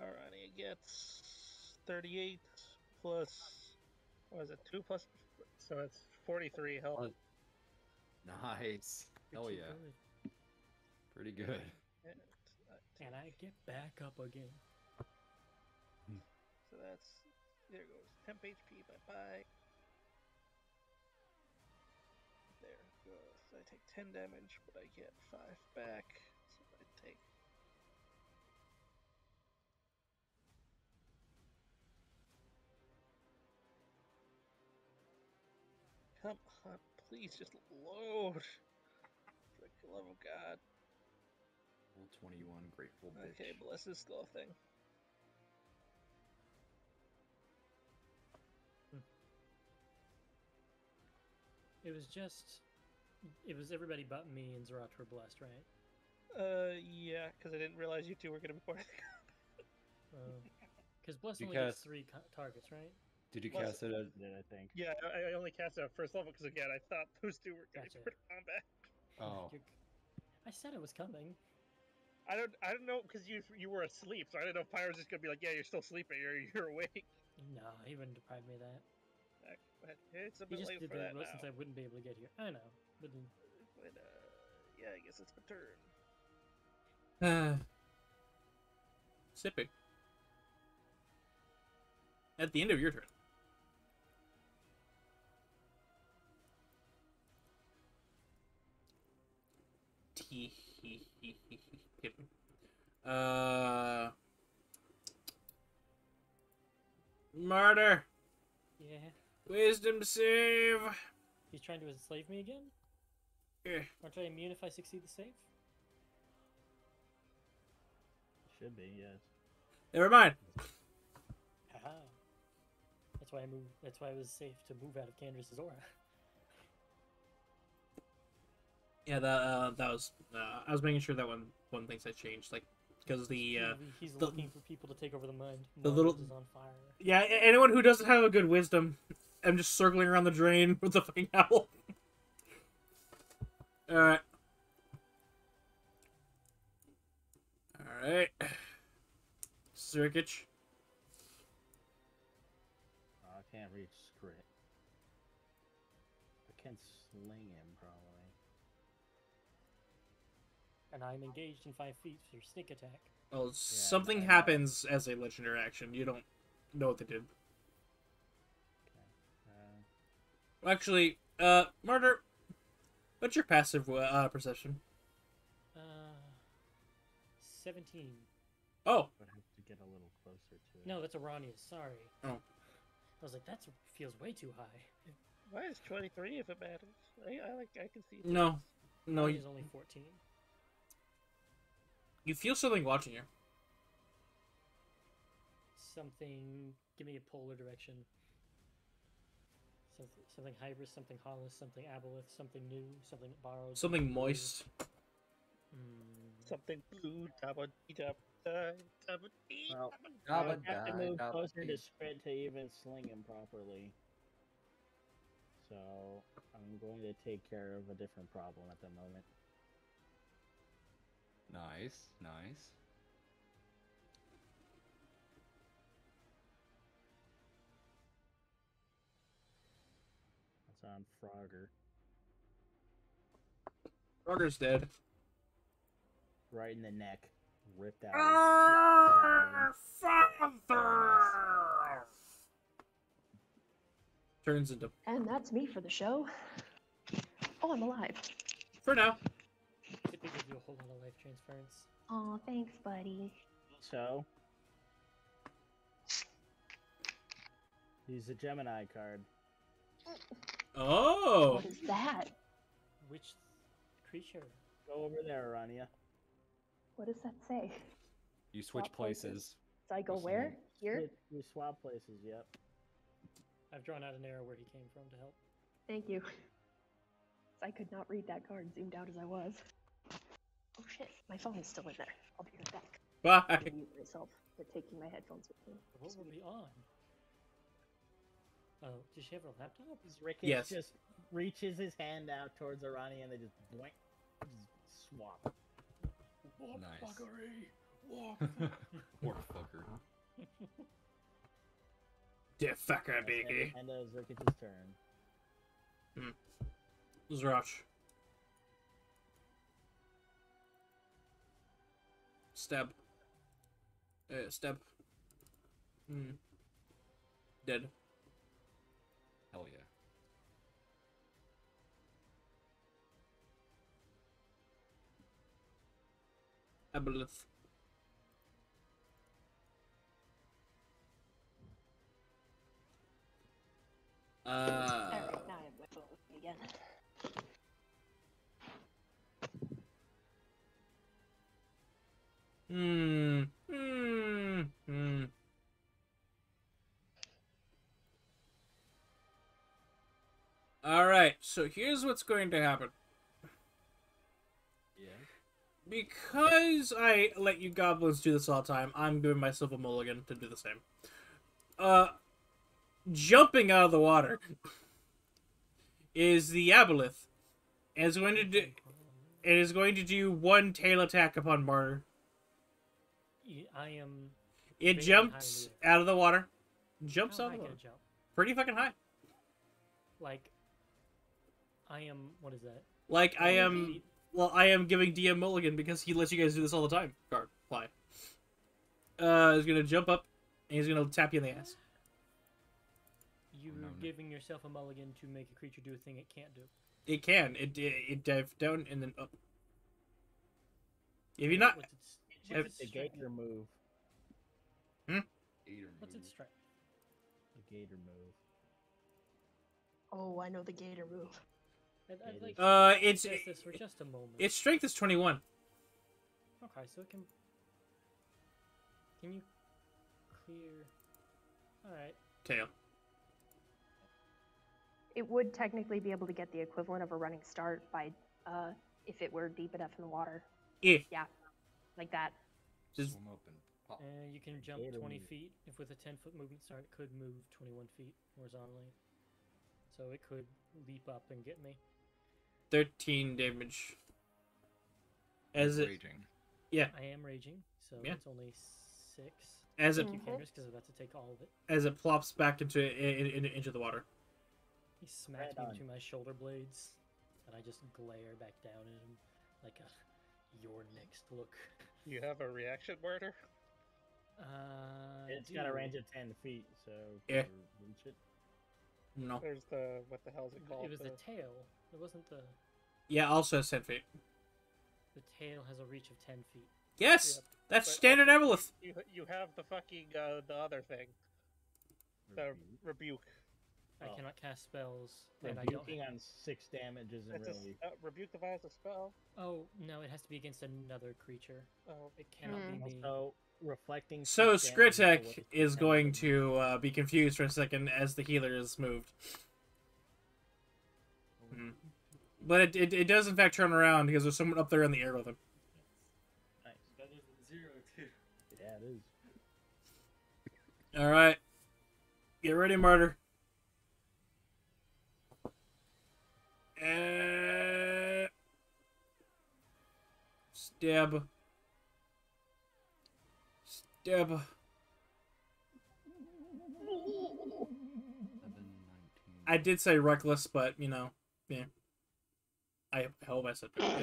Arania gets 38 plus. What is it? 2 plus. So it's 43 health. Nice. Hell Pretty yeah. good. Pretty good. And, uh, And I get back up again. so that's. There goes. Temp HP. Bye bye. There goes. I take 10 damage, but I get 5 back. Come on, please just load. For the love of God. Level 21, grateful bitch. Okay, bless is still a thing. It was just. It was everybody but me and Zerat were blessed, right? Uh, yeah, because I didn't realize you two were gonna be part of the [laughs] Because blessed You only gets cast- three co- targets, right? Did you Plus- cast it at. Did I think? Yeah, I, I only cast it at first level because again, I thought [laughs] those two were gonna Gotcha. be part of combat. Oh. [laughs] I said it was coming. I don't, I don't know because you you were asleep, so I didn't know if Pyro was just gonna be like, yeah, you're still sleeping, or you're awake. No, he wouldn't deprive me of that. But it's a He just late did for that that since. I wouldn't be able to get here. I know, but then- But uh, yeah, I guess it's my turn. [sighs] Uh, Sippy. At the end of your turn. [laughs] Uh. Murder. yeah, Wisdom save. he's trying to enslave me again. Eh. Aren't I immune if I succeed the save? Should be, yes. Never mind. Haha. That's why I moved. That's why it was safe to move out of Candras's aura. Yeah, that uh, that was. Uh, I was making sure that one one things had changed, like because the uh, he's the- looking for people to take over the mind. the Mars little- is on fire. Yeah, anyone who doesn't have a good wisdom, I'm just circling around the drain with the fucking owl. [laughs] Alright. Alright. Circuit. Oh, And I'm engaged in five feet for your sneak attack. Oh, something I know. happens as a legendary action. You don't know what they did. Uh, Actually, uh, Martyr, what's your passive uh, perception? Uh, seventeen. Oh, would have to get a little closer to it. No, that's Arania's. Sorry. Oh. I was like, that feels way too high. Why is 23 if it matters? I, I like, I can see. no. No, He's only fourteen. You feel something watching you. Something. Give me a polar direction. Something, something hybris, something hollis, something aboleth, something new, something borrowed. Something moist. Hmm. Something blue, dabba dee dabba da, dabba dee Well, dabba I Dabba would have to move closer to dee. Scrit to even sling him properly. So, I'm going to take care of a different problem at the moment. Nice, nice. That's on Frogger. Frogger's dead. Right in the neck. Ripped out. Ah, his father! Turns into And that's me for the show. Oh, I'm alive. for now. Could give you a whole lot of life transference. Aw, thanks, buddy. So, he's a Gemini card. Oh, What is that? Which creature? Go over there, Arania. What does that say? You switch Swap places. places. So I go Listen, where? Here? You swap places, yep. I've drawn out an arrow where he came from to help. Thank you. [laughs] I could not read that card, zoomed out as I was. Oh shit, my phone is still in there. I'll be right back. bye. I mute myself for taking my headphones with me. What Just were we on? Oh, does she have a laptop? Is Ricketts Yes. just reaches his hand out towards Arani and they just blank, just swap. Nice. Fuckery. [laughs] Or fucker. [laughs] Yeah, fucker, That's biggie. End of Zerkic's turn. Zroch. Stab. Uh, stab. Hmm. Dead. Hell yeah. Aboleth. Uh, Alright, now I have my phone with again. Hmm, hmm, hmm. All right, so here's what's going to happen. Yeah. Because I let you goblins do this all the time, I'm giving myself a mulligan to do the same. Uh, jumping out of the water is the aboleth. And it's going to do. It is going to do one tail attack upon Martyr. Y- I am. It jumps out of the water. Jumps How out of the water. jump? Pretty fucking high. Like, I am. What is that? Like I 20 am. feet? Well, I am giving DM mulligan because he lets you guys do this all the time. Guard, fly. Uh, he's gonna jump up and he's gonna tap you in the ass. You're no, no. giving yourself a mulligan to make a creature do a thing it can't do. It can. It it, it dive down and then up. If you're not, What's its, if- its The gator move. Gator What's move. its strength? The gator move. Oh, I know the gator move. I'd, I'd like is- to uh, it's this for just a moment. its strength is twenty one. Okay, so it can. Can you clear? All right. Tail. It would technically be able to get the equivalent of a running start by, uh, if it were deep enough in the water, If like that. Just- Swim up and pop. Uh, you can jump Gator 20 feet. If with a 10 foot movement start, it could move 21 feet horizontally. So it could leap up and get me. thirteen damage. As it Raging. Yeah. I am raging, so Yeah. it's only six. as it You because I'm about to take all of it. as it plops back into in, in, into the water. He smacks Right me on. between my shoulder blades, and I just glare back down at him like a "your next" look. You have a reaction Martyr? Uh, It's got a range of ten feet, so Yeah. can you reach it. No. There's the what the hell is it called? It was the The- tail. It wasn't the. Yeah, also has ten feet. The tail has a reach of 10 feet. Yes, Yep, that's but standard aboleth. you you have the fucking uh, the other thing, the Rebuke. rebuke. I Oh. cannot cast spells, and I don't. Rebuking on six damage isn't It's a, really. s- uh, rebuke device a spell. Oh no, it has to be against another creature. Oh, It cannot Mm. be me. Also, reflecting. So six Skritek is going to uh, be confused for a second as the healer is moved. Mhm. But it, it, it does in fact turn around because there's someone up there in the air with him. Nice. Zero too. Yeah, it is. All right, get ready, martyr. Uh, stab. Stab. I did say reckless, but you know, yeah. I hope I said that.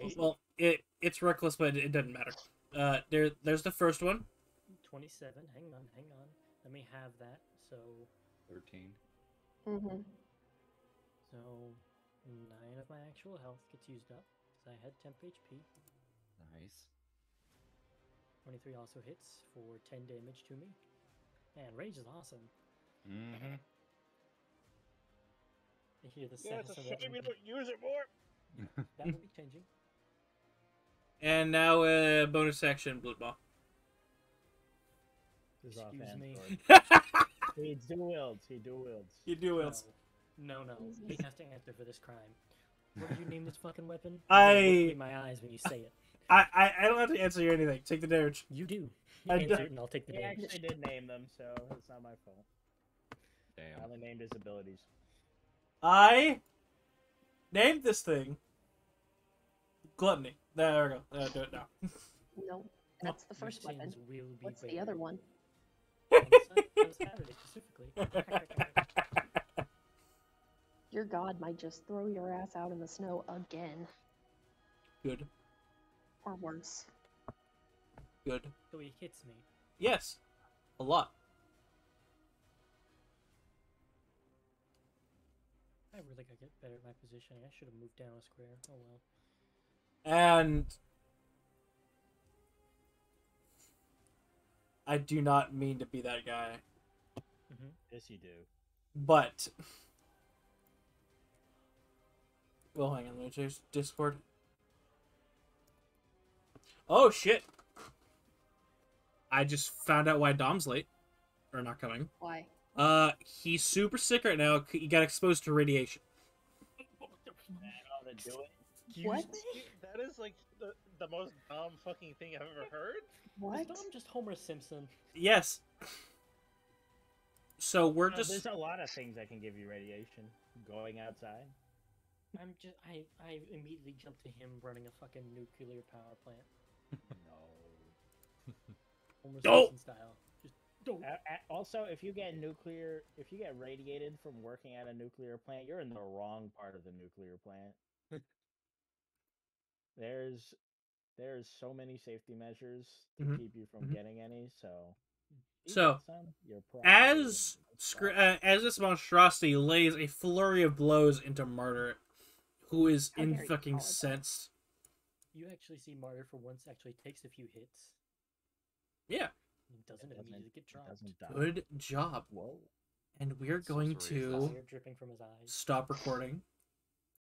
It- well, it it's reckless, but it doesn't matter. Uh, there there's the first one. 27. Hang on, hang on. Let me have that. So, 13. Mm-hmm. so nine of my actual health gets used up because I had temp HP. Nice. 23 also hits for 10 damage to me. Man, rage is awesome. Mm-hmm. [laughs] I hear the yeah, it's a of that. shame you will don't use it more. [laughs] That will be changing. And now uh, bonus action, blood ball. Excuse me. [laughs] He dual wields. He dual wields. you do it. No, no, no. He has to answer for this crime. What do you name this fucking weapon? [laughs] I- You're gonna look me in my eyes when you say it. I, I I don't have to answer you anything. Take the damage. You do. You I answer it and I'll take the He damage. actually did name them, so it's not my fault. Damn. I only named his abilities. I Name this thing. Gluttony. There we go. Uh, do it now. No, [laughs] that's the first weapon. Mutations will be What's the other one? On Saturday specifically. [laughs] Your god might just throw your ass out in the snow again, Good. or worse. Good. so he hits me. Yes. A lot. I really gotta get better at my positioning. I should have moved down a square. Oh well. And I do not mean to be that guy, mm-hmm. Yes, you do. but well, hang on. Let me check Discord. Oh shit! I just found out why Dom's late or not coming. Why? Uh, he's super sick right now. He got exposed to radiation. to do it. Excuse What? me? That is like the, the most dumb fucking thing I've ever heard. What? Is Dom just Homer Simpson? Yes. So we're No, just There's a lot of things that can give you radiation. Going outside. I'm just I I immediately jumped to him running a fucking nuclear power plant. [laughs] No. Homer Don't. Simpson style. Just don't. A- a- also, if you get nuclear, if you get radiated from working at a nuclear plant, you're in the wrong part of the nuclear plant. [laughs] there's there's so many safety measures to Mhm, keep you from mhm. getting any. So, So, some, you're as scr- uh, as this monstrosity lays a flurry of blows into Martyr, who is How in fucking call it that. sense. You actually see Martyr for once actually takes a few hits Yeah, and doesn't doesn't- immediately get dropped. good job. Whoa. And we're going Sorcery is to Tear dripping from his eyes. stop recording